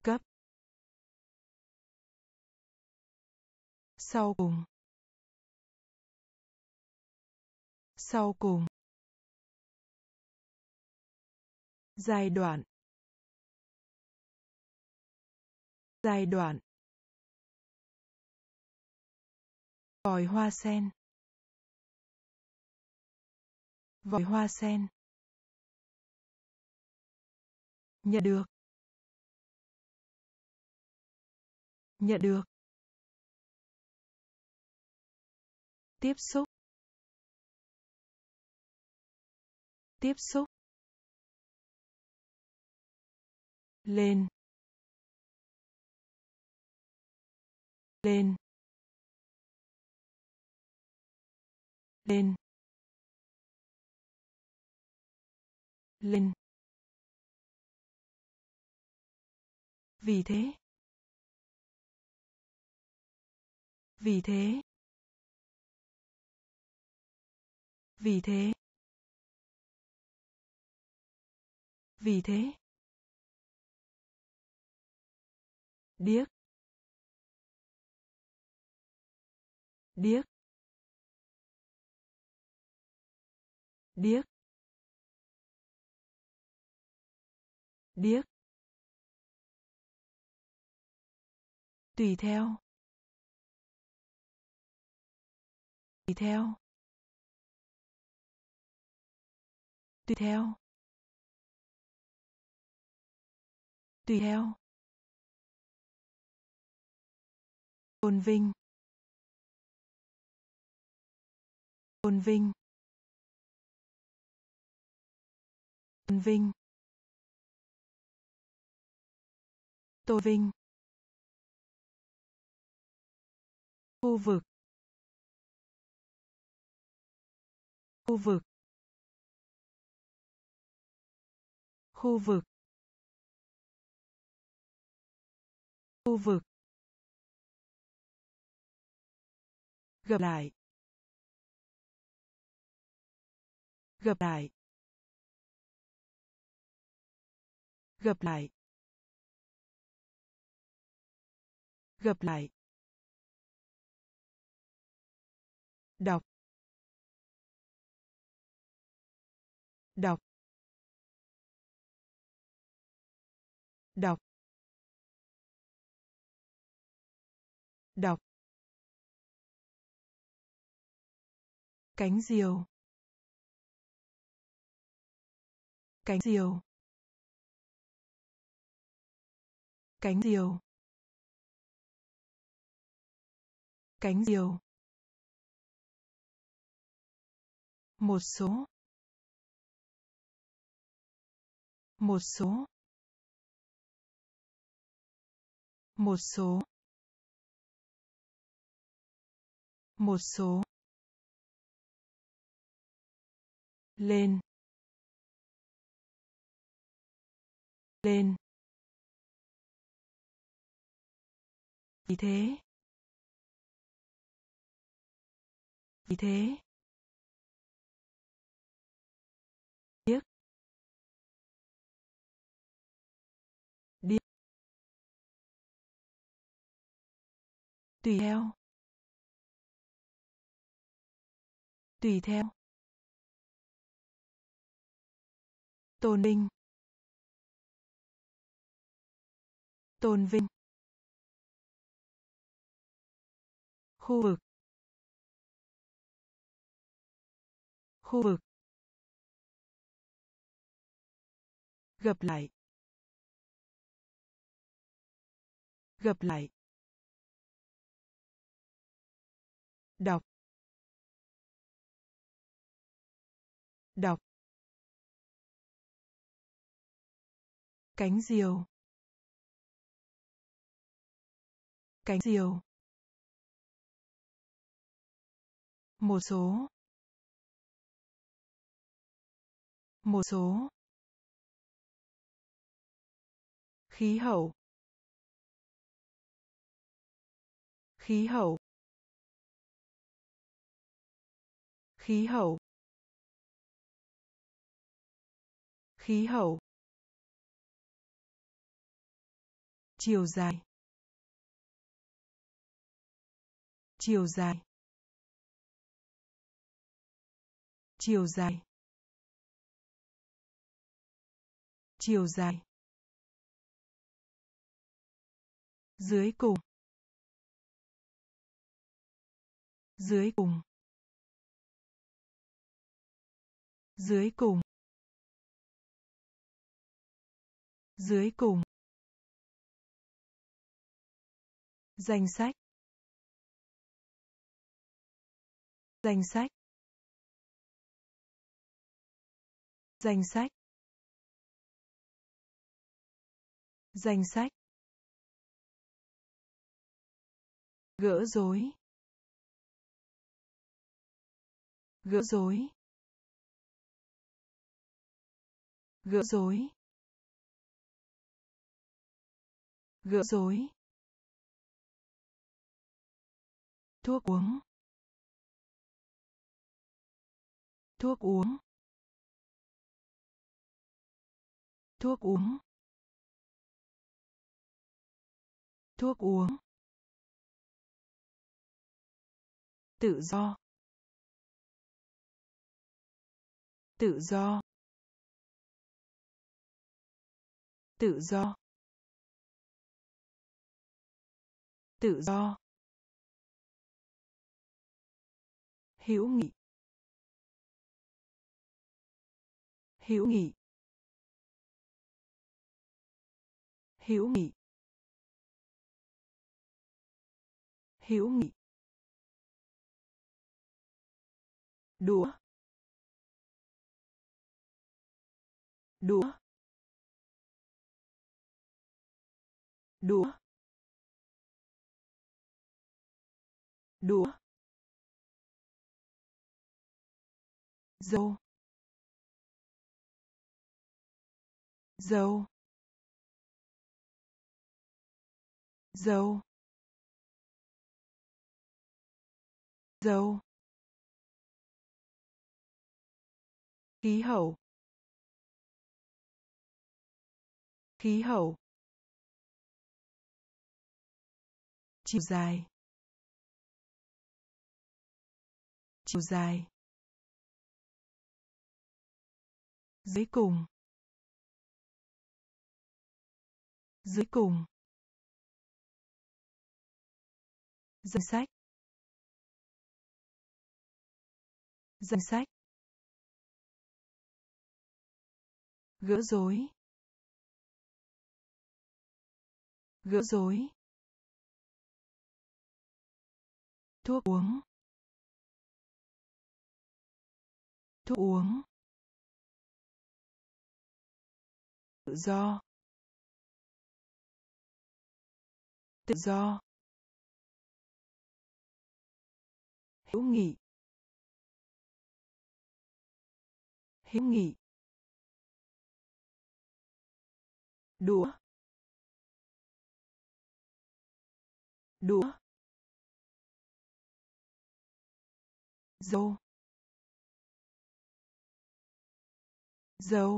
Cấp. Sau cùng. Sau cùng. Giai đoạn. Giai đoạn. Vòi hoa sen. Vòi hoa sen. Nhận được. Nhận được. Tiếp xúc. Tiếp xúc. Lên. Lên. Lên. Lên. Vì thế. Vì thế. Vì thế. Vì thế. Điếc. Điếc. Điếc. Điếc. Tùy theo. Tùy theo. Tùy theo. Tùy theo. Tôn vinh. Tôn vinh. Tôn vinh. Tôn vinh. Khu vực. Khu vực. Khu vực. Khu vực. Gặp lại. Gặp lại. Gặp lại. Gặp lại. Đọc. Đọc. Đọc. Đọc. Cánh diều. Cánh diều. Cánh diều. Cánh diều. Một số. Một số. Một số. Một số. Lên. Lên. Vì thế. Vì thế. Điếc điếc tùy theo. Tùy theo. Tôn vinh. Tôn vinh. Khu vực. Khu vực. Gặp lại. Gặp lại. Đọc. Đọc. Cánh diều. Cánh diều. Một số. Một số. Khí hậu. Khí hậu. Khí hậu. Khí hậu. Chiều dài. Chiều dài. Chiều dài. Chiều dài. Dưới cùng. Dưới cùng. Dưới cùng. Dưới cùng. Danh sách. Danh sách. Danh sách. Danh sách. Gỡ rối. Gỡ rối. Gỡ rối. Gỡ rối. Thuốc uống. Thuốc uống. Thuốc uống. Thuốc uống. Tự do. Tự do. Tự do. Tự do. Hữu nghị. Hữu nghị. Hữu nghị. Hữu nghị. Đũa. Đũa. Đũa. Đũa. Dâu. Dâu. Dầu, dầu, khí hậu. Khí hậu. Chiều dài. Chiều dài. Dưới cùng. Dưới cùng. Danh sách. Danh sách. Gỡ rối. Gỡ rối. Thuốc uống. Thuốc uống. Tự do. Tự do. Hữu nghị. Hữu nghị. Đùa, đùa, dâu. Dâu.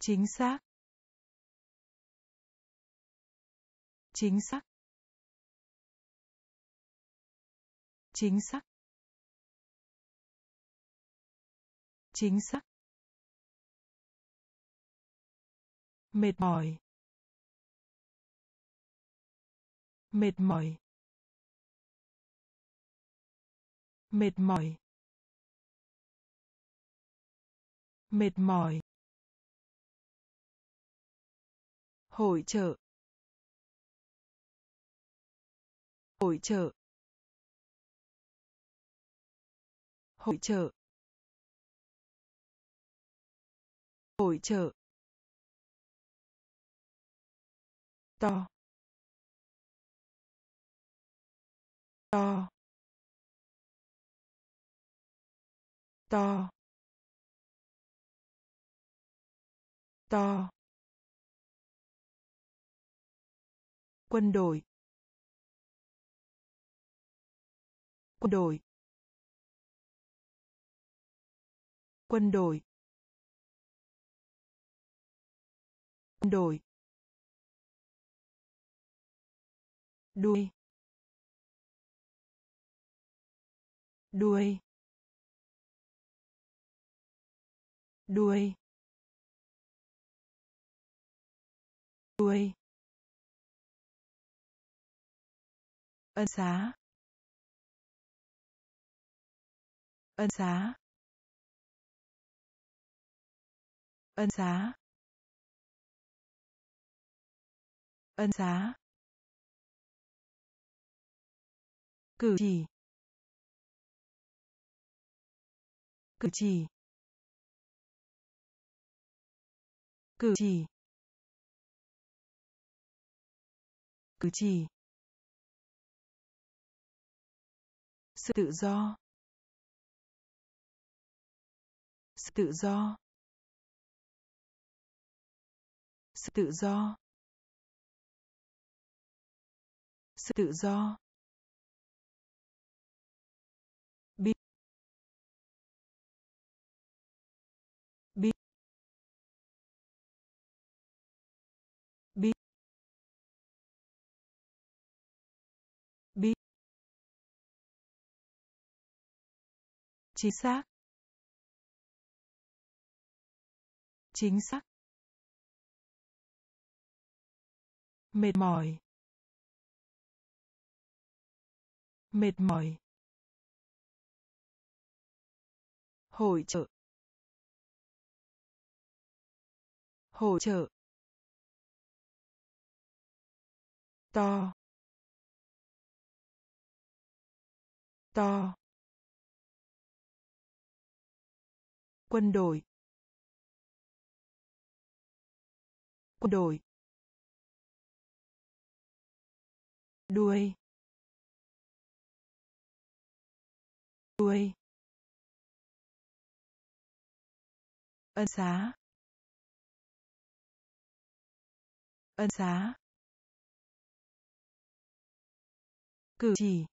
Chính xác. Chính xác. Chính xác. Chính xác. Mệt mỏi. Mệt mỏi. Mệt mỏi. Mệt mỏi. Hội trợ. Hội trợ. Hội trợ hội trợ to. To. To. To. Quân đội. Quân đội. Quân đội. Quân đội. Đuôi. Đuôi. Đuôi. Đuôi. Ân xá. Ân xá. Ân xá. Ân xá. Cử chỉ. Cử chỉ. Cử chỉ. Cử chỉ. Sự tự do. Sự tự do. Sự tự do. Sự tự do. Chính xác. Chính xác. Mệt mỏi. Mệt mỏi. Hội trợ. Hỗ trợ. To. To. Quân đội. Quân đội. Đuôi đuôi, ân xá ân xá, cử chỉ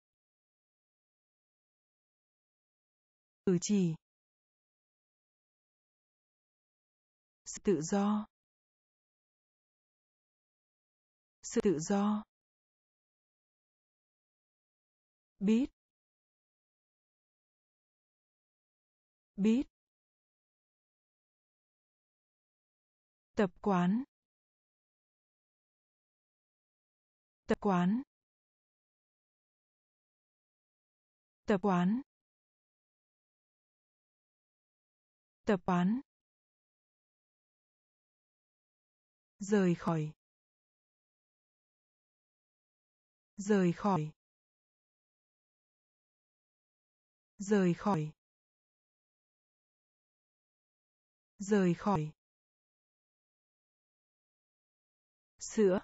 cử chỉ, sự tự do, sự tự do. Biết. Biết. Tập quán. Tập quán. Tập quán. Tập quán. Rời khỏi. Rời khỏi. Rời khỏi. Rời khỏi. Sữa.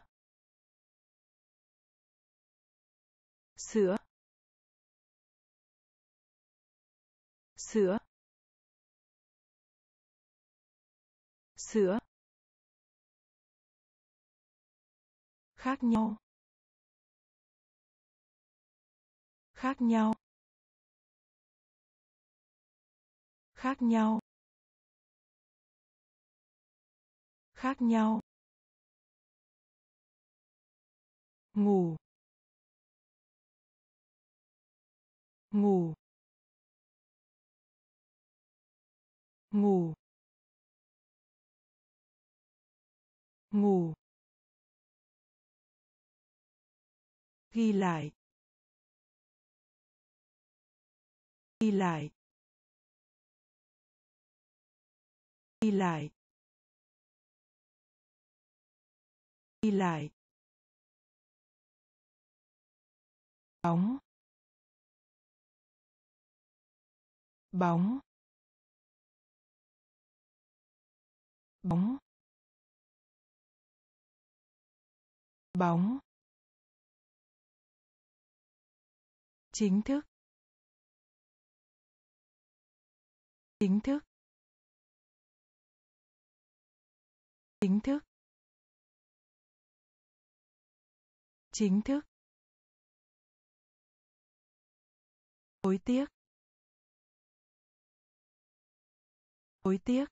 Sữa. Sữa. Sữa. Khác nhau. Khác nhau. Khác nhau. Khác nhau. Ngủ. Ngủ. Ngủ. Ngủ. Ghi lại. Ghi lại. Đi lại. Đi lại. Bóng. Bóng. Bóng. Bóng. Chính thức. Chính thức. Chính thức. Chính thức. Hối tiếc. Hối tiếc.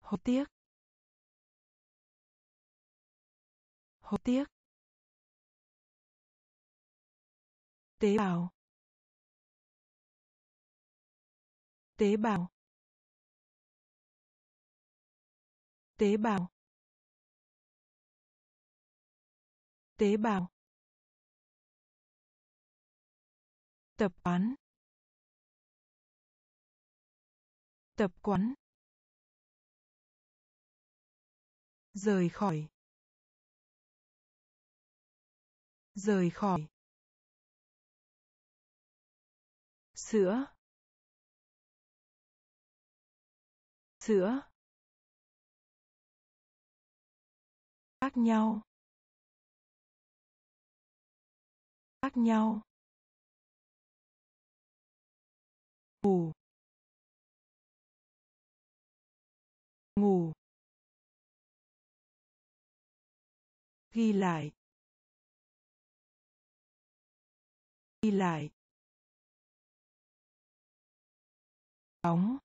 Hối tiếc. Hối tiếc. Tế bào. Tế bào. Tế bào. Tế bào. Tập quán. Tập quán. Rời khỏi. Rời khỏi. Sữa. Sữa. Khác nhau. Khác nhau. Ngủ. Ngủ. Ghi lại. Ghi lại. Bóng.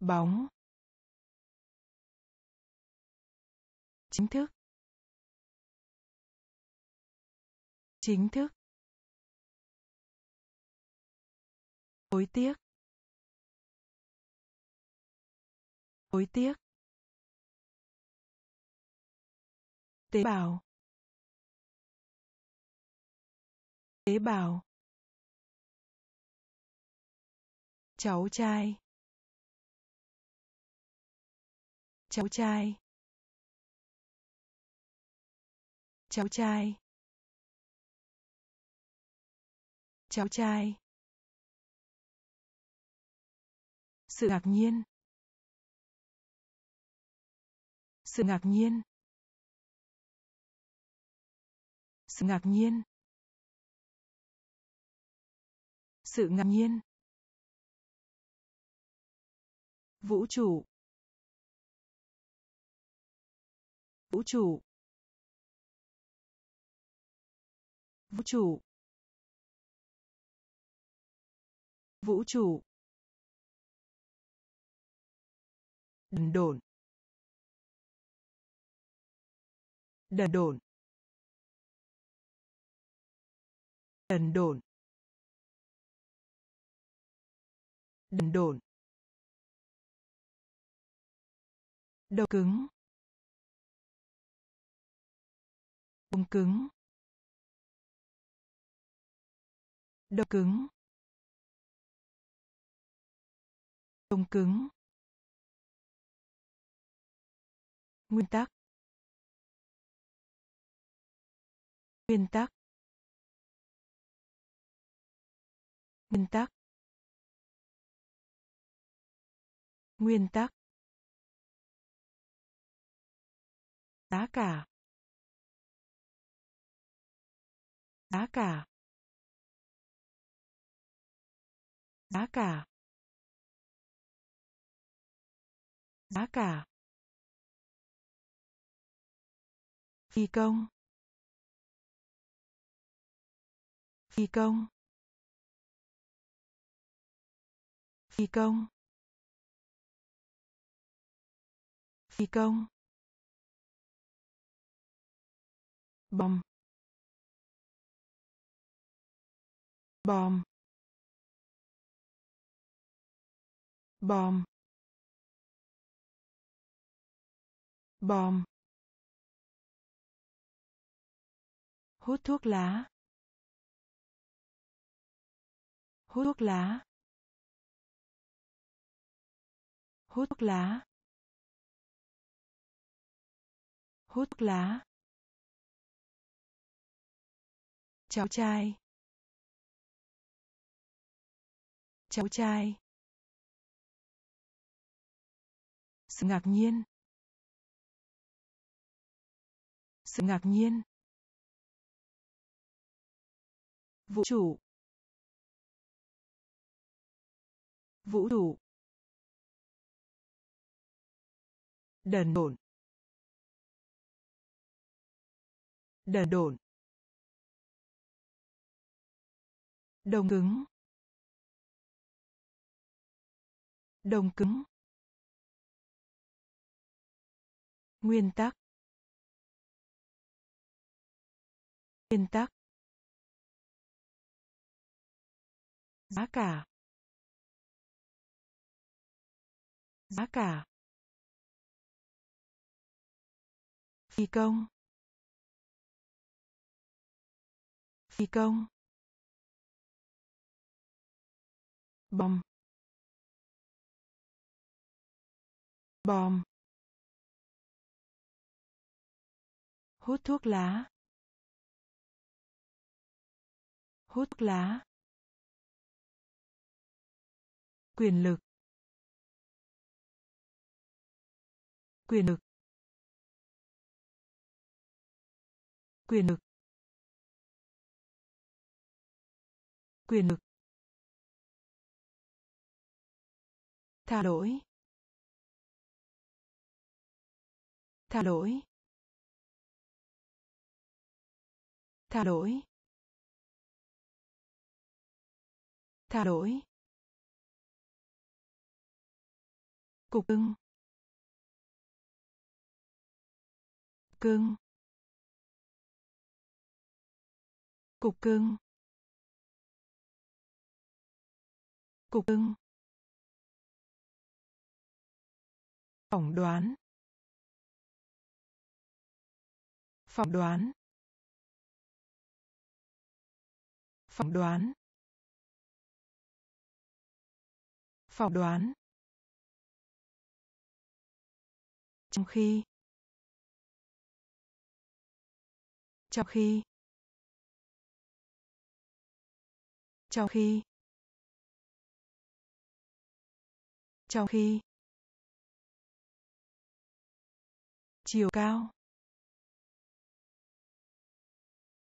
Bóng. Chính thức. Chính thức. Hối tiếc. Hối tiếc. Tế bào. Tế bào. Cháu trai. Cháu trai. Cháu trai. Cháu trai. Sự ngạc nhiên. Sự ngạc nhiên. Sự ngạc nhiên. Sự ngạc nhiên. Vũ trụ. Vũ trụ. Vũ trụ. Vũ trụ. Đần độn. Đần độn. Đần độn. Đần độn. Đầu cứng. Bông cứng. Đông cứng. Đông cứng. Nguyên tắc. Nguyên tắc. Nguyên tắc. Nguyên tắc. Giá cả. Giá cả. Giá cả giá cả phi công. Phi công. Phi công. Phi công. Bom. Bom. Bom. Bom. Hút thuốc lá. Hút thuốc lá. Hút thuốc lá. Hút thuốc lá. Cháu trai. Cháu trai. Sự ngạc nhiên. Sự ngạc nhiên. Vũ trụ. Vũ trụ. Đần độn. Đần độn. Đồng cứng. Đồng cứng. Nguyên tắc nguyên tắc giá cả giá cả phi công phi công bom bom hút thuốc lá. Hút thuốc lá. Quyền lực. Quyền lực. Quyền lực. Quyền lực. Tha lỗi. Tha lỗi. Tha lỗi. Tha lỗi. Cục cưng. Cưng. Cục cưng. Cục cưng. Phỏng đoán. Phỏng đoán. Phỏng đoán. Phỏng đoán. Trong khi. Trong khi. Trong khi. Trong khi. Chiều cao.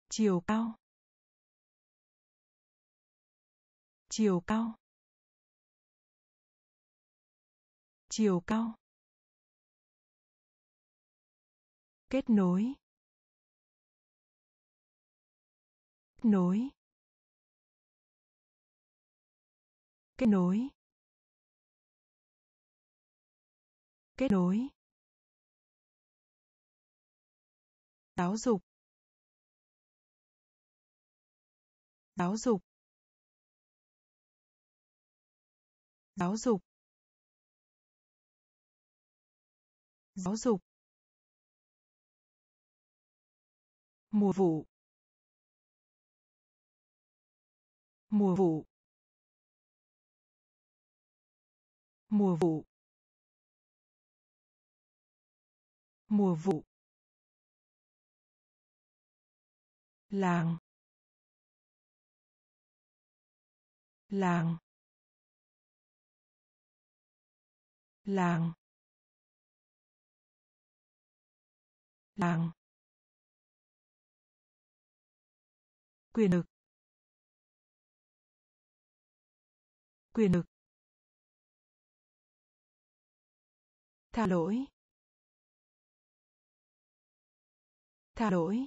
Chiều cao. Chiều cao. Chiều cao. Kết nối. Kết nối. Kết nối. Kết nối. Giáo dục. Giáo dục. Giáo dục. Giáo dục. Mùa vụ. Mùa vụ. Mùa vụ. Mùa vụ. Làng. Làng. Làng. Làng. Quyền lực. Quyền lực. Tha lỗi. Tha lỗi.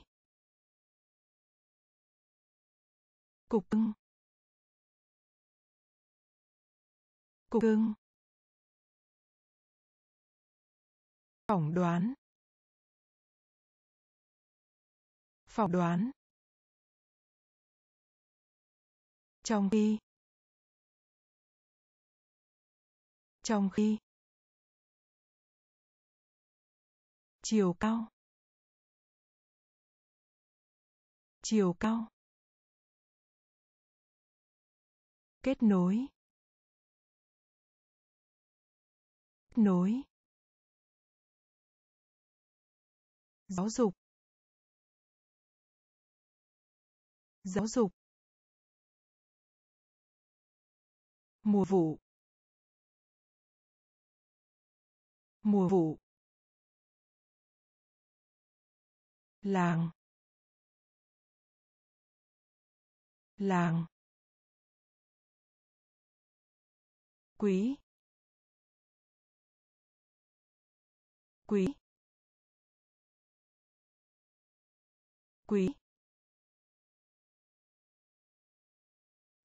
Cục cưng. Cục cưng. Phỏng đoán. Phỏng đoán. Trong khi. Trong khi. Chiều cao. Chiều cao. Kết nối. Kết nối. Giáo dục. Giáo dục. Mùa vụ. Mùa vụ. Làng. Làng. Quý. Quý. Quý.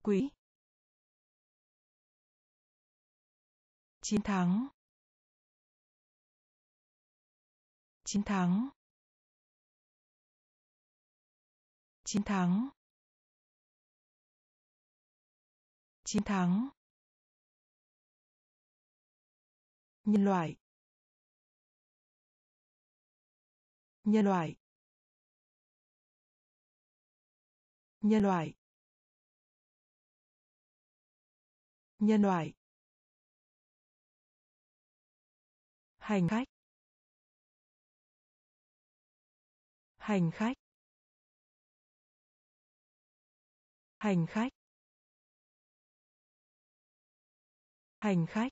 Quý. Chiến thắng. Chiến thắng. Chiến thắng. Chiến thắng. Nhân loại. Nhân loại. Nhân loại. Nhân loại. Hành khách. Hành khách. Hành khách. Hành khách.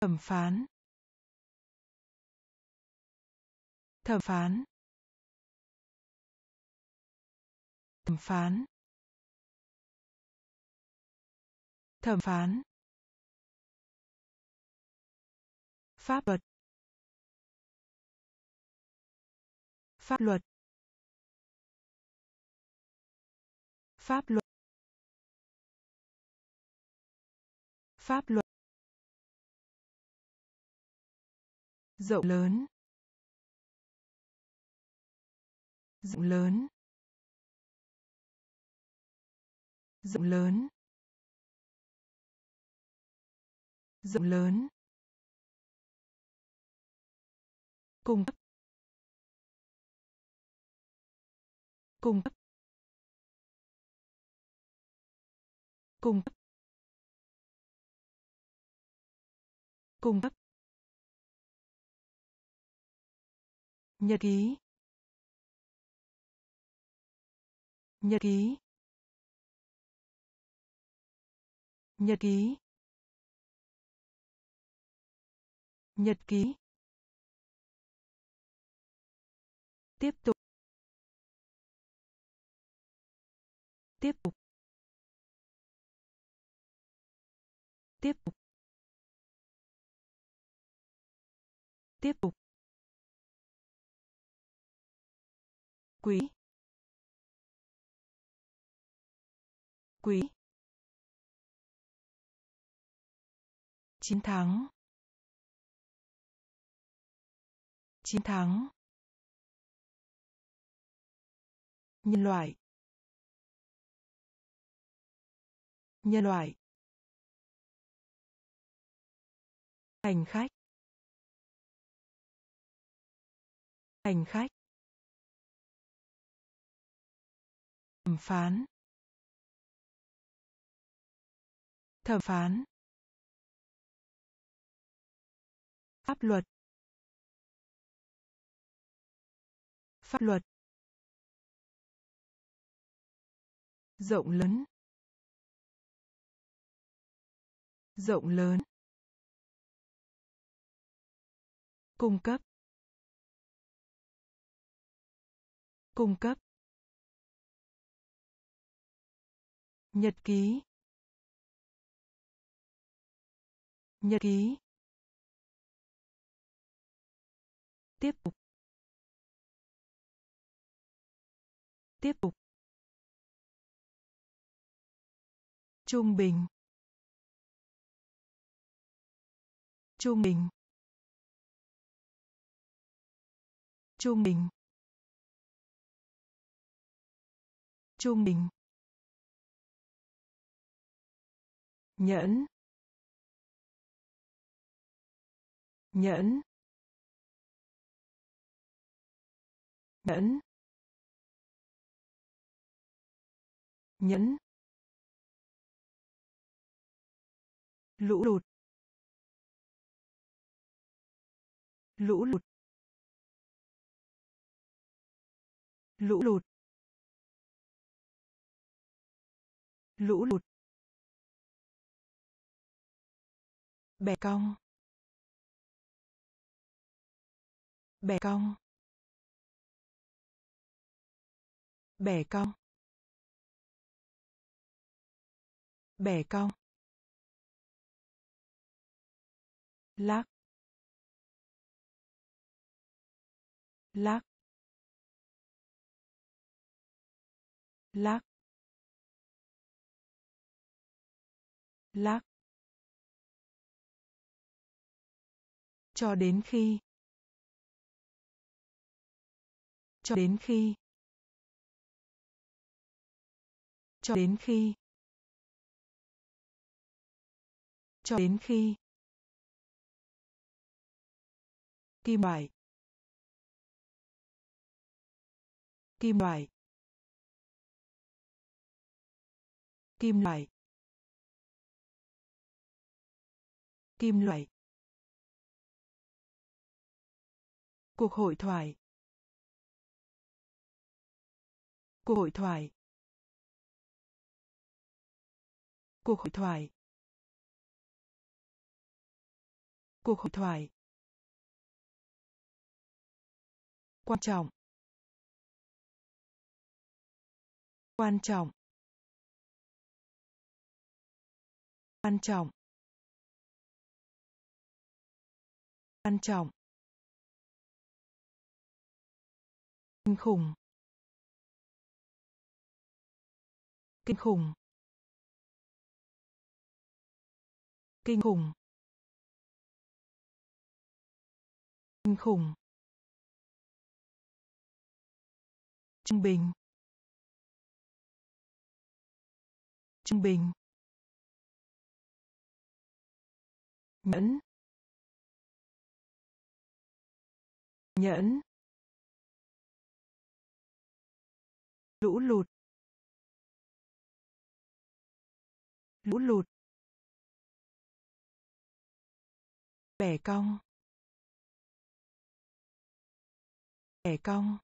Thẩm phán. Thẩm phán. Thẩm phán. Thẩm phán. Pháp luật. Pháp luật. Pháp luật. Pháp luật. Rộng lớn. Rộng lớn. Rộng lớn. Rộng lớn. Cung cấp. Cung cấp. Cung cấp. Cung cấp. Nhật ký. Nhật ký. Nhật ký. Nhật ký. Tiếp tục. Tiếp tục. Tiếp tục. Tiếp tục. Quý. Quý. Chiến thắng. Chiến thắng. Nhân loại. Nhân loại. Hành khách. Hành khách. Thẩm phán. Thẩm phán. Pháp luật. Pháp luật. Rộng lớn. Rộng lớn. Cung cấp. Cung cấp. Nhật ký. Nhật ký. Tiếp tục. Tiếp tục. Trung bình. Trung bình. Trung bình. Trung bình. Nhẫn. Nhẫn. Nhẫn. Nhẫn. Lũ lụt. Lũ lụt. Lũ lụt. Lũ lụt. Bè cong. Bè cong. Bè cong bè cong lắc. Lắc. Lắc. Lắc. Cho đến khi. Cho đến khi. Cho đến khi. Cho đến khi. Kim loại. Kim loại. Kim loại. Kim loại. Cuộc hội thoại. Cuộc hội thoại. Cuộc hội thoại. Cuộc hội thoại. Quan trọng. Quan trọng. Quan trọng. Quan trọng. Kinh khủng. Kinh khủng. Kinh khủng. Kinh khủng. Trung bình. Trung bình. Nhẫn. Nhẫn. Lũ lụt. Lũ lụt. Bẻ cong. Bẻ cong.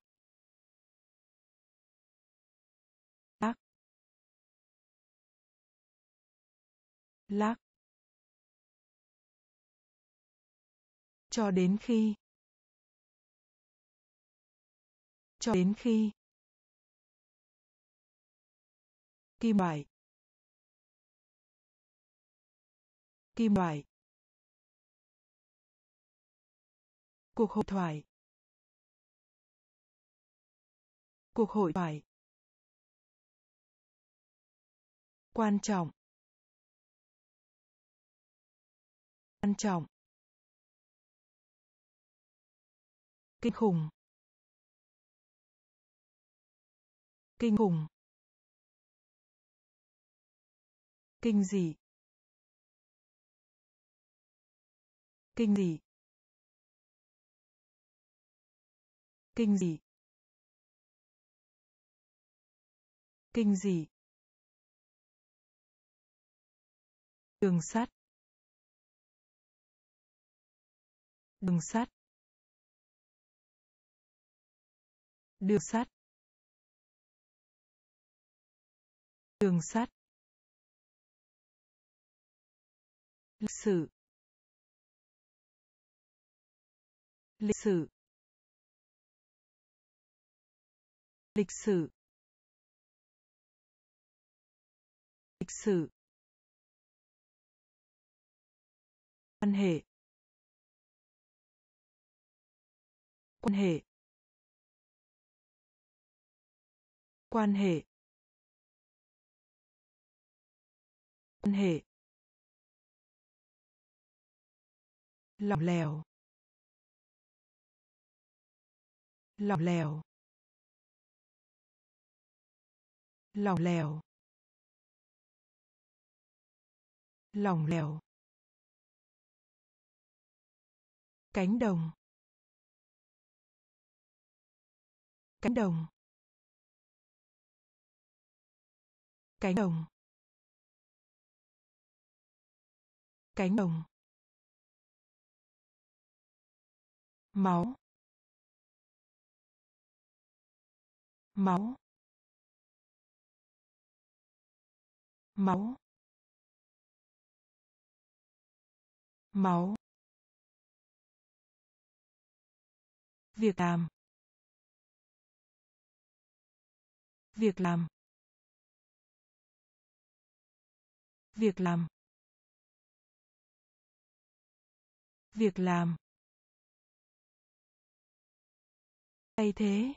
Lắc. Lắc. Cho đến khi. Cho đến khi. Kim loại. Kim loại. Cuộc hội thoại. Cuộc hội thoại. Quan trọng. Quan trọng. Kinh khủng. Kinh khủng. Kinh dị. Kinh dị. Kinh dị. Kinh dị. Đường sắt. Đường sắt. Đường sắt. Đường sắt. Lịch sử. Lịch sử. Lịch sử. Lịch sử. Quan hệ. Quan hệ. Quan hệ. Quan hệ. Lỏng lẻo. Lỏng lẻo. Lỏng lẻo. Lỏng lẻo. Cánh đồng. Cánh đồng. Cánh đồng. Cánh đồng. Máu. Máu. Máu. Máu. Việc làm. Việc làm. Việc làm. Việc làm. Thay thế.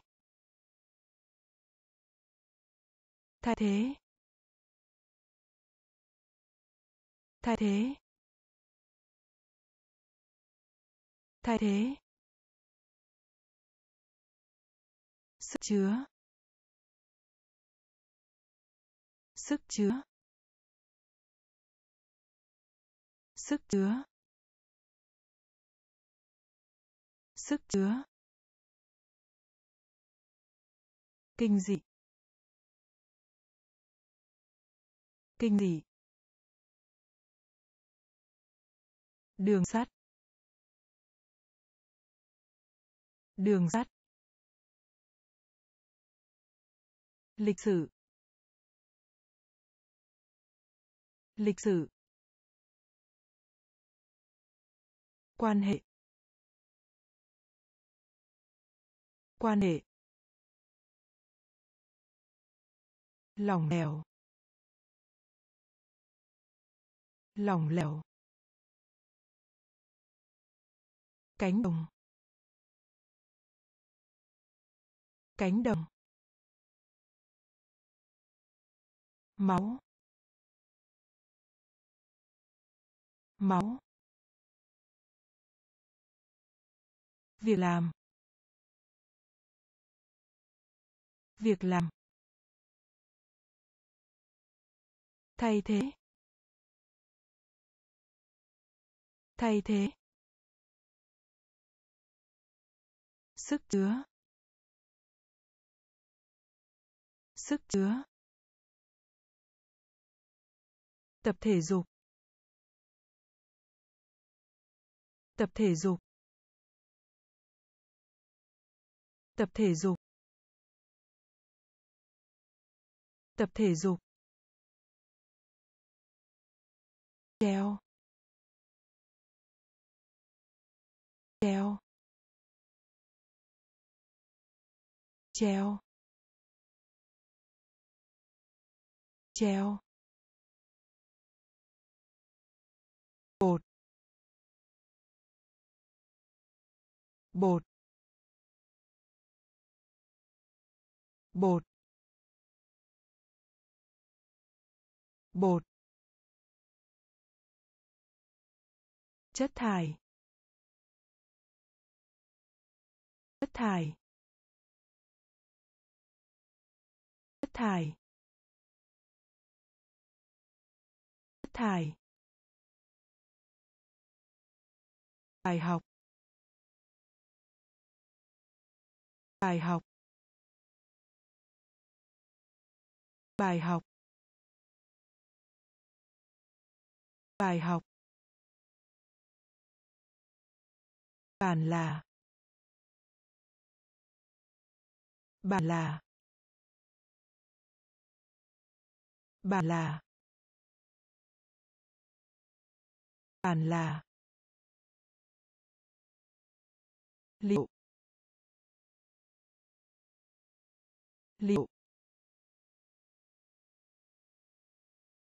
Thay thế. Thay thế. Thay thế. Sức chứa. Sức chứa. Sức chứa. Sức chứa. Kinh dị. Kinh dị. Đường sắt. Đường sắt. Lịch sử. Lịch sử. Quan hệ. Quan hệ. Lỏng lẻo. Lỏng lẻo. Cánh đồng. Cánh đồng. Máu. Máu. Việc làm. Việc làm. Thay thế. Thay thế. Sức chứa. Sức chứa. Tập thể dục. Tập thể dục. Tập thể dục. Tập thể dục. Treo treo treo treo bột. Bột. Bột. Bột. Chất thải. Chất thải. Thải. Thải. Bài học. Bài học. Bài học. Bài học. Bản là. Bản là. Bản là. Bản là. Liệu. Liệu.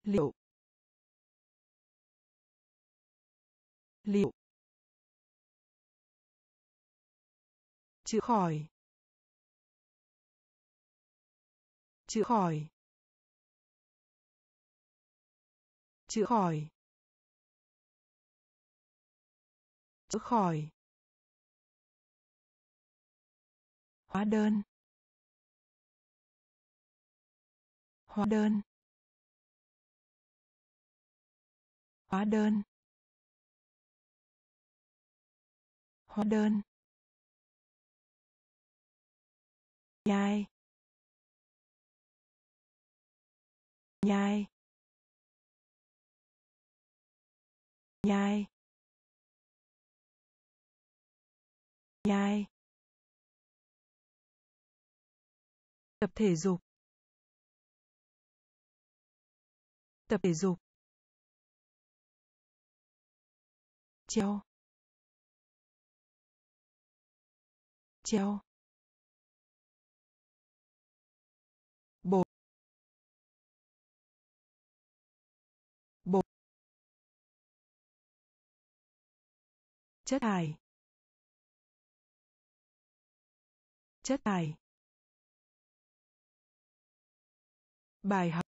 Liệu. Liệu. Chữa khỏi. Chữa khỏi. Chữa khỏi. Chữa khỏi. Hóa đơn. Hóa đơn. Hóa đơn. Hóa đơn. Nhai. Nhai. Nhai nhai tập thể dục. Tập thể dục. Treo. Treo. Chất thải. Chất thải. Bài học.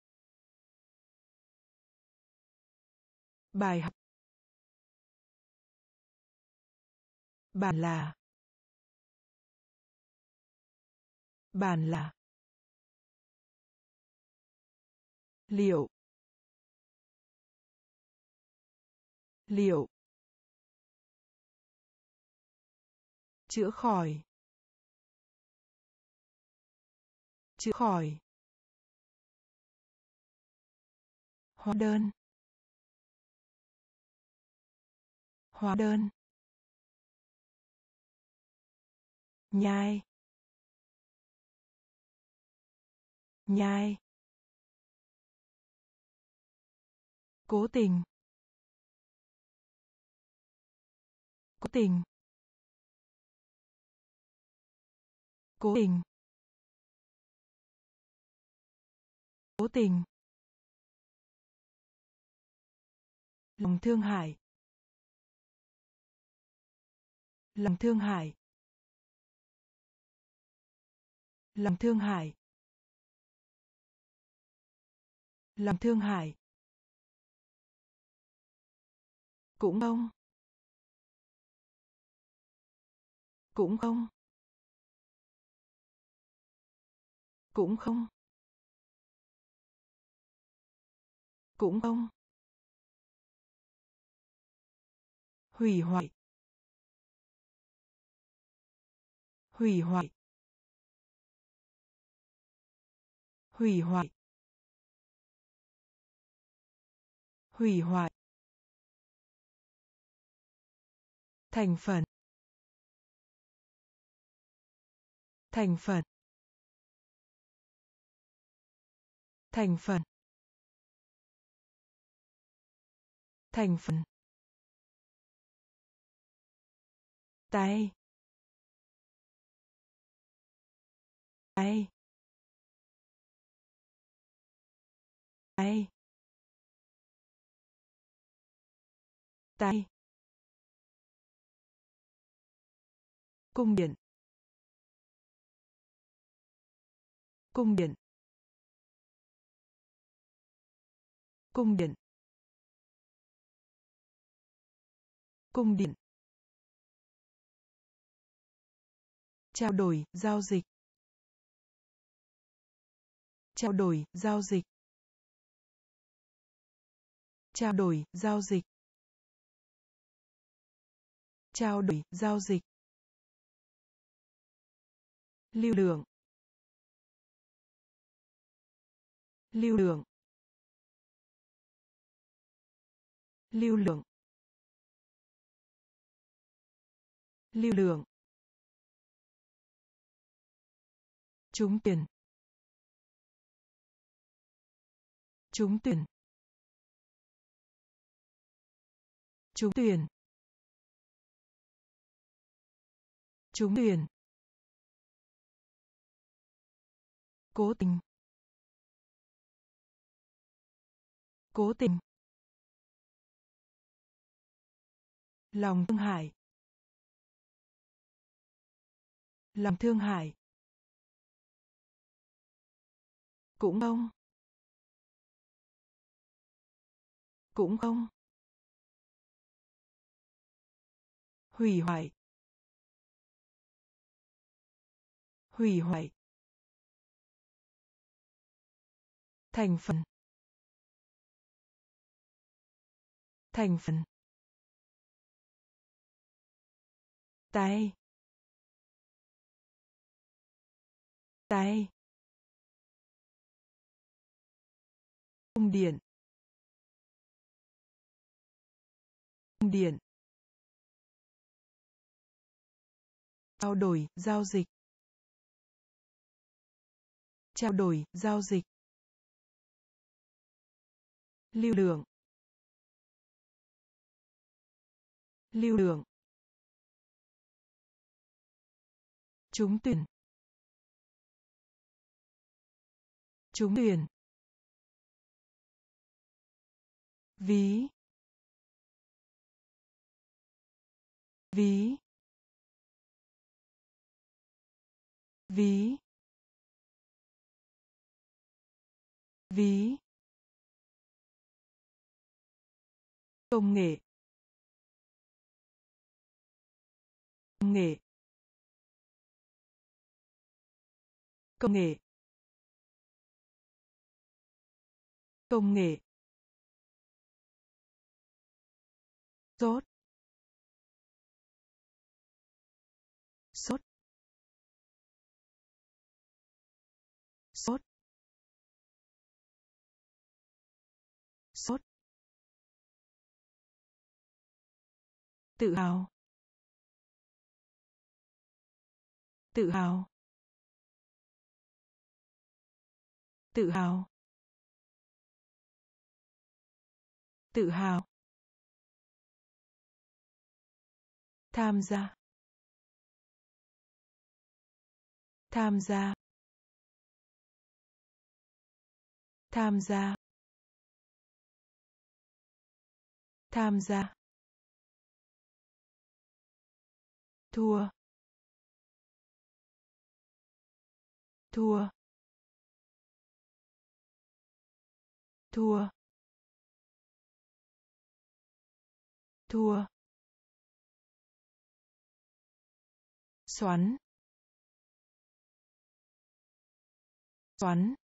Bài học. Bàn là. Bàn là. Liệu. Liệu. Chữa khỏi. Chữa khỏi. Hóa đơn. Hóa đơn. Nhai. Nhai. Cố tình. Cố tình. Cố tình. Cố tình. Lòng thương hại. Lòng thương hại. Lòng thương hại. Lòng thương hại. Cũng không. Cũng không. Cũng không. Cũng không. Hủy hoại. Hủy hoại. Hủy hoại. Hủy hoại. Thành phần. Thành phần. Thành phần. Thành phần. Tay. Tay. Tay. Tay. Cung điện. Cung điện. Cung điện. Cung điện. Trao đổi, giao dịch. Trao đổi, giao dịch. Trao đổi, giao dịch. Trao đổi, giao dịch. Lưu lượng. Lưu lượng. Lưu lượng. Lưu lượng. Trúng tuyển. Trúng tuyển. Trúng tuyển. Trúng tuyển. Cố tình. Cố tình. Lòng thương hại. Lòng thương hại. Cũng không. Cũng không. Hủy hoại. Hủy hoại. Thành phần. Thành phần. Tay. Tay. Cung điện. Cung điện. Trao đổi, giao dịch. Trao đổi, giao dịch. Lưu lượng. Lưu lượng. Trúng tuyển. Trúng tuyển. Ví. Ví. Ví. Ví. Công nghệ. Công nghệ. công nghệ. Công nghệ. Sốt. Sốt. Sốt. Sốt. Tự hào. Tự hào. Tự hào. Tự hào. Tham gia. Tham gia. Tham gia. Tham gia. Thua. Thua. Thua. Thua. Xoắn. Xoắn.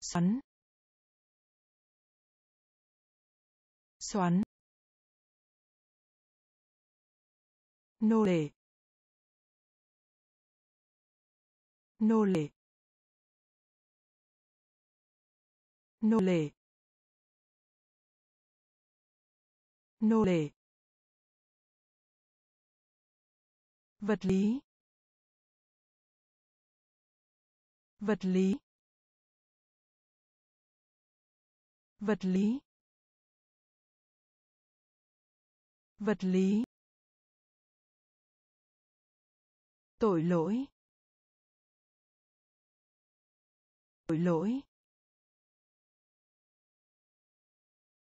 Xoắn. Xoắn. Nô lệ. Nô lệ. Nô lệ. Nô lệ. Vật lý. Vật lý. Vật lý. Vật lý. Tội lỗi. Tội lỗi.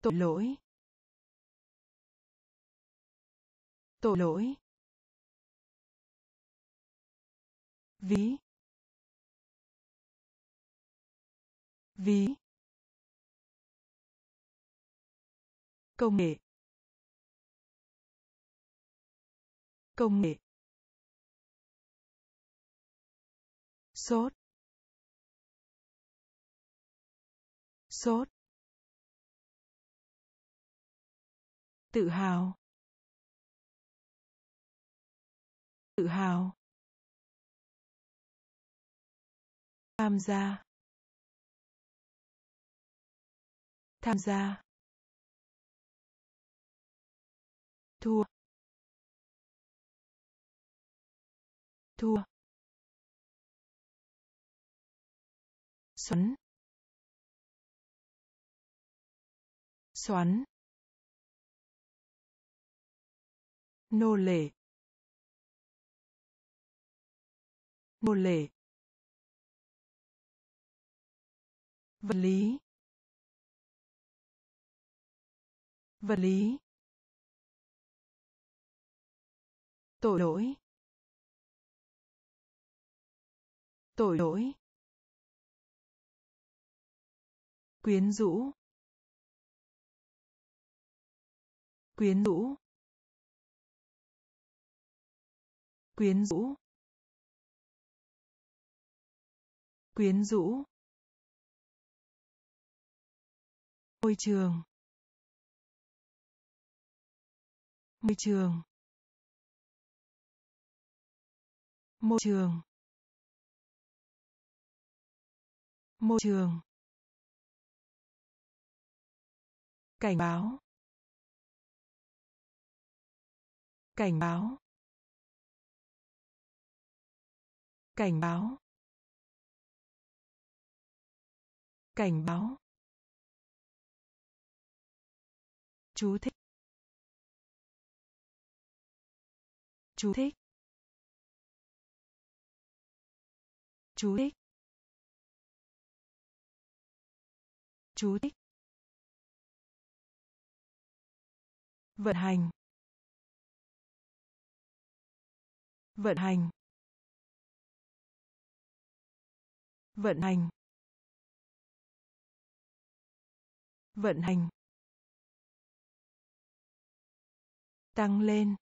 Tội lỗi. Tội lỗi. Ví. Ví. Công nghệ. Công nghệ. Sốt. Sốt. Tự hào. Tự hào. Tham gia. Tham gia. Thua. Thua. Xoắn. Xoắn. Nô lệ. Nô lệ. Vật lý. Vật lý. Tội lỗi. Tội lỗi. Quyến rũ. Quyến rũ. Quyến rũ. Quyến rũ. Môi trường. Môi trường. Môi trường. Môi trường. Cảnh báo. Cảnh báo. Cảnh báo. Cảnh báo. Chú thích. Chú thích. Chú thích. Chú thích. Vận hành. Vận hành. Vận hành vận hành tăng lên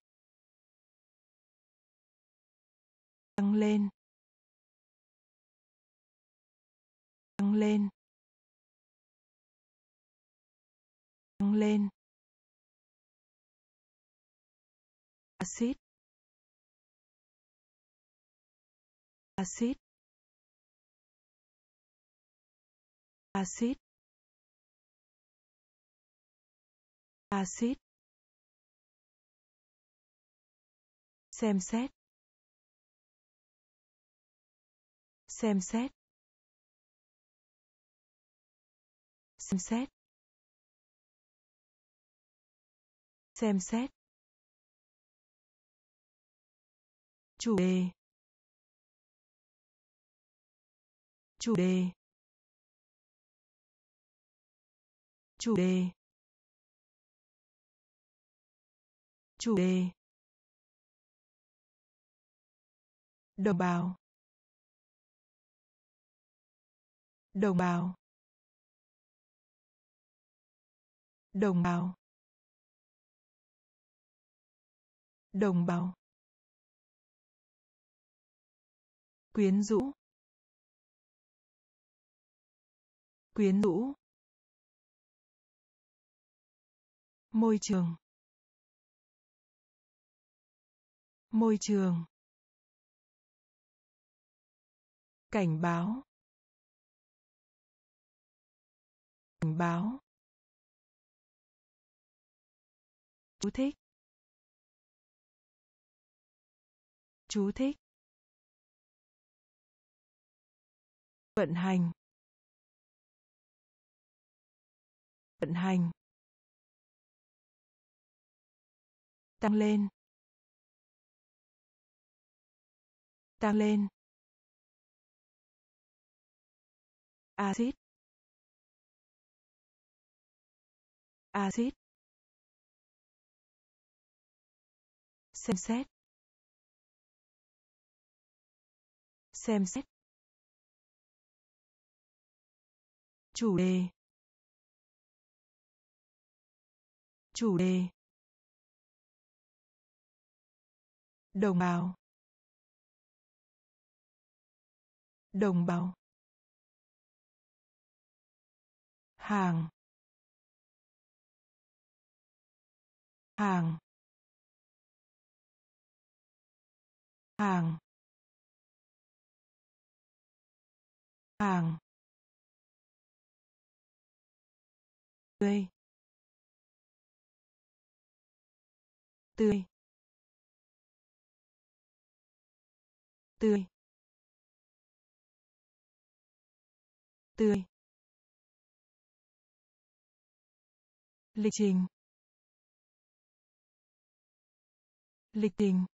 tăng lên tăng lên tăng lên. Axit axit. Axit axit xem xét. Xem xét. Xem xét. Xem xét. Chủ đề. Chủ đề. Chủ đề. Chủ đề. Đồng bào. Đồng bào. Đồng bào. Đồng bào. Quyến rũ. Quyến rũ. Môi trường. Môi trường. Cảnh báo. Cảnh báo. Chú thích. Chú thích. Vận hành. Vận hành. Tăng lên. Tăng lên. Axit. Axit. Xem xét. Xem xét. Chủ đề. Chủ đề. Đồng bào. Đồng bào. Hàng. Hàng. Hàng. Hàng. Tươi. Tươi. Tươi. Tươi. Lịch trình. Lịch trình.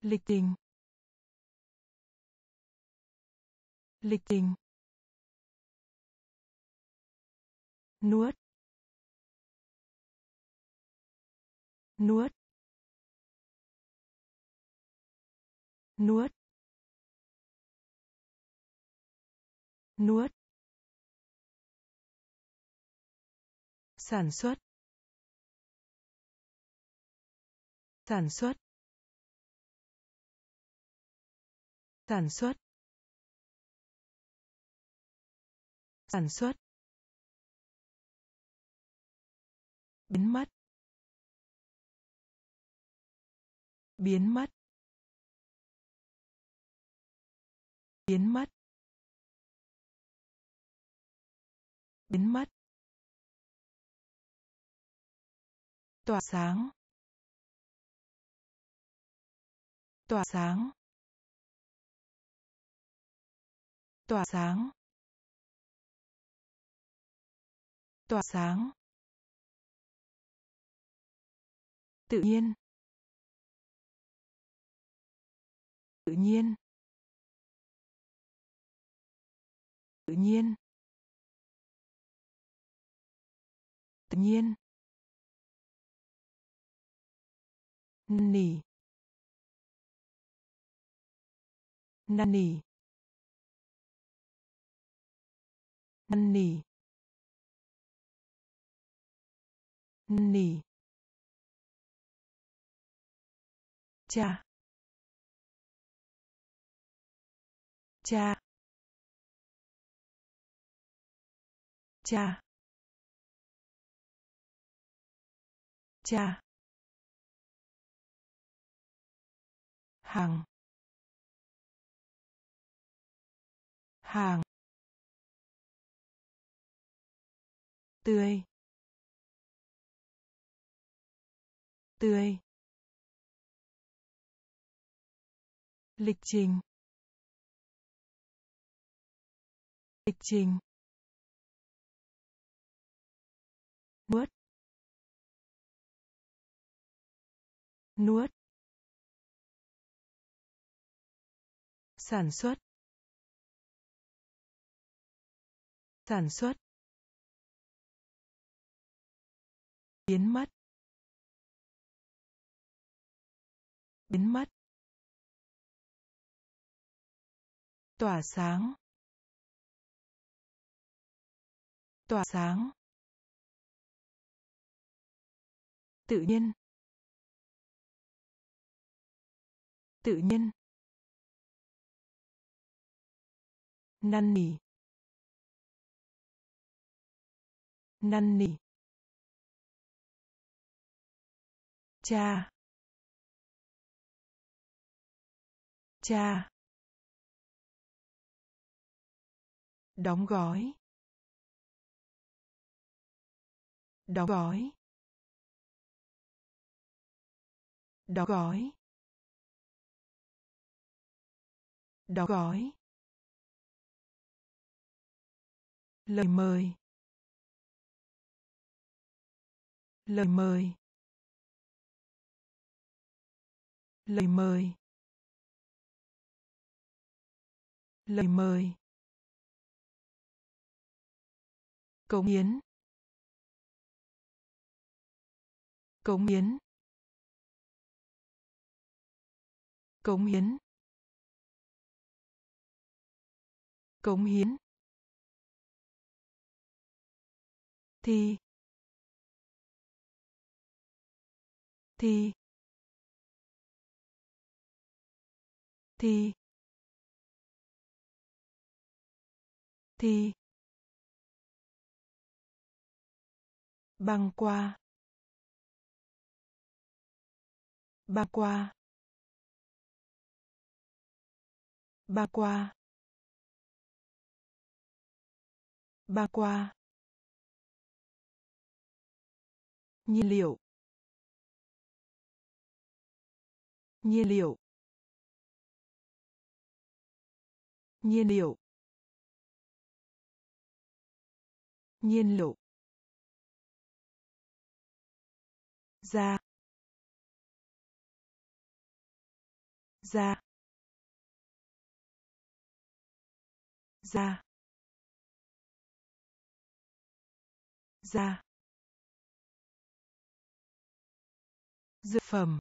Lịch trình. Lịch trình. Nuốt. Nuốt. Nuốt. Nuốt. Sản xuất. Sản xuất. Sản xuất. Sản xuất. Biến mất. Biến mất. Biến mất. Biến mất. Tỏa sáng. Tỏa sáng. Tỏa sáng. Tỏa sáng. Tự nhiên. Tự nhiên. Tự nhiên. Tự nhiên. Năn nỉ năn nỉ năn nỉ năn nỉ cha. Cha. Cha. Cha. Hàng. Hàng. Tươi. Tươi. Lịch trình. Lịch trình. Nuốt. Nuốt. Sản xuất. Sản xuất. Biến mất. Biến mất. Tỏa sáng. Tỏa sáng. Tự nhiên. Tự nhiên. Năn nỉ. Năn nỉ. Cha. Cha. Đóng gói. Đóng gói. Đóng gói. Đóng gói. Lời mời. Lời mời. Lời mời. Lời mời. Cống hiến. Cống hiến. Cống hiến. Cống hiến. Thì thì thì thì băng qua. Băng qua. Ba qua. Ba qua. Nhiên liệu. Nhiên liệu. Nhiên liệu. Nhiên liệu. Ra ra ra. Ra. Dược phẩm.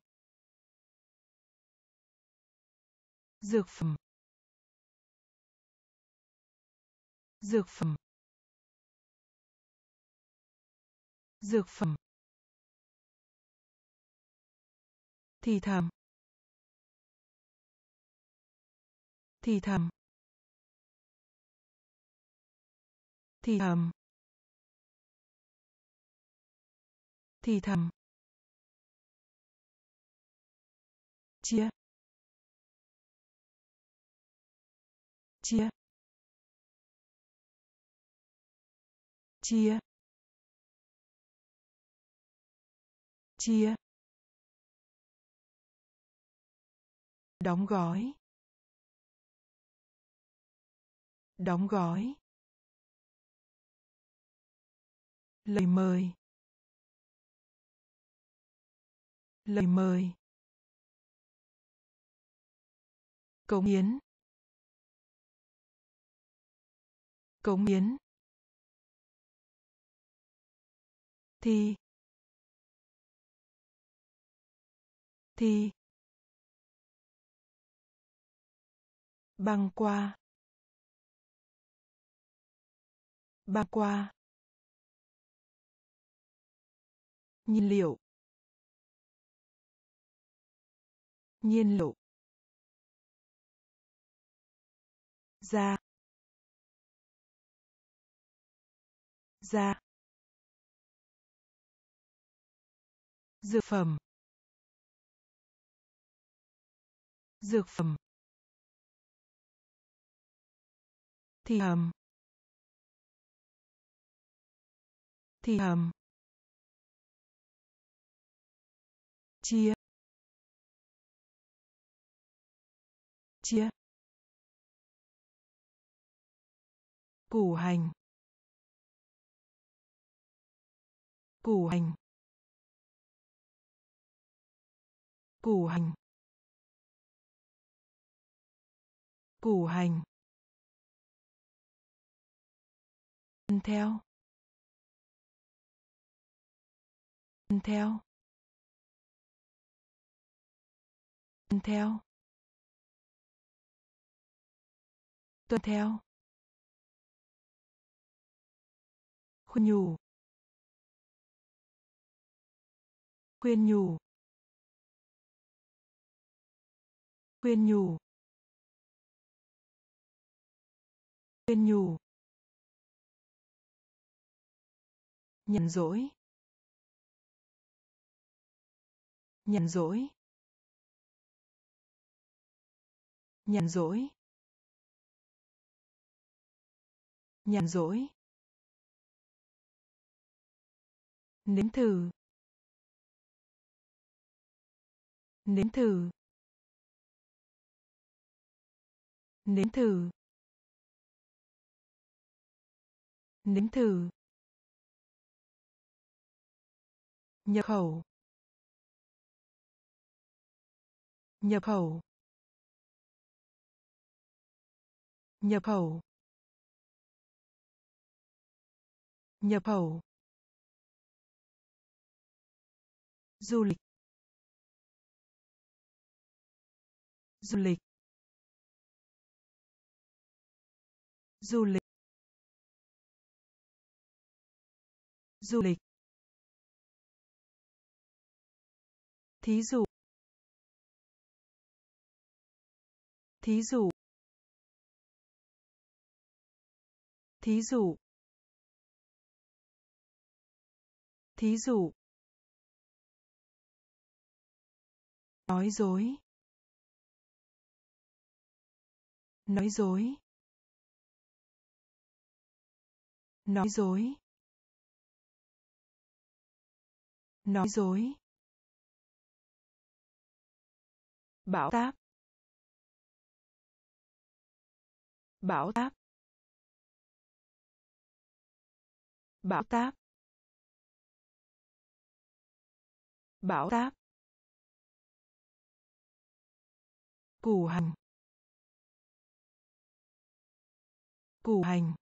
Dược phẩm. Dược phẩm. Dược phẩm. Thì thầm. Thì thầm. Thì thầm. Thì thầm. Chia. Chia. Chia. Chia. Đóng gói. Đóng gói. Lời mời. Lời mời. Cống hiến. Cống hiến. Thì thì băng qua. Băng qua. Nhiên liệu. Nhiên liệu. Da. Da. Dược phẩm. Dược phẩm. Thì hầm. Thì hầm. Chia chia củ hành củ hành củ hành củ hành. Ăn theo. Ăn theo. Tuân theo. Tuân theo. Khuyên nhủ. Khuyên nhủ. Khuyên nhủ. Khuyên nhủ. Nhận dỗi nhận dỗi nhàn dỗi nhàn dỗi nếm thử. Nếm thử. Nếm thử. Nếm thử. Nhập khẩu. Nhập khẩu. Nhập khẩu. Nhập khẩu. Du lịch. Du lịch. Du lịch. Du lịch. Thí dụ. Thí dụ. Thí dụ. Thí dụ. Nói dối. Nói dối. Nói dối. Nói dối. Bảo táp. Bảo táp. Bão táp. Bão táp. Củ hành. Củ hành.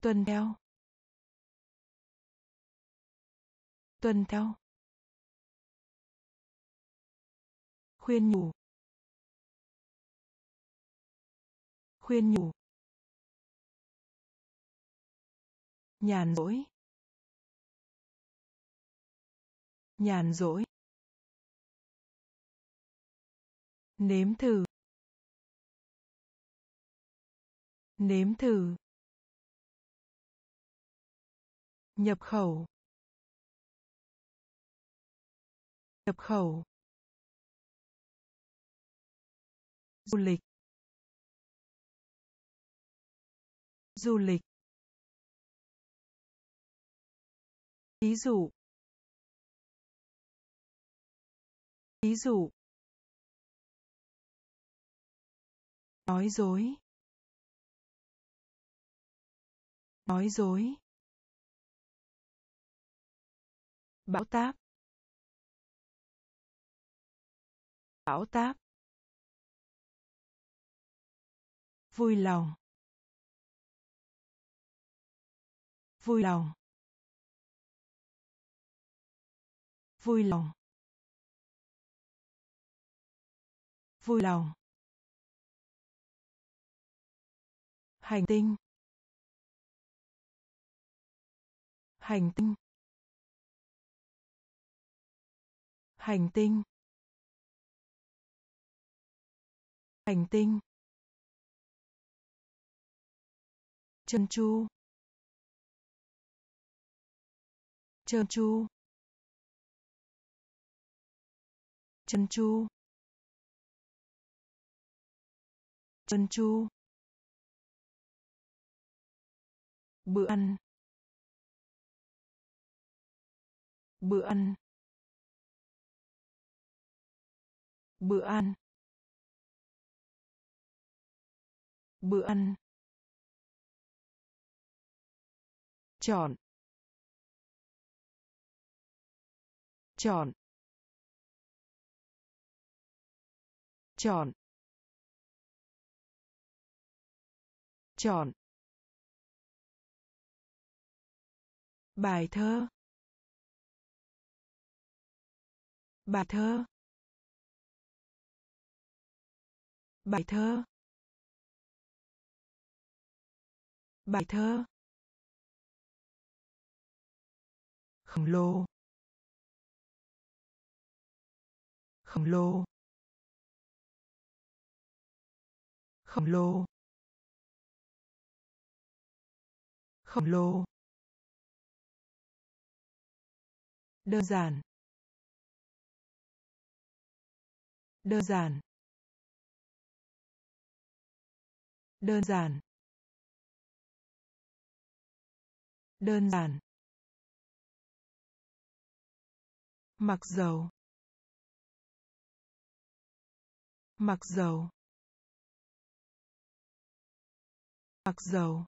Tuân theo. Tuân theo. Khuyên nhủ. Khuyên nhủ. Nhàn rỗi. Nhàn rỗi. Nếm thử. Nếm thử. Nhập khẩu. Nhập khẩu. Du lịch. Du lịch. Ví dụ. Ví dụ. Nói dối. Nói dối. Bão táp. Bão táp. Vui lòng. Vui lòng. Vui lòng. Vui lòng. Hành tinh. Hành tinh. Hành tinh. Hành tinh. Chân chu. Chân chu. Chân chu. Chân chu. Bữa ăn. Bữa ăn. Bữa ăn. Bữa ăn. Chọn. Chọn. Chọn. Chọn. Bài thơ. Bài thơ. Bài thơ. Bài thơ. Khổng lồ. Khổng lồ. Khổng lồ. Khổng lồ. Đơn giản. Đơn giản. Đơn giản. Đơn giản. Mặc dầu. Mặc dầu. Mặc dầu.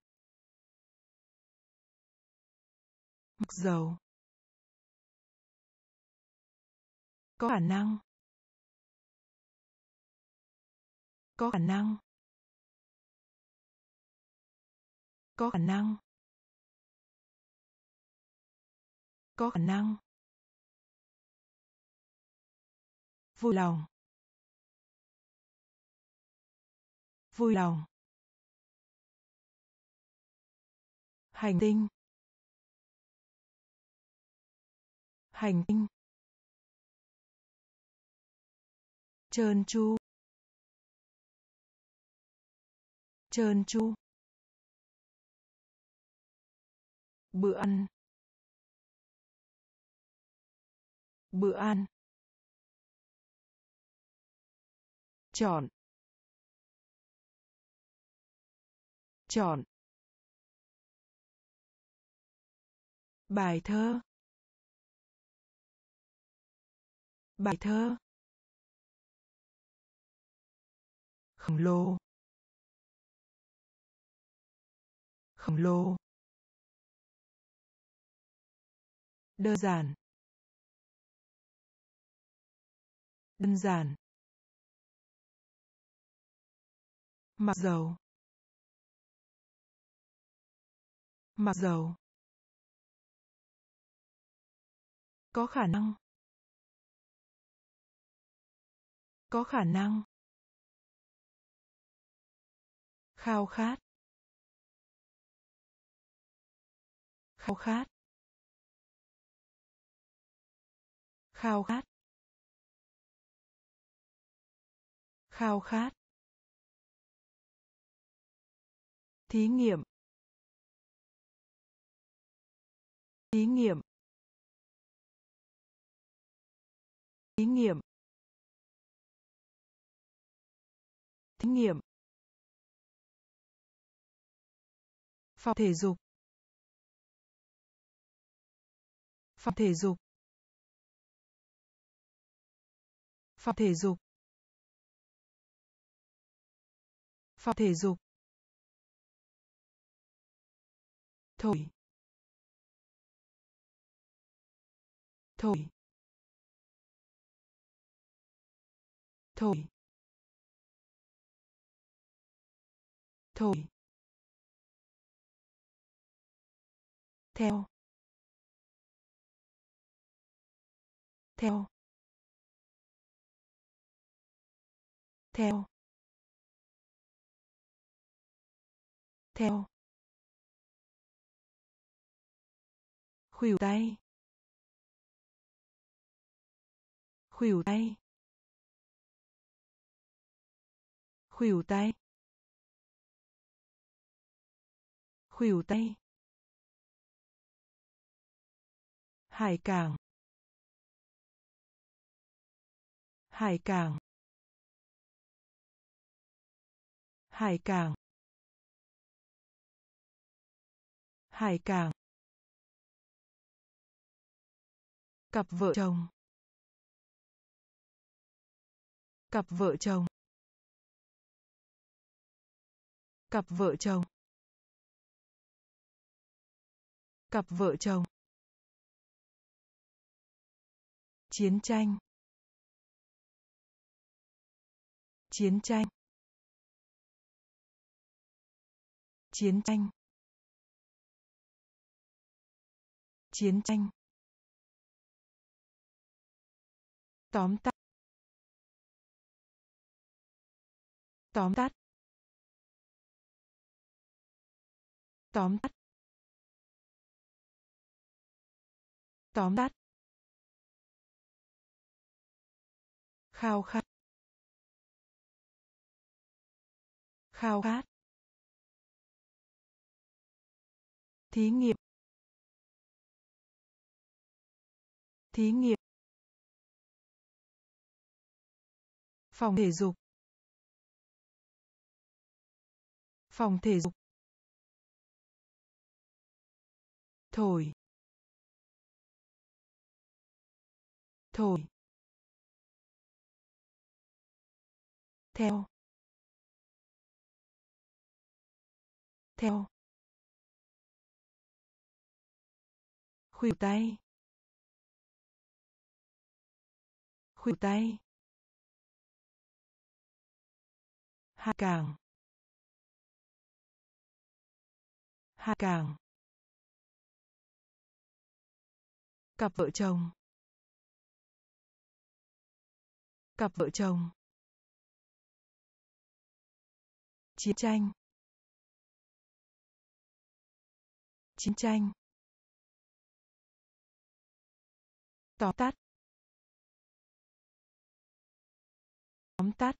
Mặc dầu. Có khả năng. Có khả năng. Có khả năng. Có khả năng. Vui lòng. Vui lòng. Hành tinh. Hành tinh. Trơn chu trơn chu bữa ăn. Bữa ăn. Chọn. Chọn. Bài thơ. Bài thơ. Khổng lồ. Khổng lồ. Đơn giản. Đơn giản. Mặc dầu. Mặc dầu. Có khả năng. Có khả năng. Khao khát. Khao khát. Khao khát. Khao khát. Thí nghiệm. Thí nghiệm. Thí nghiệm. Thí nghiệm. Phòng thể dục. Phòng thể dục. Phòng thể dục. Phòng thể dục. Thổi. Thổi. Thổi thổi theo. Theo. Theo. Theo. Khuỷu tay. Khuỷu tay. Khuỷu tay. Khuỷu tay. Hải cảng. Hải cảng. Hải cảng. Hải cảng. Cặp vợ chồng. Cặp vợ chồng. Cặp vợ chồng. Cặp vợ chồng. Chiến tranh. Chiến tranh. Chiến tranh. Chiến tranh. Tóm tắt. Tóm tắt. Tóm tắt. Tóm tắt. Khao khát. Khao khát. Thí nghiệm. Thí nghiệm. Phòng thể dục. Phòng thể dục. Thổi. Thổi. Theo. Theo. Khuỷu tay. Khuỷu tay. Hạ cảng. Hạ cảng. Cặp vợ chồng. Cặp vợ chồng. Chiến tranh. Chiến tranh. Tóm tắt. Tóm tắt.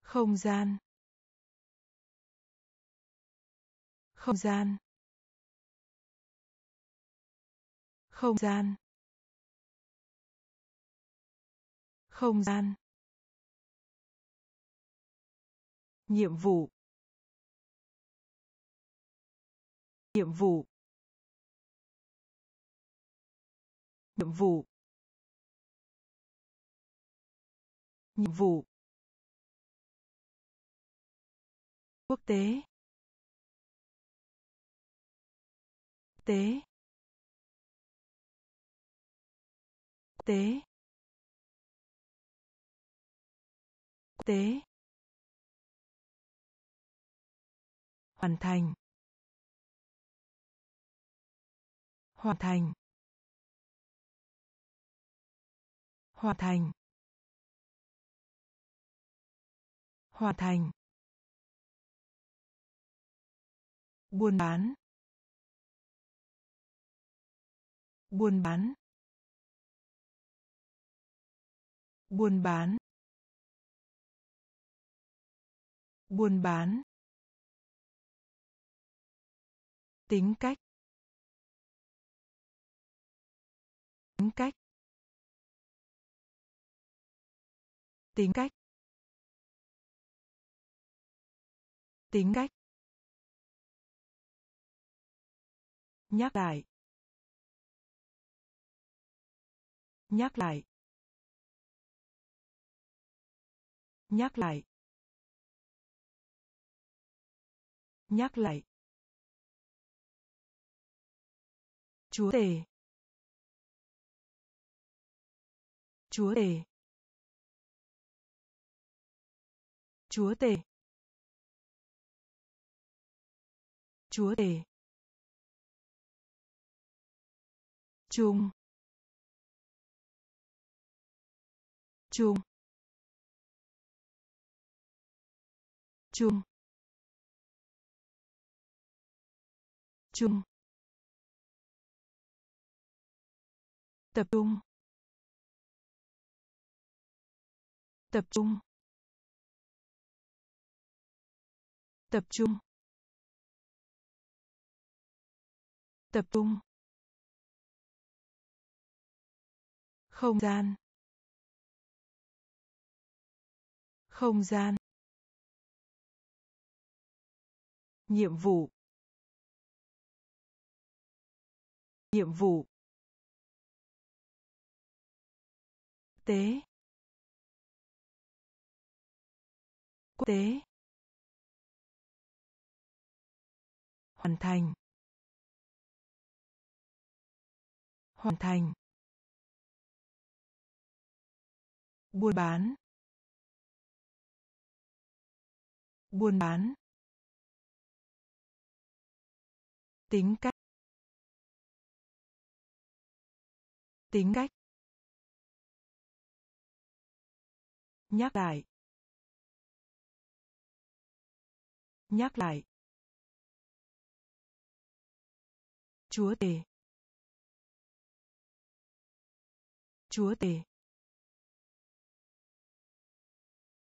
Không gian. Không gian. Không gian. Không gian. Nhiệm vụ. Nhiệm vụ. Nhiệm vụ. Nhiệm vụ. Quốc tế. Tế. Tế. Tế. Hoàn thành. Hoàn thành. Hoàn thành. Hoàn thành. Buôn bán. Buôn bán. Buôn bán. Buôn bán. Tính cách. Tính cách. Tính cách. Tính cách. Nhắc lại. Nhắc lại. Nhắc lại. Nhắc lại. Chúa tể. Chúa tể. Chúa tể. Chúa tể. Chung. Chung. Chung chung tập trung. Tập trung. Tập trung. Tập trung. Không gian. Không gian. Nhiệm vụ. Nhiệm vụ. Tế. Quốc tế. Hoàn thành. Hoàn thành. Buôn bán. Buôn bán. Tính cách. Tính cách. Nhắc lại. Nhắc lại. Chúa tể. Chúa tể.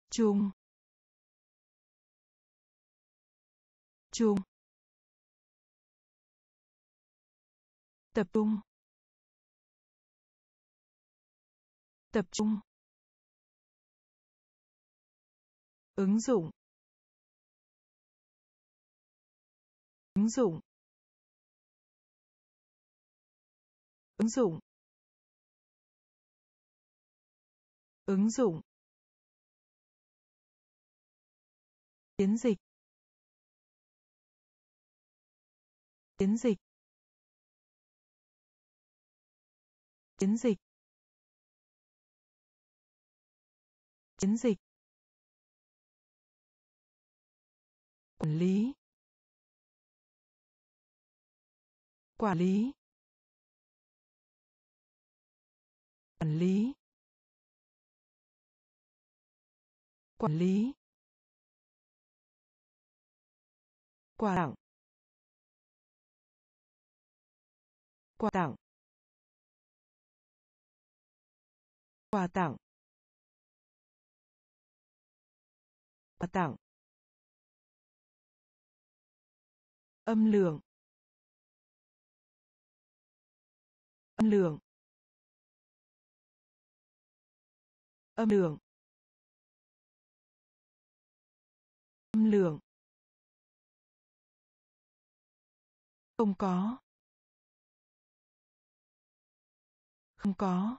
Chung. Chung. Tập trung. Tập trung. Ứng dụng. Ứng dụng. Ứng dụng. Ứng dụng. Chiến dịch. Chiến dịch. Chiến dịch. Chiến dịch. Quản lý. Quản lý. Quản lý. Quản lý. Quà tặng. Quà tặng. Quà tặng. Quà tặng. Âm lượng. Âm lượng. Âm lượng. Âm lượng. Không có. Không có.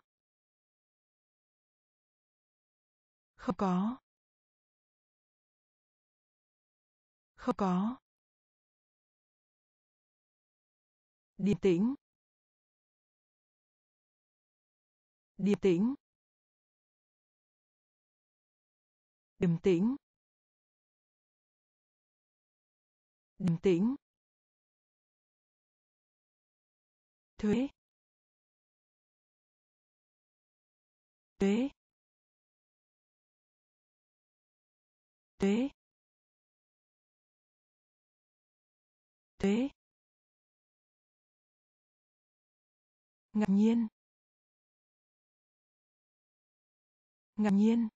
Không có. Không có. Điềm tĩnh. Điềm tĩnh. Điềm tĩnh. Điềm tĩnh. Thuế. Thuế. Tuế tuế ngạc nhiên. Ngạc nhiên.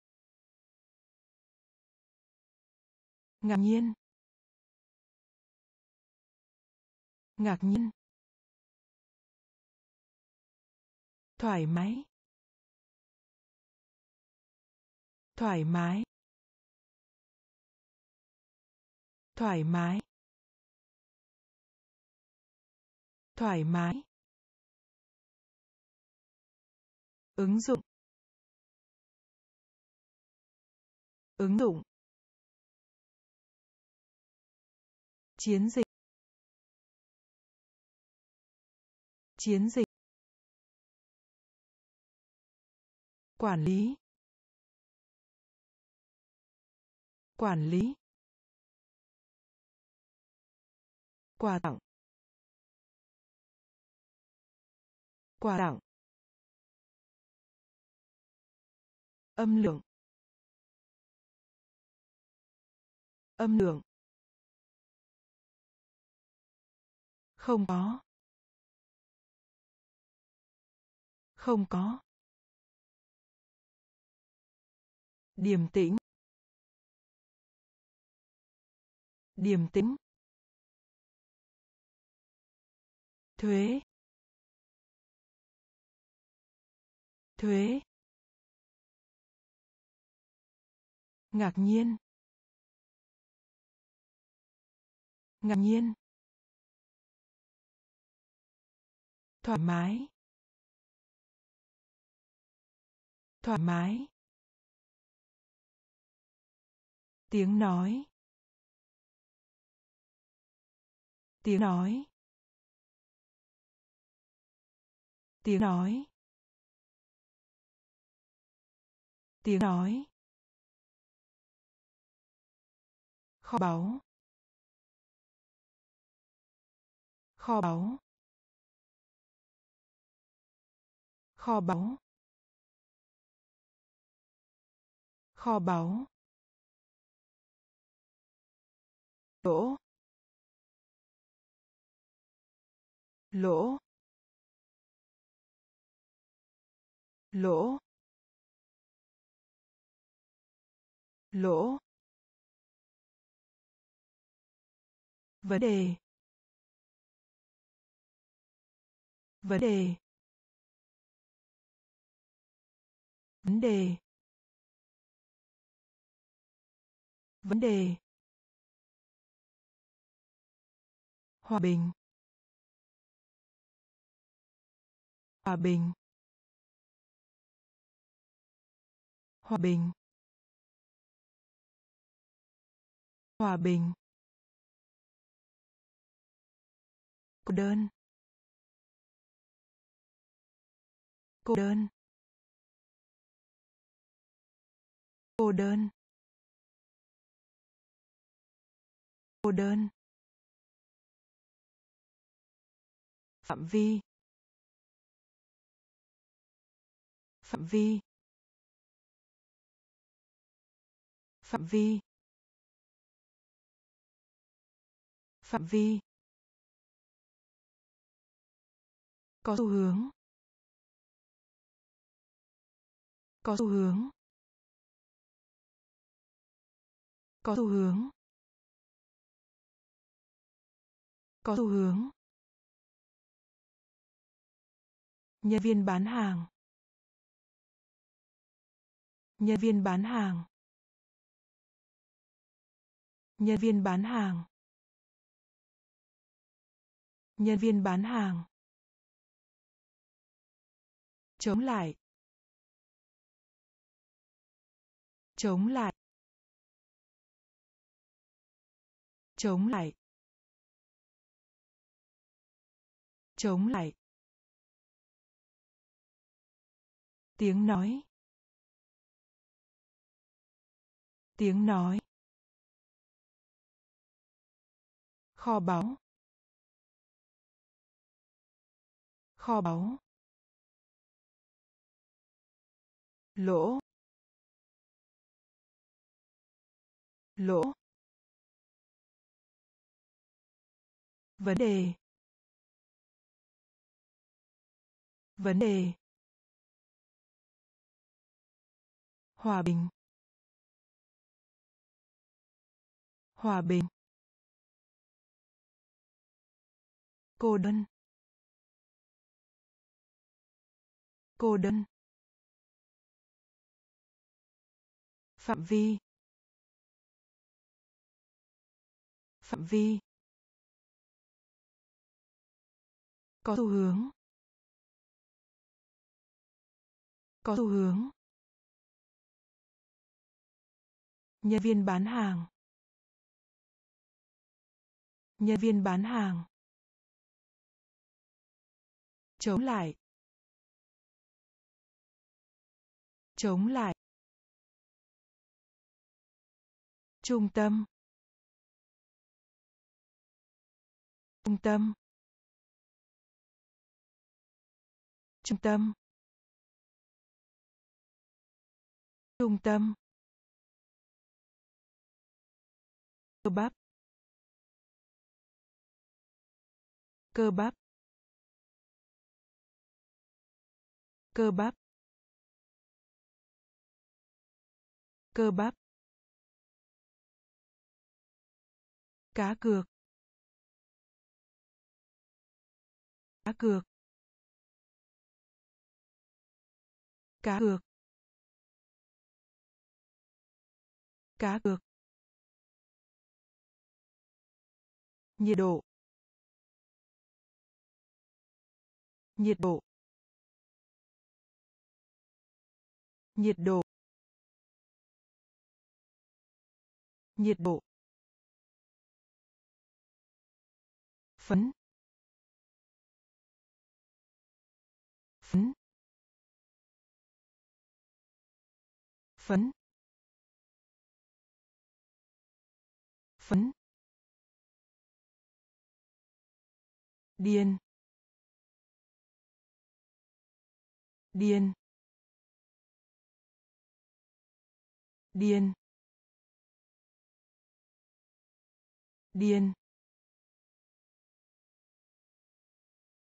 Ngạc nhiên. Ngạc nhiên. Thoải mái. Thoải mái. Thoải mái. Thoải mái. Ứng dụng. Ứng dụng. Chiến dịch. Chiến dịch. Quản lý. Quản lý. Quà tặng. Quà tặng. Âm lượng. Âm lượng. Không có. Không có. Điềm tĩnh. Điềm tĩnh. Thuế thuế ngạc nhiên ngạc nhiên thoải mái thoải mái tiếng nói tiếng nói tiếng nói. Tiếng nói. Kho báu. Kho báu. Kho báu. Kho báu. Lỗ. Lỗ. Lỗ lỗ vấn đề vấn đề vấn đề vấn đề hòa bình hòa bình. Hòa bình. Hòa bình. Cô đơn. Cô đơn. Cô đơn. Cô đơn. Phạm vi. Phạm vi. Phạm vi. Phạm vi. Có xu hướng. Có xu hướng. Có xu hướng. Có xu hướng. Nhân viên bán hàng. Nhân viên bán hàng nhân viên bán hàng. Nhân viên bán hàng. Chống lại. Chống lại. Chống lại. Chống lại. Tiếng nói. Tiếng nói. Kho báu. Kho báu. Lỗ. Lỗ. Vấn đề. Vấn đề. Hòa bình. Hòa bình. Cô đơn. Cô đơn. Phạm vi. Phạm vi. Có xu hướng. Có xu hướng. Nhân viên bán hàng. Nhân viên bán hàng chống lại. Chống lại. Trung tâm. Trung tâm. Trung tâm. Trung tâm. Cơ bắp. Cơ bắp. Cơ bắp. Cơ bắp. Cá cược. Cá cược. Cá cược. Cá cược. Nhiệt độ. Nhiệt độ. Nhiệt độ nhiệt độ phấn phấn phấn phấn điên điên. Điên. Điên.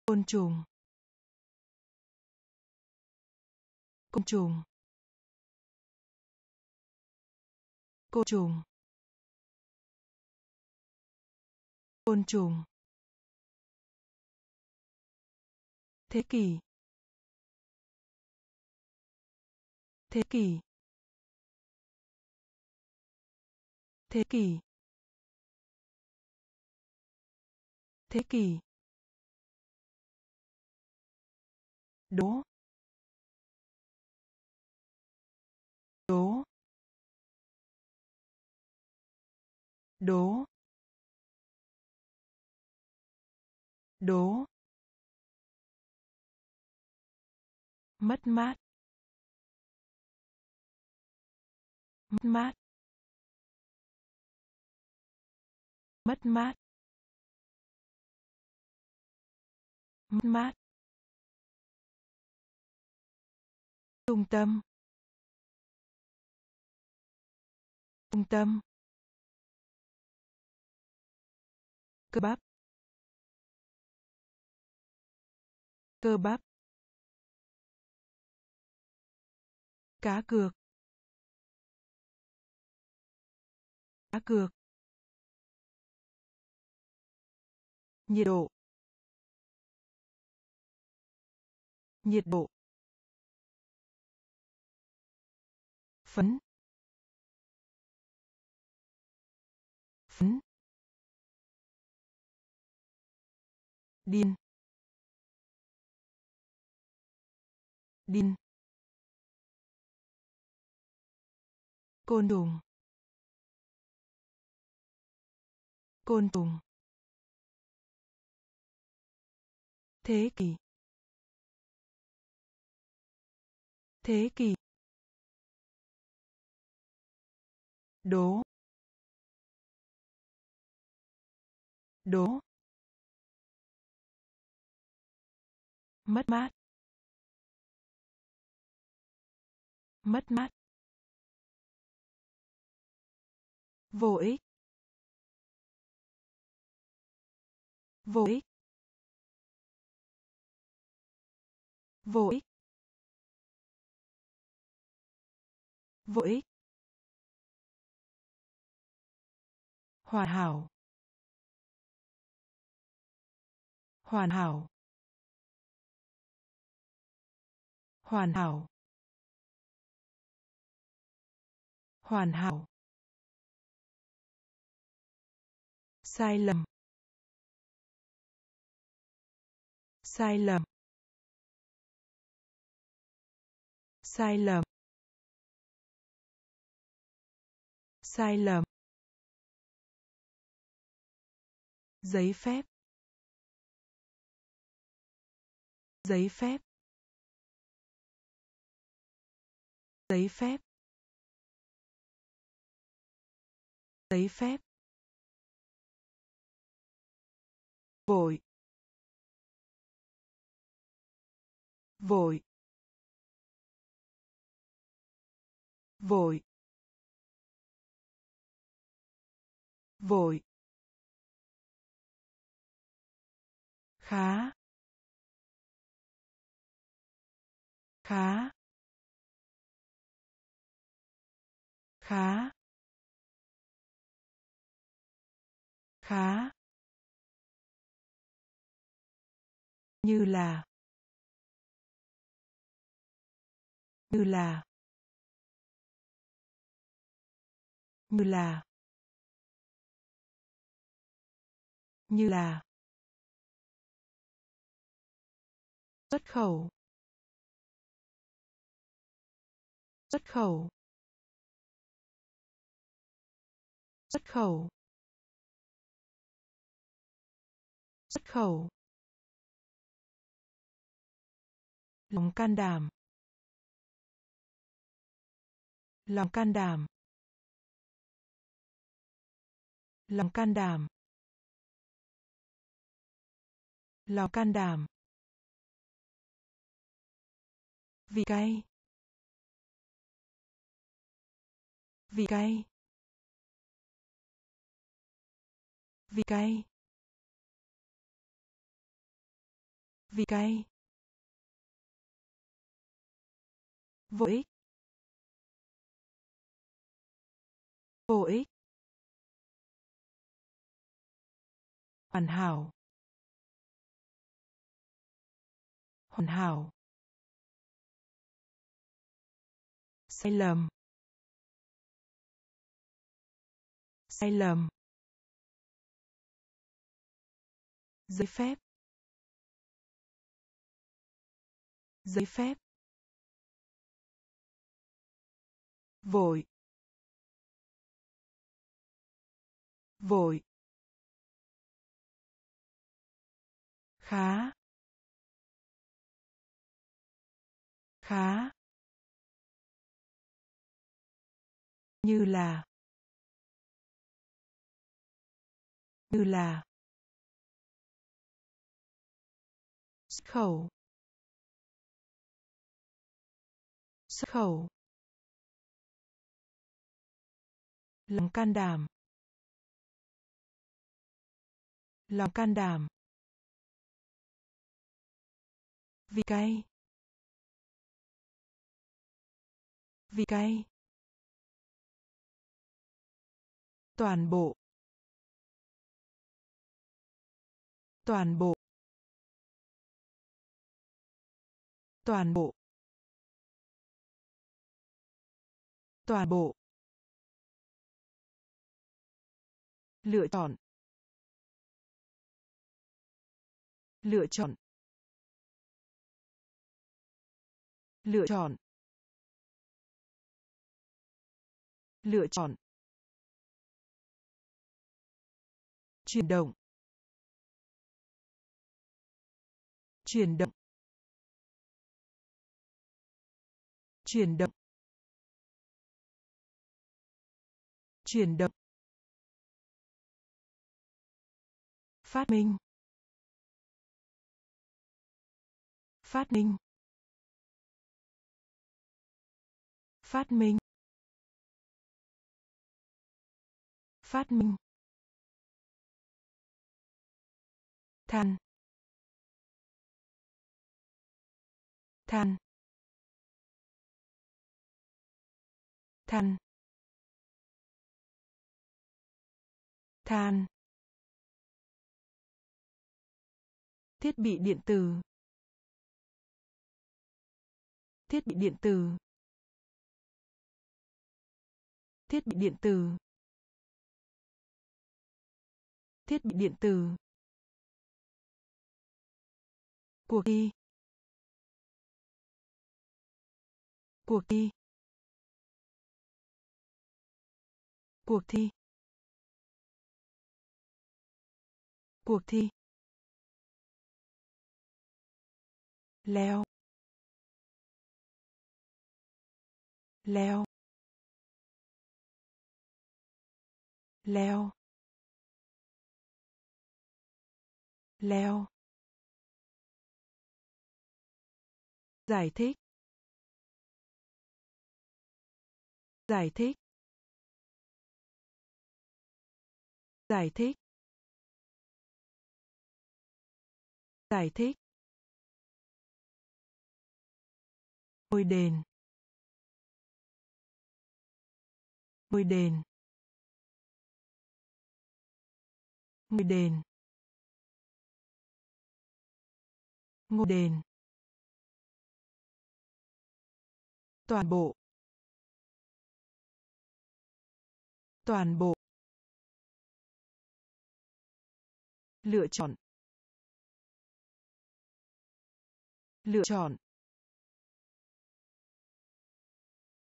Côn trùng. Côn trùng. Côn trùng. Côn trùng. Thế kỷ. Thế kỷ. Thế kỷ. Thế kỷ. Đố. Đố. Đố. Đố. Mất mát. Mất mát. Mất mát. Mất mát. Trung tâm. Trung tâm. Cơ bắp. Cơ bắp. Cá cược. Cá cược. Nhiệt độ nhiệt độ phấn phấn điên điên côn trùng côn trùng thế kỷ. Thế kỷ. Đố. Đố. Mất mát. Mất mát. Vô ích. Vô ích. Vô ích. Vô ích. Hoàn hảo. Hoàn hảo. Hoàn hảo. Hoàn hảo. Sai lầm. Sai lầm. Sai lầm. Sai lầm. Giấy phép. Giấy phép. Giấy phép. Giấy phép. Vội. Vội. Vội. Vội. Khá. Khá. Khá. Khá. Như là. Như là. Như là. Như là. Xuất khẩu. Xuất khẩu. Xuất khẩu. Xuất khẩu. Lòng can đảm. Lòng can đảm. Lòng can đảm. Lòng can đảm. Vì cay vì cay vì cay vì cay vô ích. Vô ích. Hoàn hảo. Hoàn hảo. Sai lầm. Sai lầm. Giấy phép. Giấy phép. Vội. Vội. Khá. Khá. Như là. Như là. Xuất khẩu xuất khẩu lòng can đảm. Lòng can đảm. Vì cay vì cay toàn bộ. Toàn bộ. Toàn bộ. Toàn bộ. Lựa chọn. Lựa chọn. Lựa chọn. Lựa chọn. Chuyển động. Chuyển động. Chuyển động. Chuyển động. Phát minh. Phát minh. Phát minh. Phát minh. Than. Than. Than. Than. Thiết bị điện tử. Thiết bị điện tử thiết bị điện tử. Thiết bị điện tử. Cuộc thi. Cuộc thi. Cuộc thi. Cuộc thi. Leo. Leo. Leo. Leo. Giải thích. Giải thích. Giải thích. Giải thích. Ngôi đền. Ngôi đền. Ngôi đền. Ngôi đền. Toàn bộ. Toàn bộ. Lựa chọn. Lựa chọn.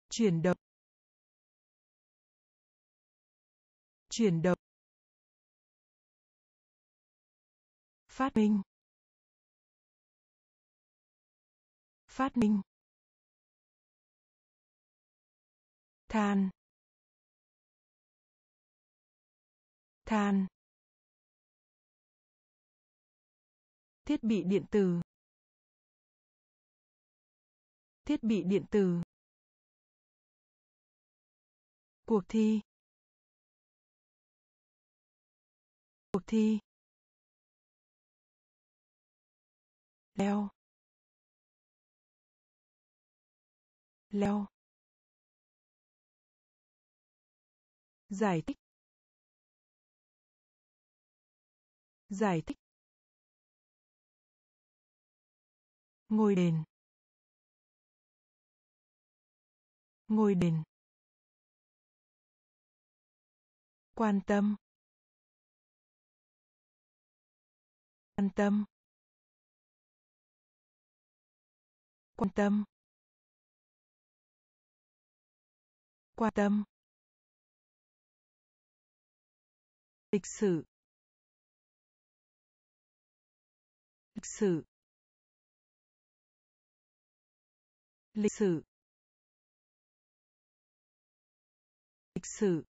Chuyển động. Chuyển động. Phát minh. Phát minh. Than. Than. Thiết bị điện tử. Thiết bị điện tử. Cuộc thi. Cuộc thi. Leo. Leo. Giải thích. Giải thích. Ngôi đền. Ngôi đền. Quan tâm. Quan tâm. Quan tâm. Quan tâm. Lịch sử lịch sử lịch sử lịch sử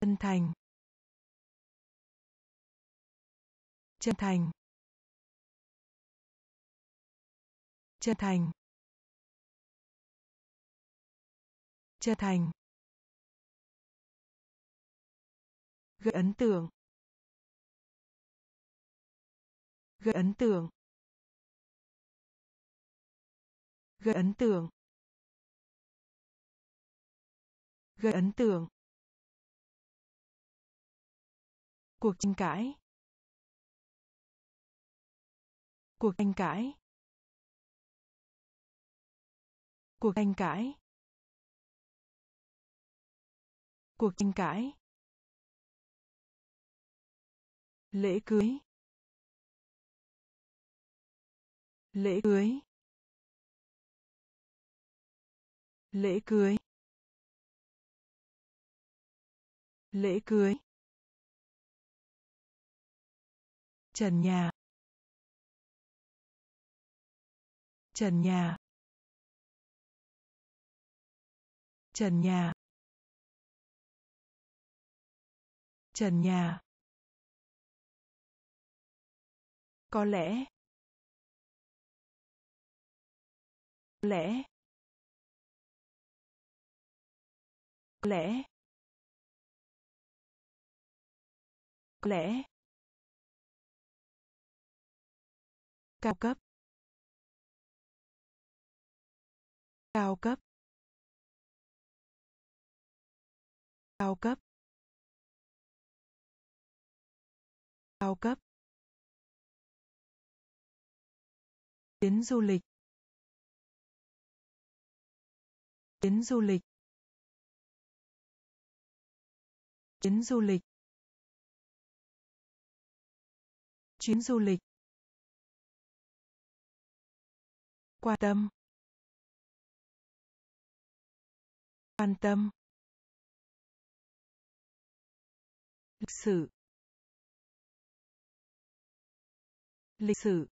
chân thành. Chân thành. Chân thành. Chân thành. Gây ấn tượng. Gây ấn tượng. Gây ấn tượng. Gây ấn tượng. Cuộc tranh cãi. Cuộc tranh cãi. Cuộc tranh cãi. Cuộc tranh cãi. Lễ cưới. Lễ cưới. Lễ cưới. Lễ cưới. Trần nhà. Trần nhà. Trần nhà. Trần nhà. Có lẽ. Lẽ. Lẽ. Lẽ. Cao cấp. Cao cấp. Cao cấp cao cấp Tiến du lịch. Tiến du lịch. Chuyến du lịch. Chuyến du lịch. Quan tâm. Quan tâm. Lịch sử. Lịch sử.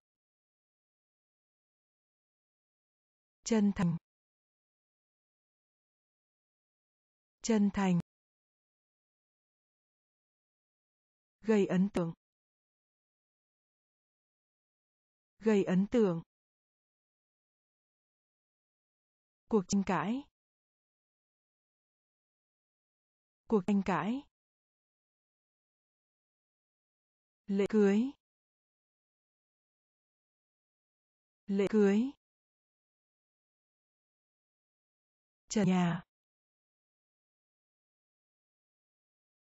chân thành. Chân thành. Gây ấn tượng. Gây ấn tượng. Cuộc tranh cãi. Cuộc tranh cãi. Lễ cưới. Lễ cưới. Trần nhà.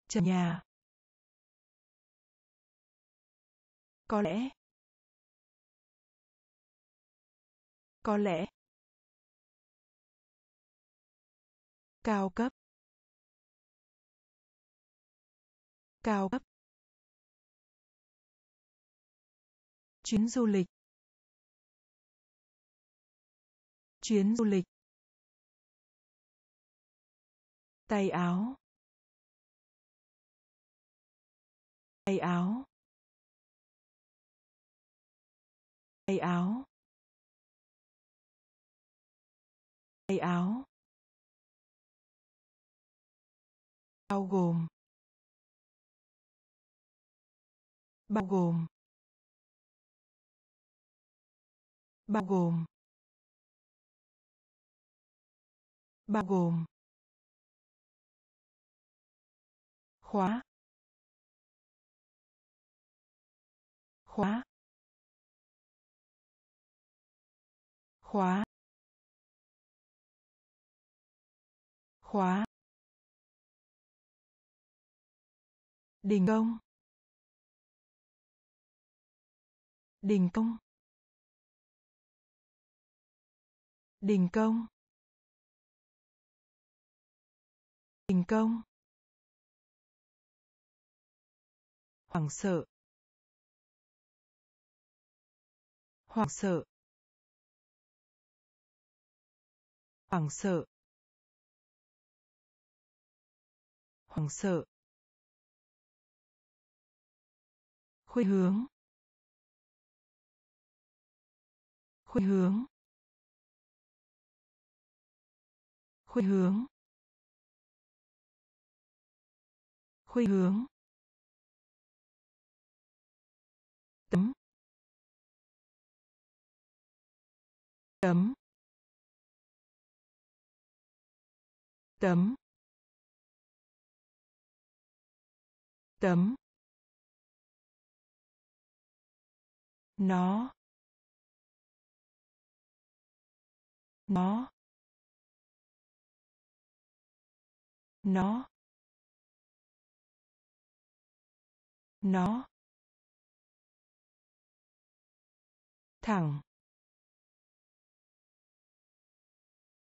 Trần nhà. Có lẽ. Có lẽ. Cao cấp. Cao cấp. Chuyến du lịch. Chuyến du lịch. Tay áo. Tay áo. Tay áo. Tay áo. Bao gồm. Bao gồm. Bao gồm bao gồm khóa khóa khóa khóa đình công đình công đình công. Đình công. Hoảng sợ. Hoảng sợ. Hoảng sợ. Hoảng sợ. Khuynh hướng. Khuynh hướng. Khuynh hướng. Khuynh hướng. Tấm. Tấm. Tấm. Tấm. Nó. Nó. Nó. Nó. Thẳng.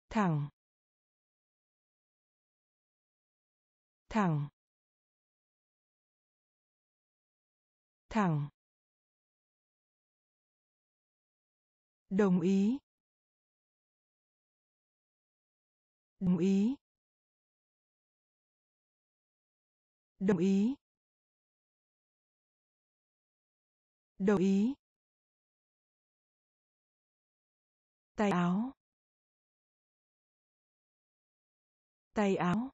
Thẳng. Thẳng. Thẳng. Đồng ý. Đồng ý. Đồng ý. Đồng ý. Tay áo. Tay áo.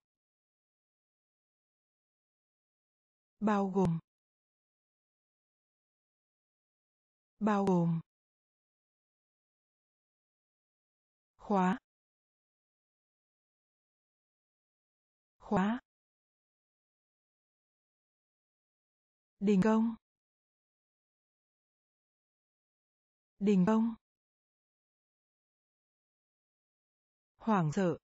Bao gồm. Bao gồm. Khóa. Khóa. Đình công. Đình công. Hoảng sợ.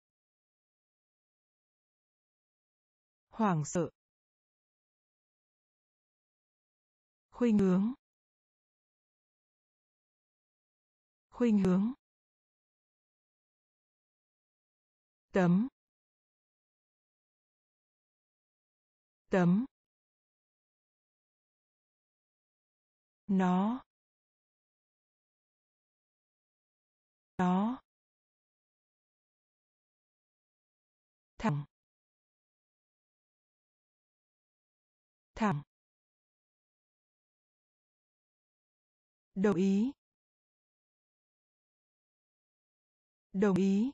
Hoảng sợ. Khuynh hướng. Khuynh hướng. Tấm. Tấm. Nó. Nó. Thẳng thẳng đồng ý. Đồng ý.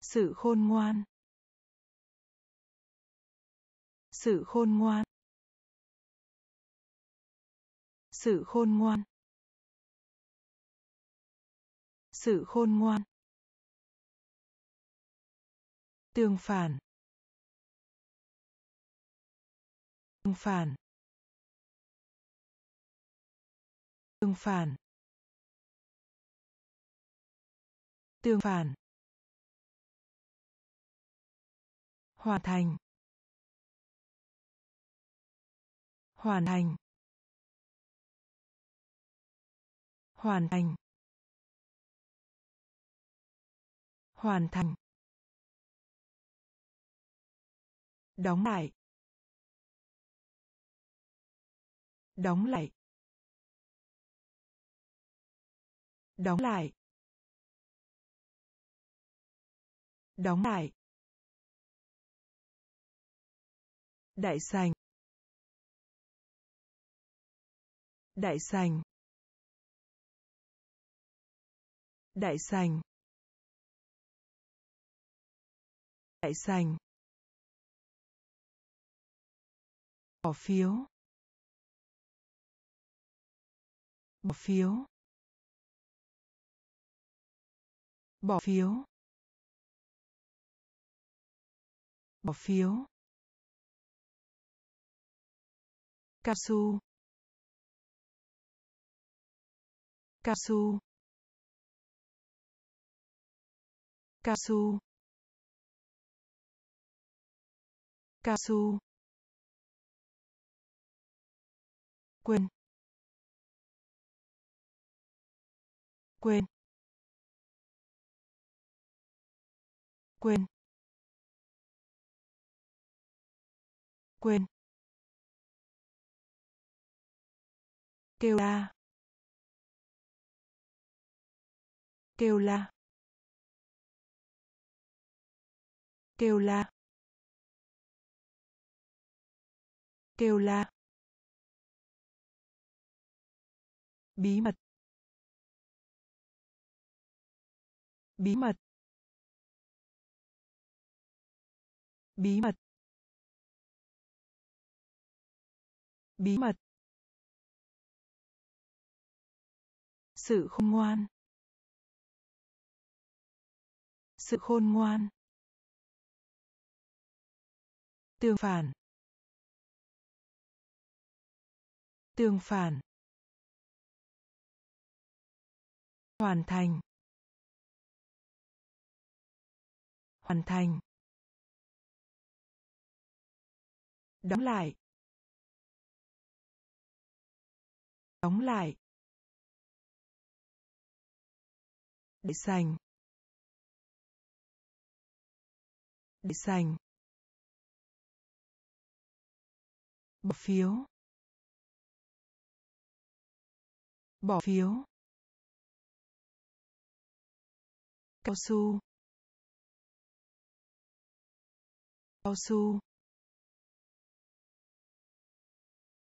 Sự khôn ngoan. Sự khôn ngoan. Sự khôn ngoan. Sự khôn ngoan. Tương phản. Tương phản. Tương phản. Tương phản. Hoàn thành. Hoàn thành. Hoàn thành. Hoàn thành. Đóng lại. Đóng lại. Đóng lại. Đóng lại. Đại sành. Đại sành. Đại sành. Đại sành. Bỏ phiếu. Bỏ phiếu. Bỏ phiếu. Bỏ phiếu. Cao su. Cao su. Cao su cao su quên. Quên. Quên. Quên. Kêu la. Kêu la. Kêu la. Kêu la. Bí mật. Bí mật. Bí mật. Bí mật. Sự khôn ngoan. Sự khôn ngoan tương phản. Tương phản. Hoàn thành. Hoàn thành. Đóng lại. Đóng lại. Để sành để sành bỏ phiếu. Bỏ phiếu. Cao su. Cao su.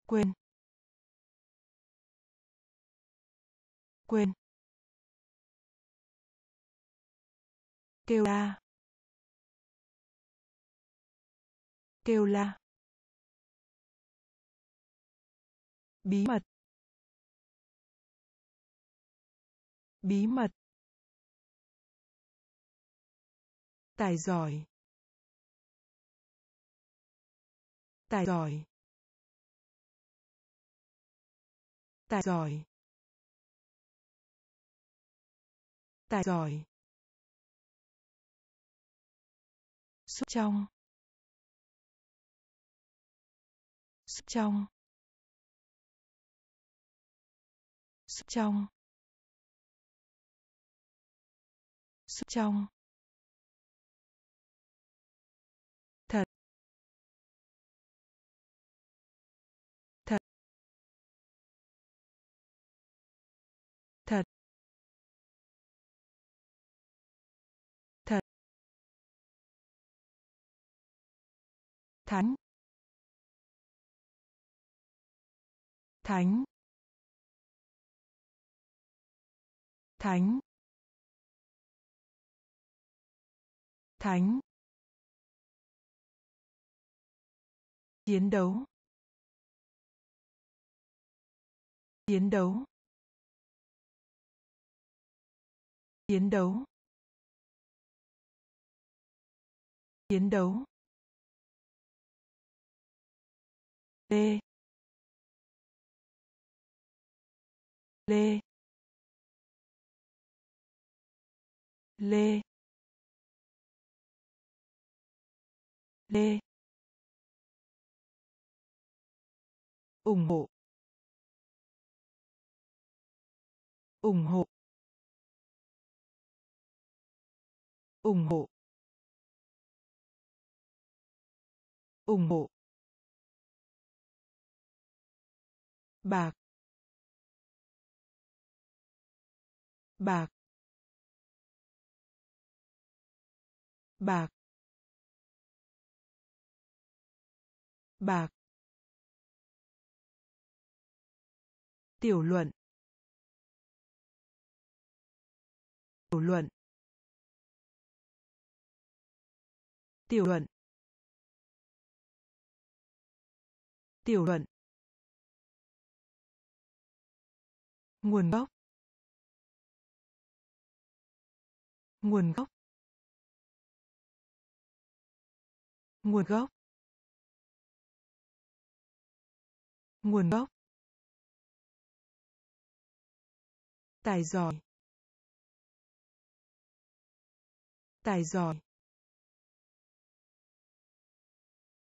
Quên. Quên. Kêu la. Kêu la. Bí mật. Bí mật. Tài giỏi. Tài giỏi. Tài giỏi. Tài giỏi. Sút trong. Sút trong. Sức trong. Sức trong. Thật. Thật. Thật. Thật. Thánh. Thánh. Thánh. Thánh. Chiến đấu. Chiến đấu. Chiến đấu. Chiến đấu. Lê. Lê. Lê. Lê. Ủng hộ. Ủng hộ. Ủng hộ. Ủng hộ. Bạc. Bạc. Bạc. Bạc. Tiểu luận. Tiểu luận. Tiểu luận. Tiểu luận. Nguồn gốc. Nguồn gốc. Nguồn gốc. Nguồn gốc. Tài giỏi. Tài giỏi.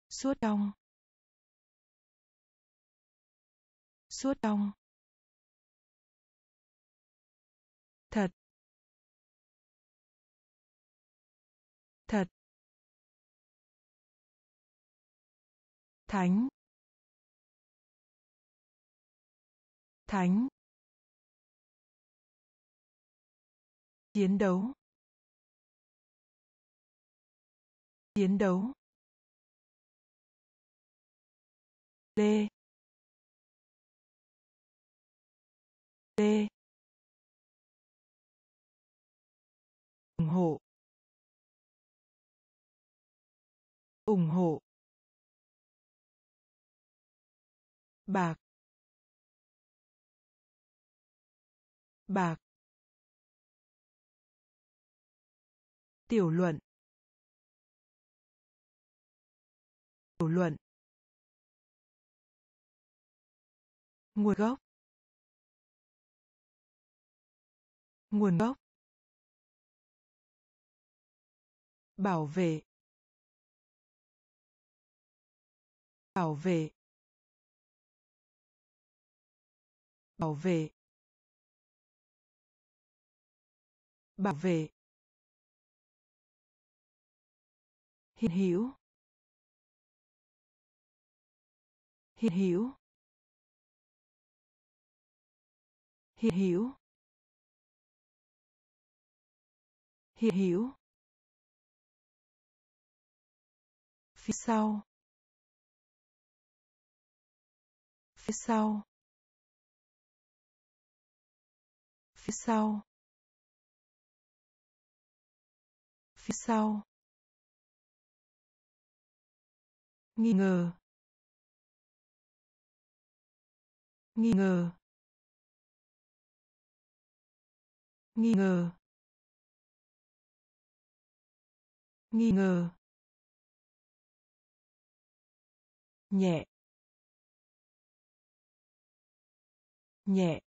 Suốt trong suốt trong thật. Thật. Thánh. Thánh. Chiến đấu. Chiến đấu. Lê. Lê. Ủng hộ. Ủng hộ. Bạc. Bạc. Tiểu luận. Tiểu luận. Nguồn gốc. Nguồn gốc. Bảo vệ. Bảo vệ. Bảo vệ. Bảo vệ. Hiện hữu. Hiện hữu. Hiện hữu. Hiện hữu. Phía sau. Phía sau. Phía sau. Phía sau. Nghi ngờ. Nghi ngờ. Nghi ngờ. Nghi ngờ. Nhẹ. Nhẹ.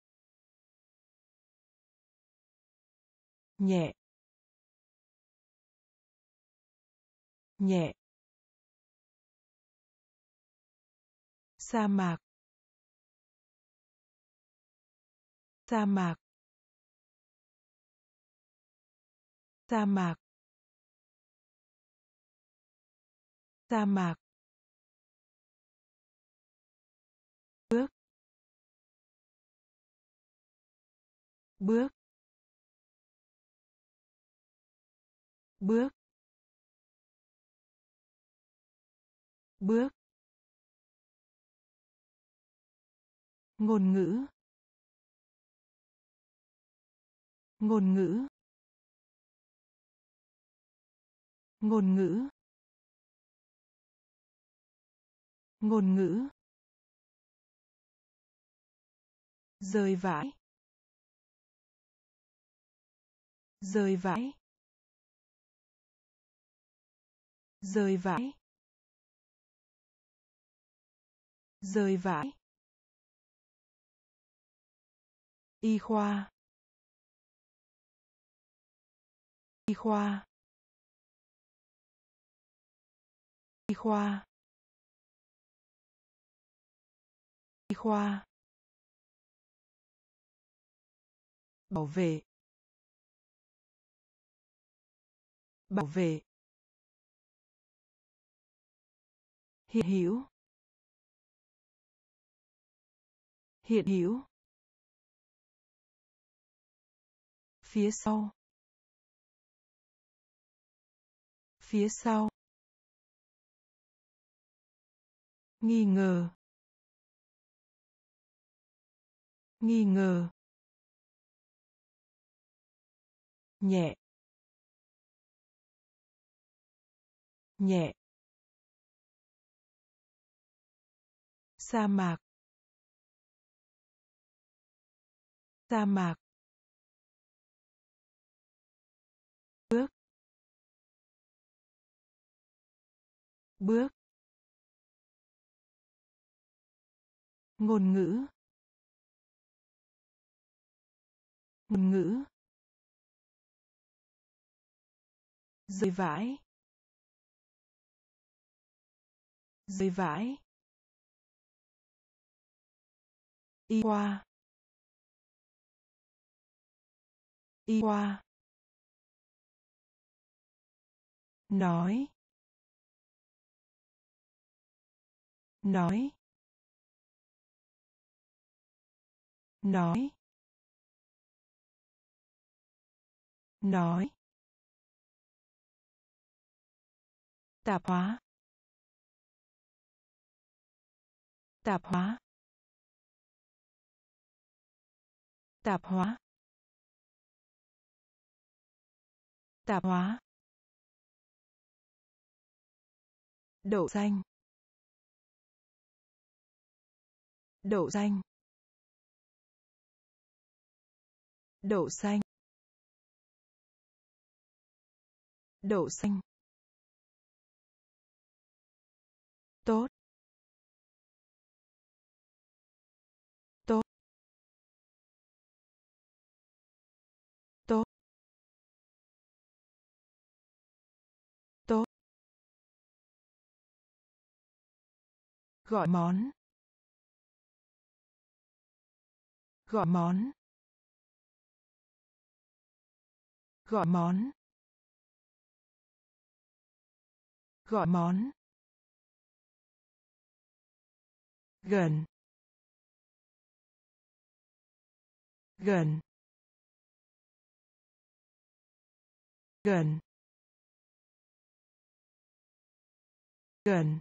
Nhẹ. Nhẹ. Sa mạc. Sa mạc. Sa mạc. Sa mạc. Bước. Bước. Bước. Bước. Ngôn ngữ. Ngôn ngữ. Ngôn ngữ. Ngôn ngữ. Rơi vãi rơi vãi rơi vãi. Rơi vãi. Y khoa. Y khoa. Y khoa. Y khoa. Bảo vệ. Bảo vệ. Hiện hữu. Hiện hữu. Phía sau. Phía sau. Nghi ngờ. Nghi ngờ. Nhẹ. Nhẹ. Sa mạc. Sa mạc. Bước. Bước. Ngôn ngữ. Ngôn ngữ. Rơi vãi. Rơi vãi. Y qua, y qua, nói. Nói. Nói. Nói. Tạp hóa. Tạp hóa. Tạp hóa. Tạp hóa. Đậu xanh. Đậu xanh. Đậu xanh. Đậu xanh. Tốt. tốt gọi món. Gọi món. Gọi món. Gọi món. Gần. Gần. Gần. Gần.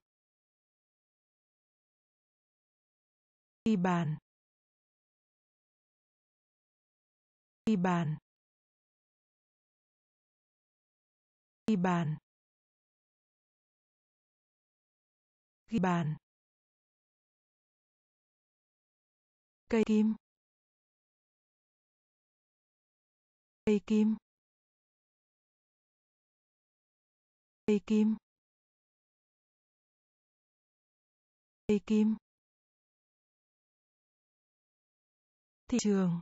Ghi bàn. Ghi bàn. Ghi bàn. Ghi bàn. Cây kim. Cây kim. Cây kim. Cây kim. Thị trường.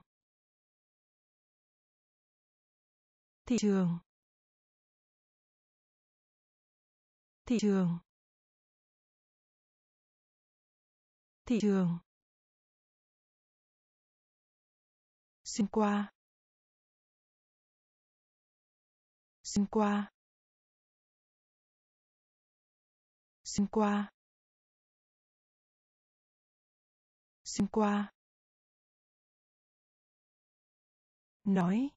Thị trường. Thị trường. Thị trường. Xuyên qua. Xuyên qua. Xuyên qua. Xuyên qua. Nói.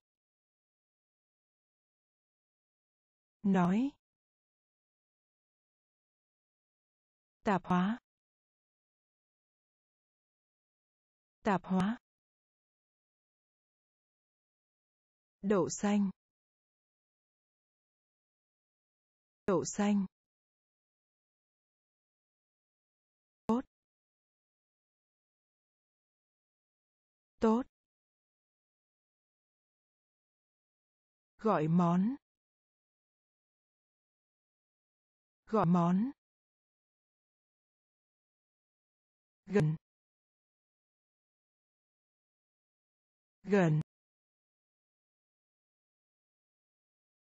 Nói. Tạp hóa. Tạp hóa. Đậu xanh. Đậu xanh. Tốt. Tốt. Gọi món. Gọi món. Gần. Gần.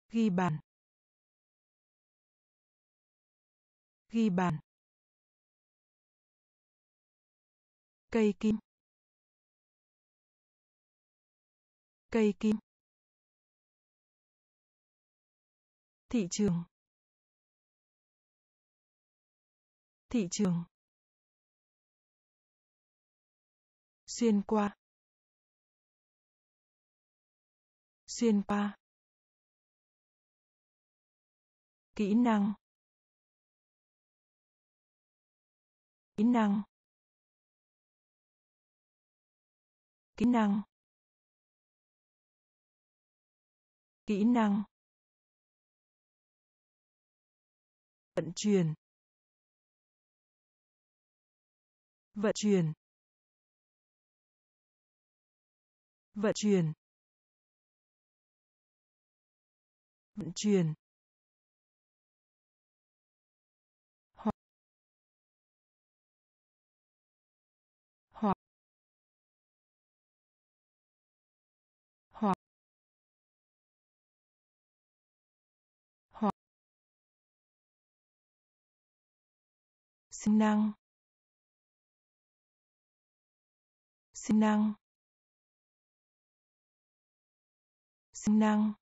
Ghi bàn. Ghi bàn. Cây kim. Cây kim. Thị trường. Thị trường. Xuyên qua. Xuyên qua. Kỹ năng. Kỹ năng. Kỹ năng. Kỹ năng. Vận chuyển. Vận chuyển. Vận chuyển. Vận chuyển. Sinh năng. Sinh năng. Sinh năng.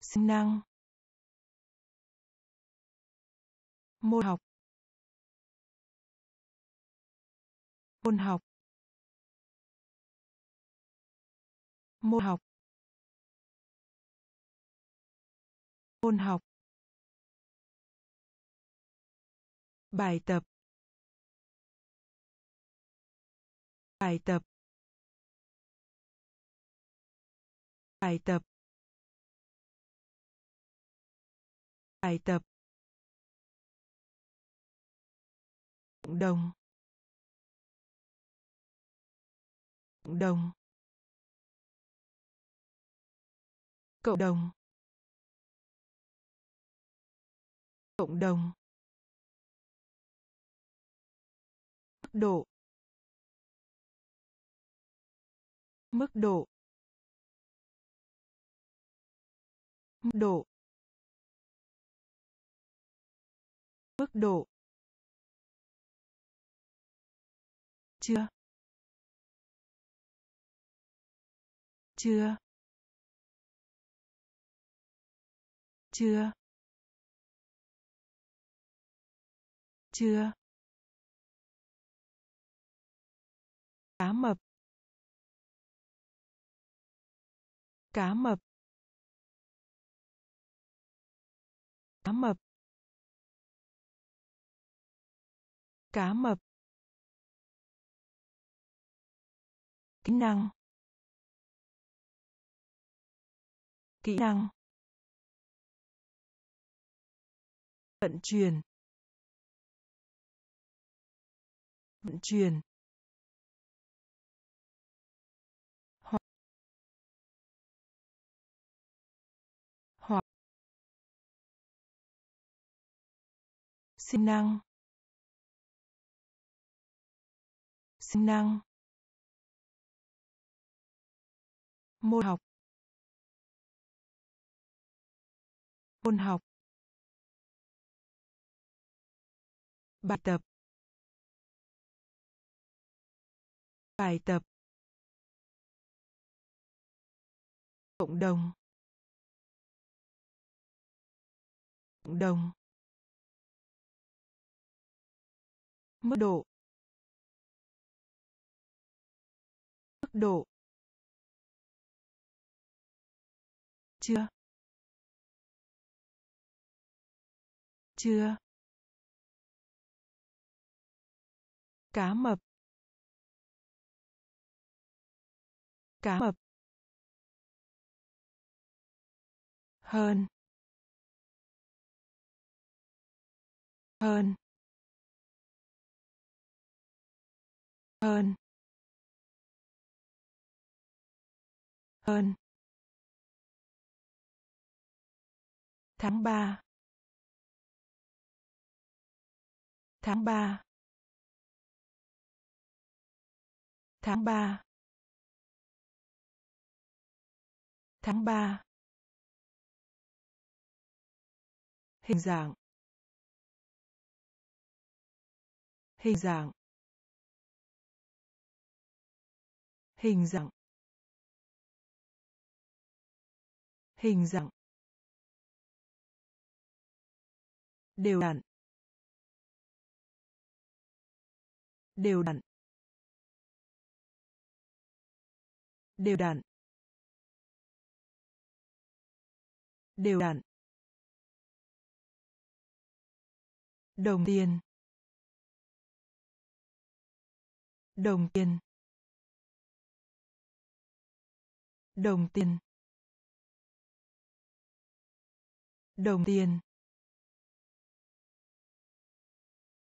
Sinh năng. Môn học. Môn học. Môn học. Môn học. Bài tập. Bài tập. Bài tập. Bài tập. Cộng đồng. Cộng đồng. Cộng đồng. Cộng đồng. Độ. Mức độ. Mức độ. Mức độ. Chưa. Chưa. Chưa. Chưa. Cá mập. Cá mập. Cá mập. Cá mập. Kỹ năng. Kỹ năng. Vận chuyển. Vận chuyển. Sinh năng. Sinh năng. Môn học. Môn học. Bài tập. Bài tập. Cộng đồng. Cộng đồng. Mức độ mức độ chưa chưa cá mập cá mập hơn hơn hơn. Hơn. Tháng ba. Tháng ba. Tháng ba. Tháng ba. Hình dạng. Hình dạng. Hình dạng. Hình dạng. Đều đặn. Đều đặn. Đều đặn. Đều đặn. Đồng tiền. Đồng tiền. Đồng tiền. Đồng tiền.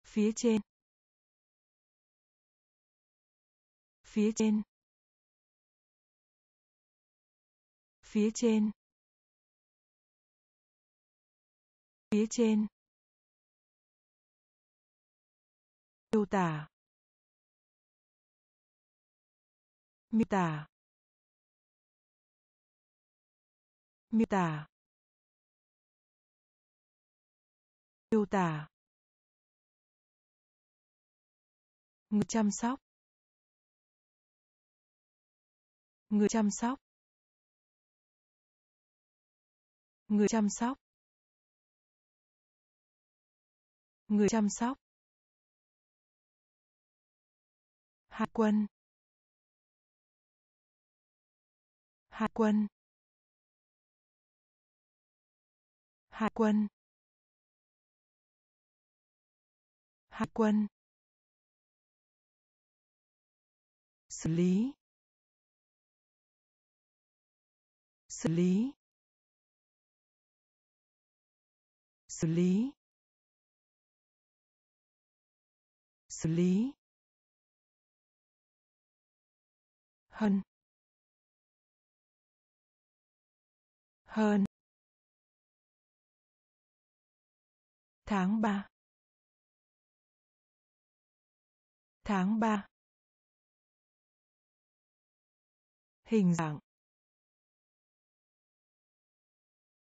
Phía trên. Phía trên. Phía trên. Phía trên. Miêu tả. Miêu tả. Miêu tả miêu tả, người chăm sóc, người chăm sóc, người chăm sóc, người chăm sóc. Hải quân hải quân. Hạ quân. Hạ quân. Xử lý. Xử lý. Xử lý. Xử lý. Hơn. Hơn. Tháng ba. Tháng ba. Hình dạng.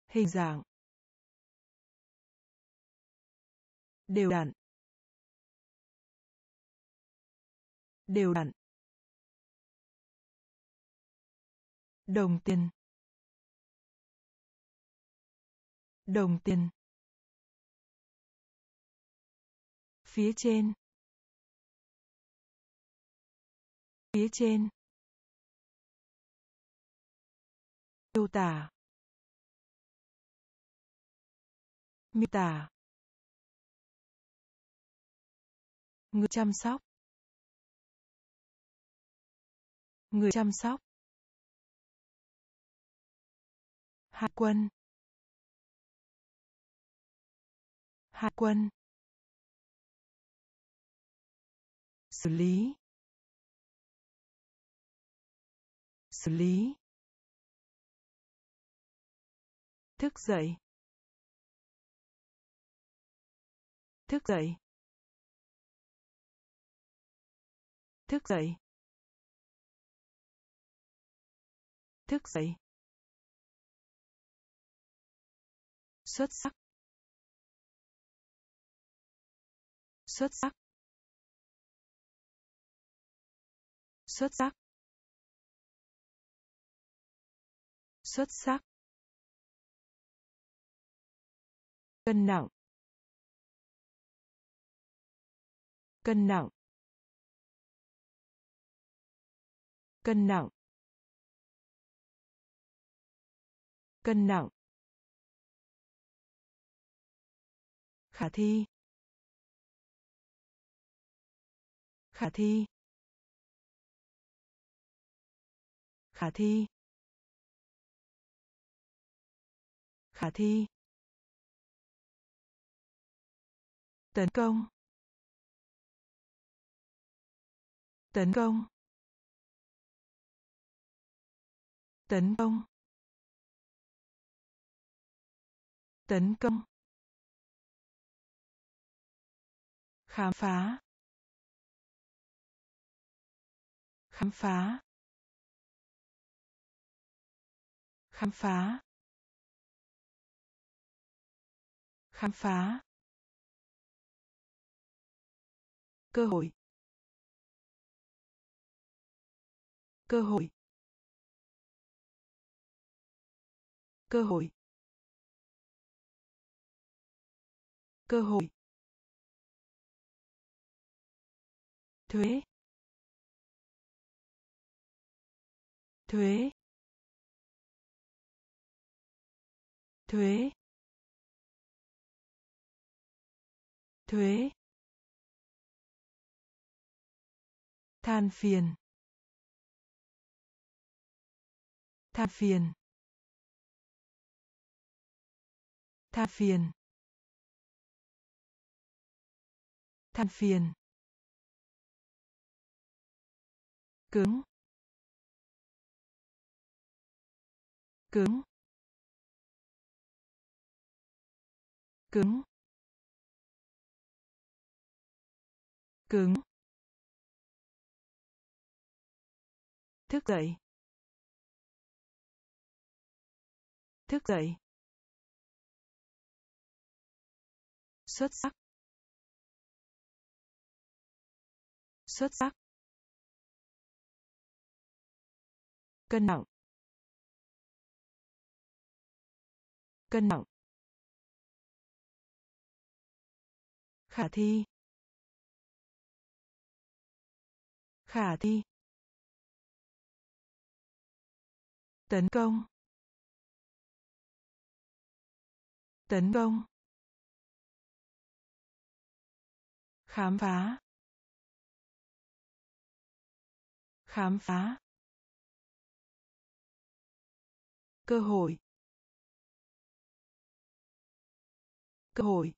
Hình dạng. Đều đặn. Đều đặn. Đồng tiền. Đồng tiền. Phía trên. Phía trên. Miêu tả. Miêu tả. Người chăm sóc. Người chăm sóc. Hạ quân. Hạ quân. Xử lý. Xử lý. Thức dậy. Thức dậy. Thức dậy. Thức dậy. Xuất sắc. Xuất sắc. Xuất sắc. Xuất sắc. Cân nặng. Cân nặng. Cân nặng. Cân nặng. Khả thi. Khả thi. Khả thi. Khả thi. Tấn công. Tấn công. Tấn công. Tấn công. Khám phá. Khám phá. Khám phá. Khám phá. Cơ hội. Cơ hội. Cơ hội. Cơ hội. Thuế. Thuế. Thuế thuế than phiền than phiền than phiền than phiền. Cứng. Cứng. Cứng. Cứng. Thức dậy. Thức dậy. Xuất sắc. Xuất sắc. Cân nặng. Cân nặng. Khả thi. Khả thi. Tấn công. Tấn công. Khám phá. Khám phá. Cơ hội. Cơ hội.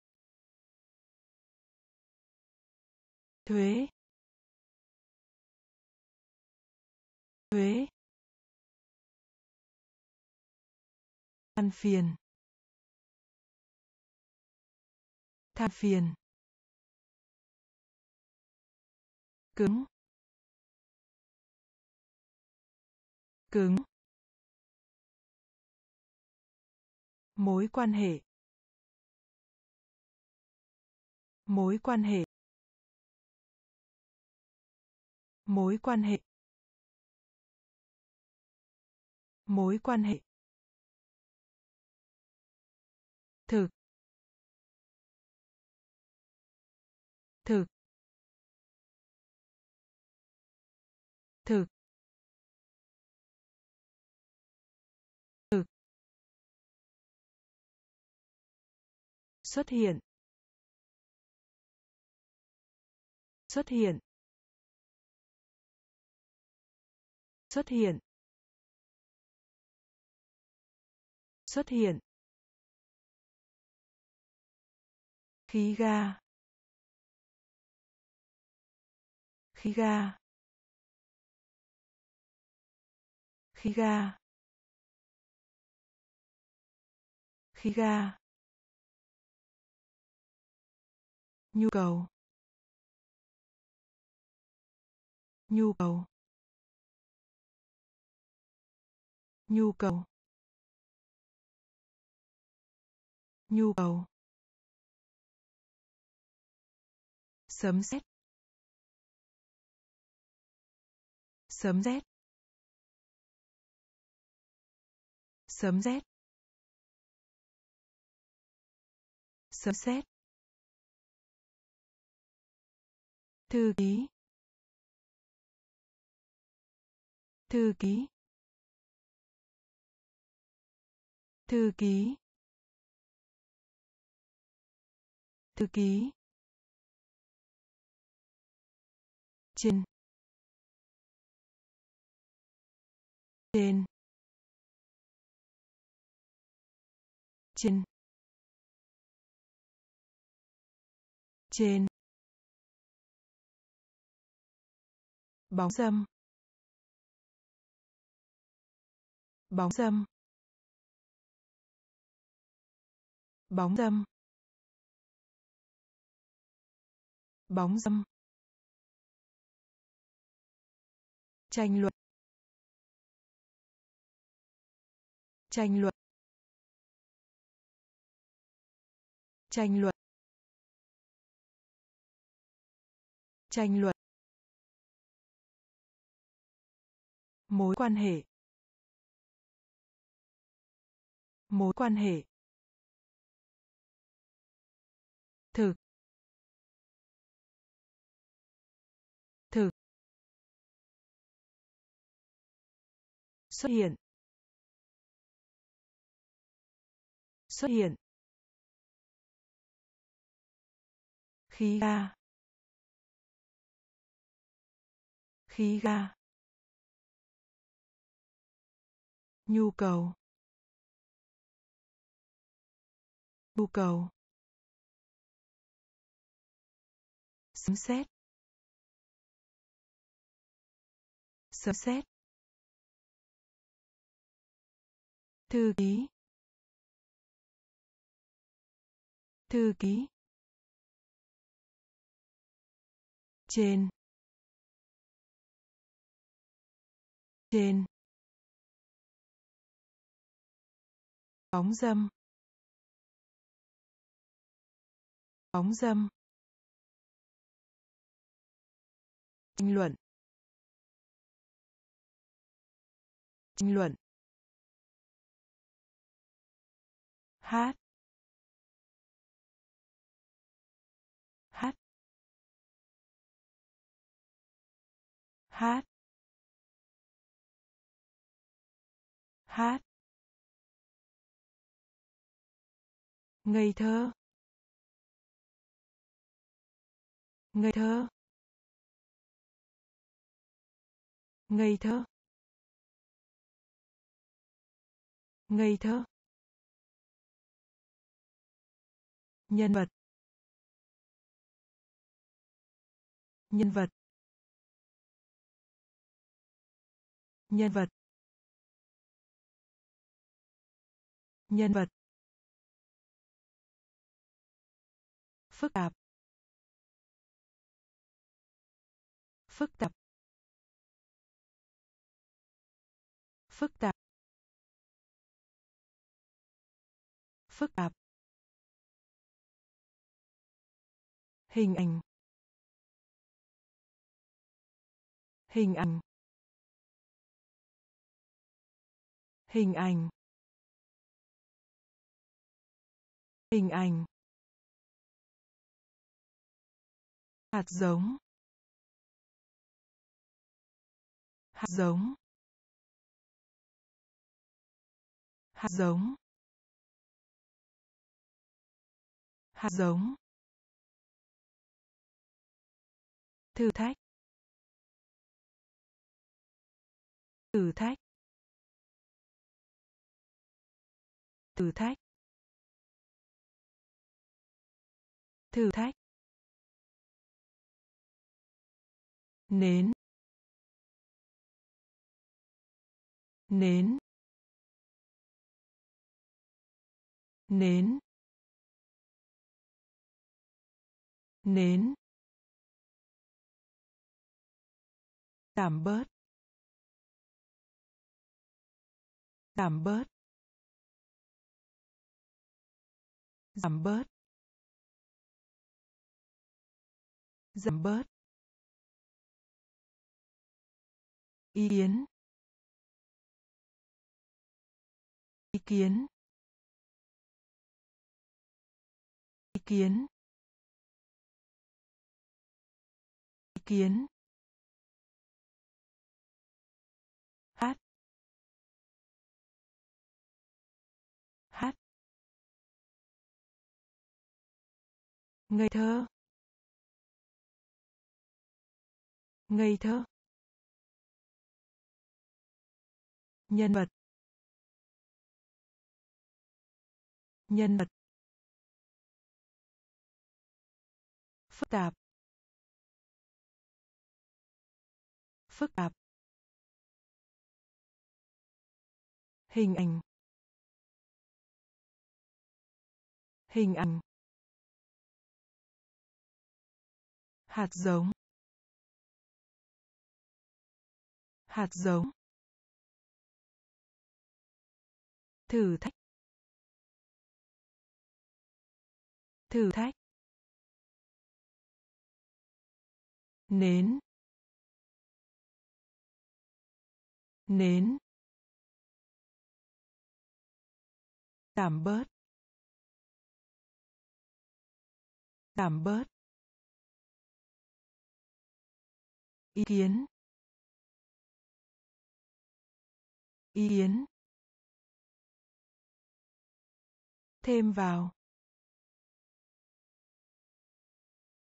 Thuế thuế than phiền than phiền cứng cứng mối quan hệ mối quan hệ mối quan hệ. Mối quan hệ. Thực. Thực. Thực. Thực. Xuất hiện. Xuất hiện. Xuất hiện. Xuất hiện. Khí ga. Khí ga. Khí ga. Khí ga. Nhu cầu. Nhu cầu. Nhu cầu. Nhu cầu. Sấm sét. Sấm rét sấm rét sấm sét. Thư ký. Thư ký. Thư ký. Thư ký. Trên. Trên. Trên. Trên. Bóng dâm. Bóng dâm. Bóng dâm. Bóng dâm. Tranh luận. Tranh luận. Tranh luận. Tranh luận. Mối quan hệ. Mối quan hệ. Xuất hiện. Xuất hiện. Khí ga. Khí ga. Nhu cầu. Nhu cầu. Xem xét xem xét thư ký. Thư ký. Trên. Trên. Bóng dâm. Bóng dâm. Tranh luận. Tranh luận. Hát. Hát. Hát. Hát. Ngây thơ. Ngây thơ. Ngây thơ. Ngây thơ. Nhân vật. Nhân vật. Nhân vật. Nhân vật. Phức tạp. Phức tạp. Phức tạp. Phức tạp. Hình ảnh. Hình ảnh. Hình ảnh. Hình ảnh. Hạt giống. Hạt giống. Hạt giống. Hạt giống. Thử thách. Thử thách. Thử thách. Thử thách. Nến. Nến. Nến. Nến. Giảm bớt. Giảm bớt. Giảm bớt. Giảm bớt. Ý kiến. Ý kiến. Ý kiến. Ý kiến. Ngây thơ. Ngây thơ. Nhân vật. Nhân vật. Phức tạp. Phức tạp. Hình ảnh. Hình ảnh. Hạt giống. Hạt giống. Thử thách. Thử thách. Nến. Nến. Giảm bớt. Giảm bớt. Ý kiến. Ý kiến. Thêm vào.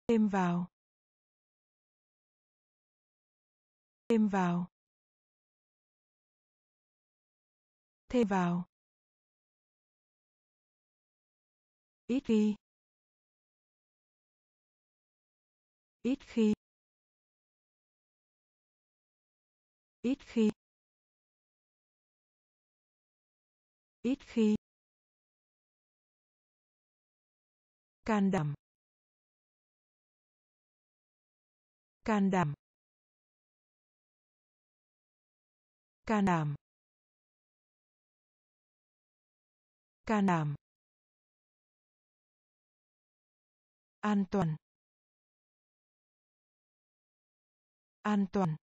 Thêm vào. Thêm vào. Thêm vào. Ít khi. Ít khi. Ít khi. Ít khi. Can đảm. Can đảm. Can đảm. Can đảm. An toàn. An toàn.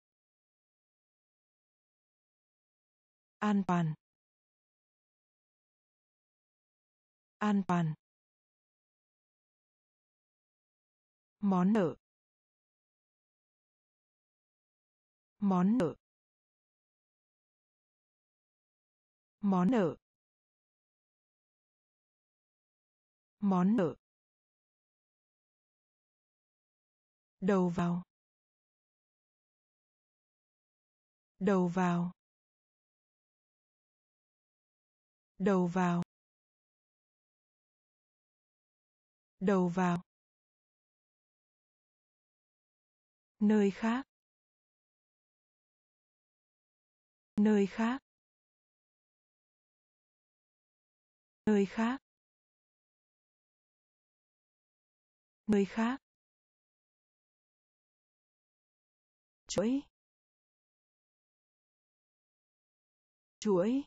An toàn. An toàn. Món nợ. Món nợ. Món nợ. Món nợ. Đầu vào. Đầu vào. Đầu vào. Đầu vào. Nơi khác. Nơi khác. Nơi khác. Nơi khác. Chuỗi. Chuỗi.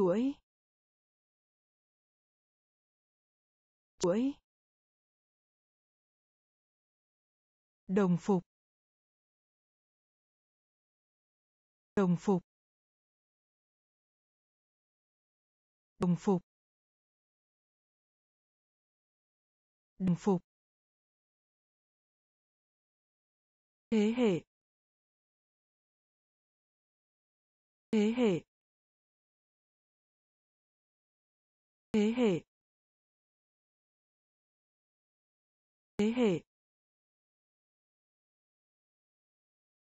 Chuỗi chuỗi đồng phục. Đồng phục. Đồng phục. Đồng phục. Thế hệ. Thế hệ. Thế hệ. Thế hệ.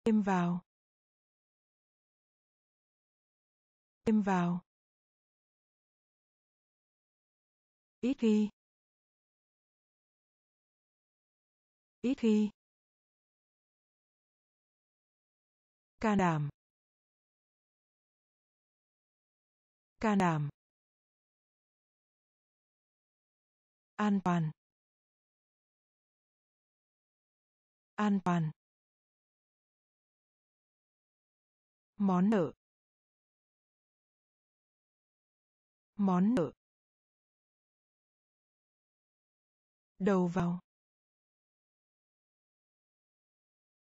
Thêm vào. Thêm vào. Ít khi. Ít khi. Can đảm. Can đảm. An toàn. An toàn. Món nợ. Món nợ. Đầu vào.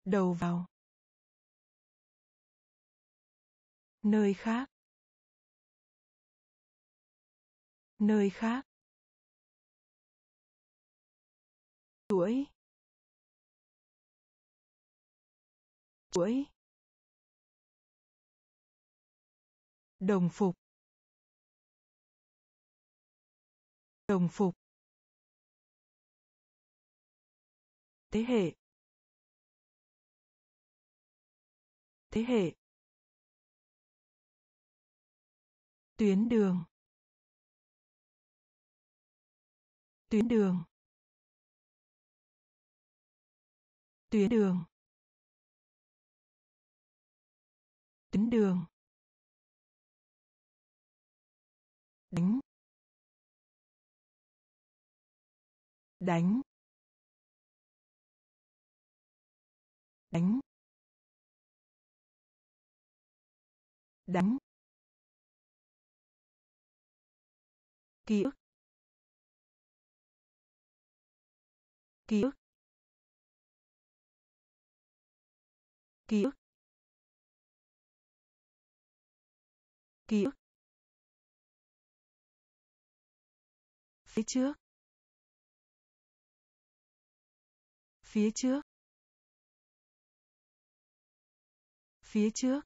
Đầu vào. Nơi khác. Nơi khác. Chuỗi chuỗi đồng phục. Đồng phục. Thế hệ. Thế hệ. Tuyến đường. Tuyến đường. Tuyến đường. Tuyến đường. Đánh. Đánh. Đánh. Đánh. Ký ức. Ký ức. Ký ức. Ký ức. Phía trước. Phía trước. Phía trước.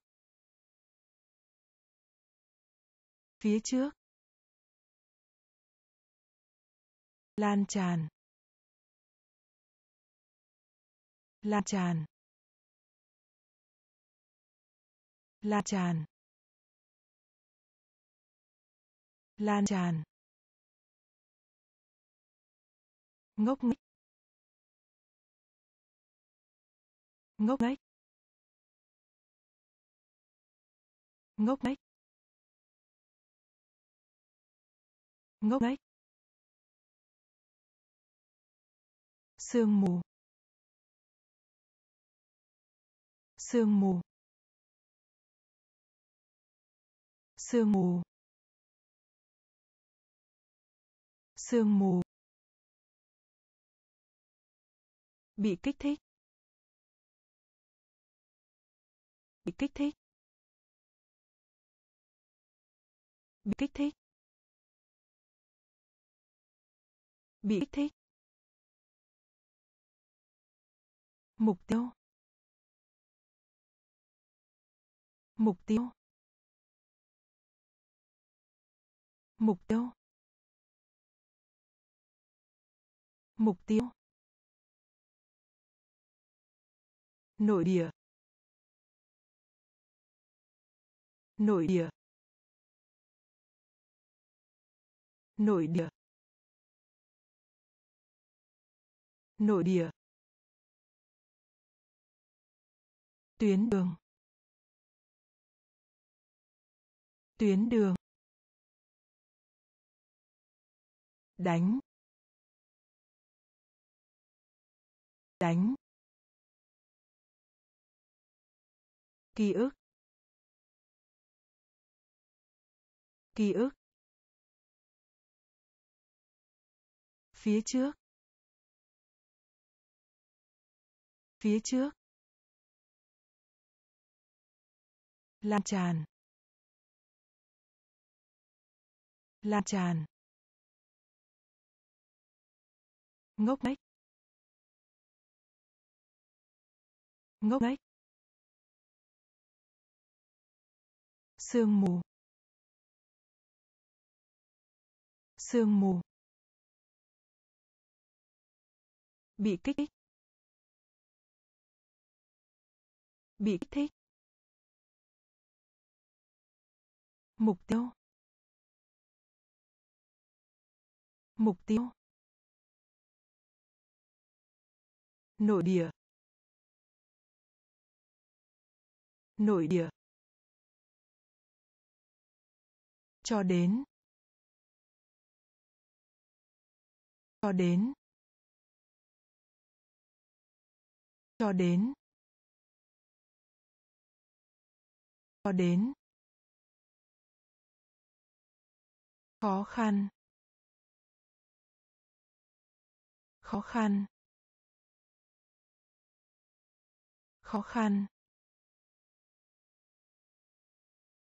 Phía trước. Lan tràn. Lan tràn. Lan tràn. Lan tràn. Ngốc nghếch. Ngốc nghếch. Ngốc nghếch. Ngốc nghếch. Sương mù. Sương mù. Sương mù. Sương mù. Bị kích thích. Bị kích thích. Bị kích thích. Bị kích thích. Mục tiêu. Mục tiêu. Mục tiêu. Mục tiêu. Nội địa. Nội địa. Nội địa. Nội địa. Tuyến đường. Tuyến đường. Đánh. Đánh. Ký ức. Ký ức. Phía trước. Phía trước. Lan tràn. Lan tràn. Ngốc nghếch. Ngốc nghếch. Sương mù. Sương mù. Bị kích thích. Bị kích thích. Mục tiêu. Mục tiêu. Nội địa nội địa. Cho đến cho đến cho đến cho đến. Khó khăn khó khăn. Khó khăn.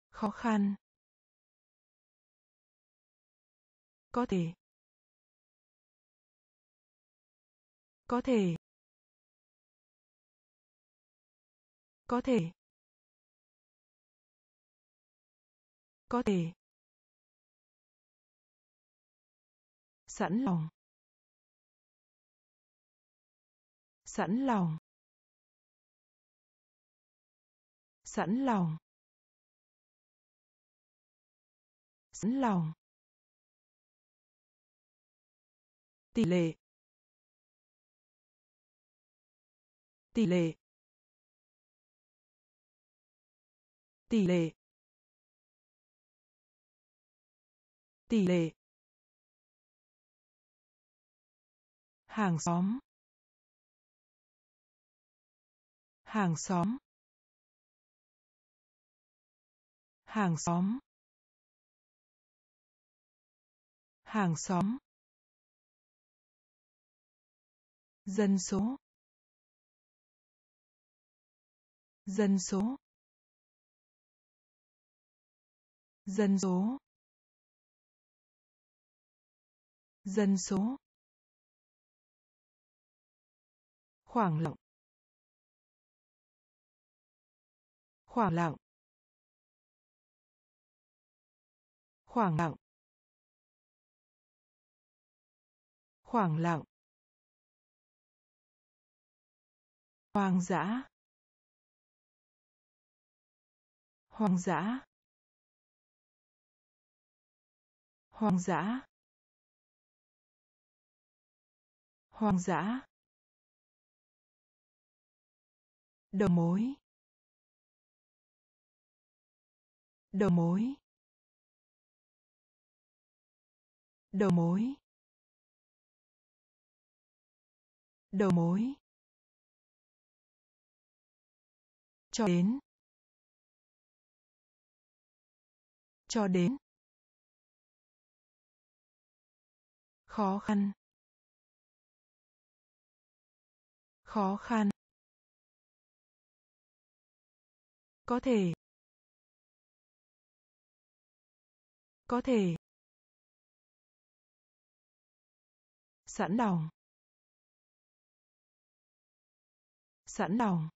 Khó khăn. Có thể. Có thể. Có thể. Có thể. Sẵn lòng. Sẵn lòng. Sẵn lòng. Sẵn lòng. Tỷ lệ. Tỷ lệ. Tỷ lệ. Tỷ lệ. Hàng xóm. Hàng xóm. Hàng xóm. Hàng xóm. Dân số. Dân số. Dân số. Dân số. Khoảng lặng. Khoảng lặng. Khoảng lặng. Khoảng lặng. Hoang dã. Hoang dã. Hoang dã. Hoang dã. Đầu mối. Đầu mối. Đầu mối. Đầu mối. Cho đến. Cho đến. Khó khăn. Khó khăn. Có thể. Có thể. Sẵn lòng. Sẵn lòng.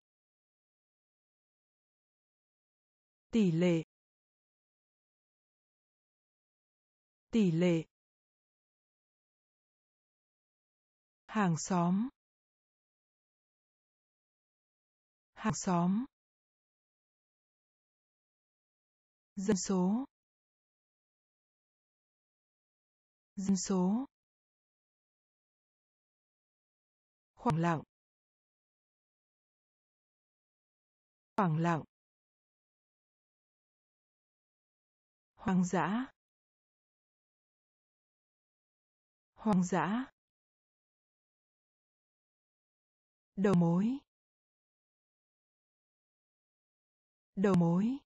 Tỷ lệ. Tỷ lệ. Hàng xóm. Hàng xóm. Dân số. Dân số. Khoảng lặng. Khoảng lặng. Hoang dã. Hoang dã. Đầu mối. Đầu mối.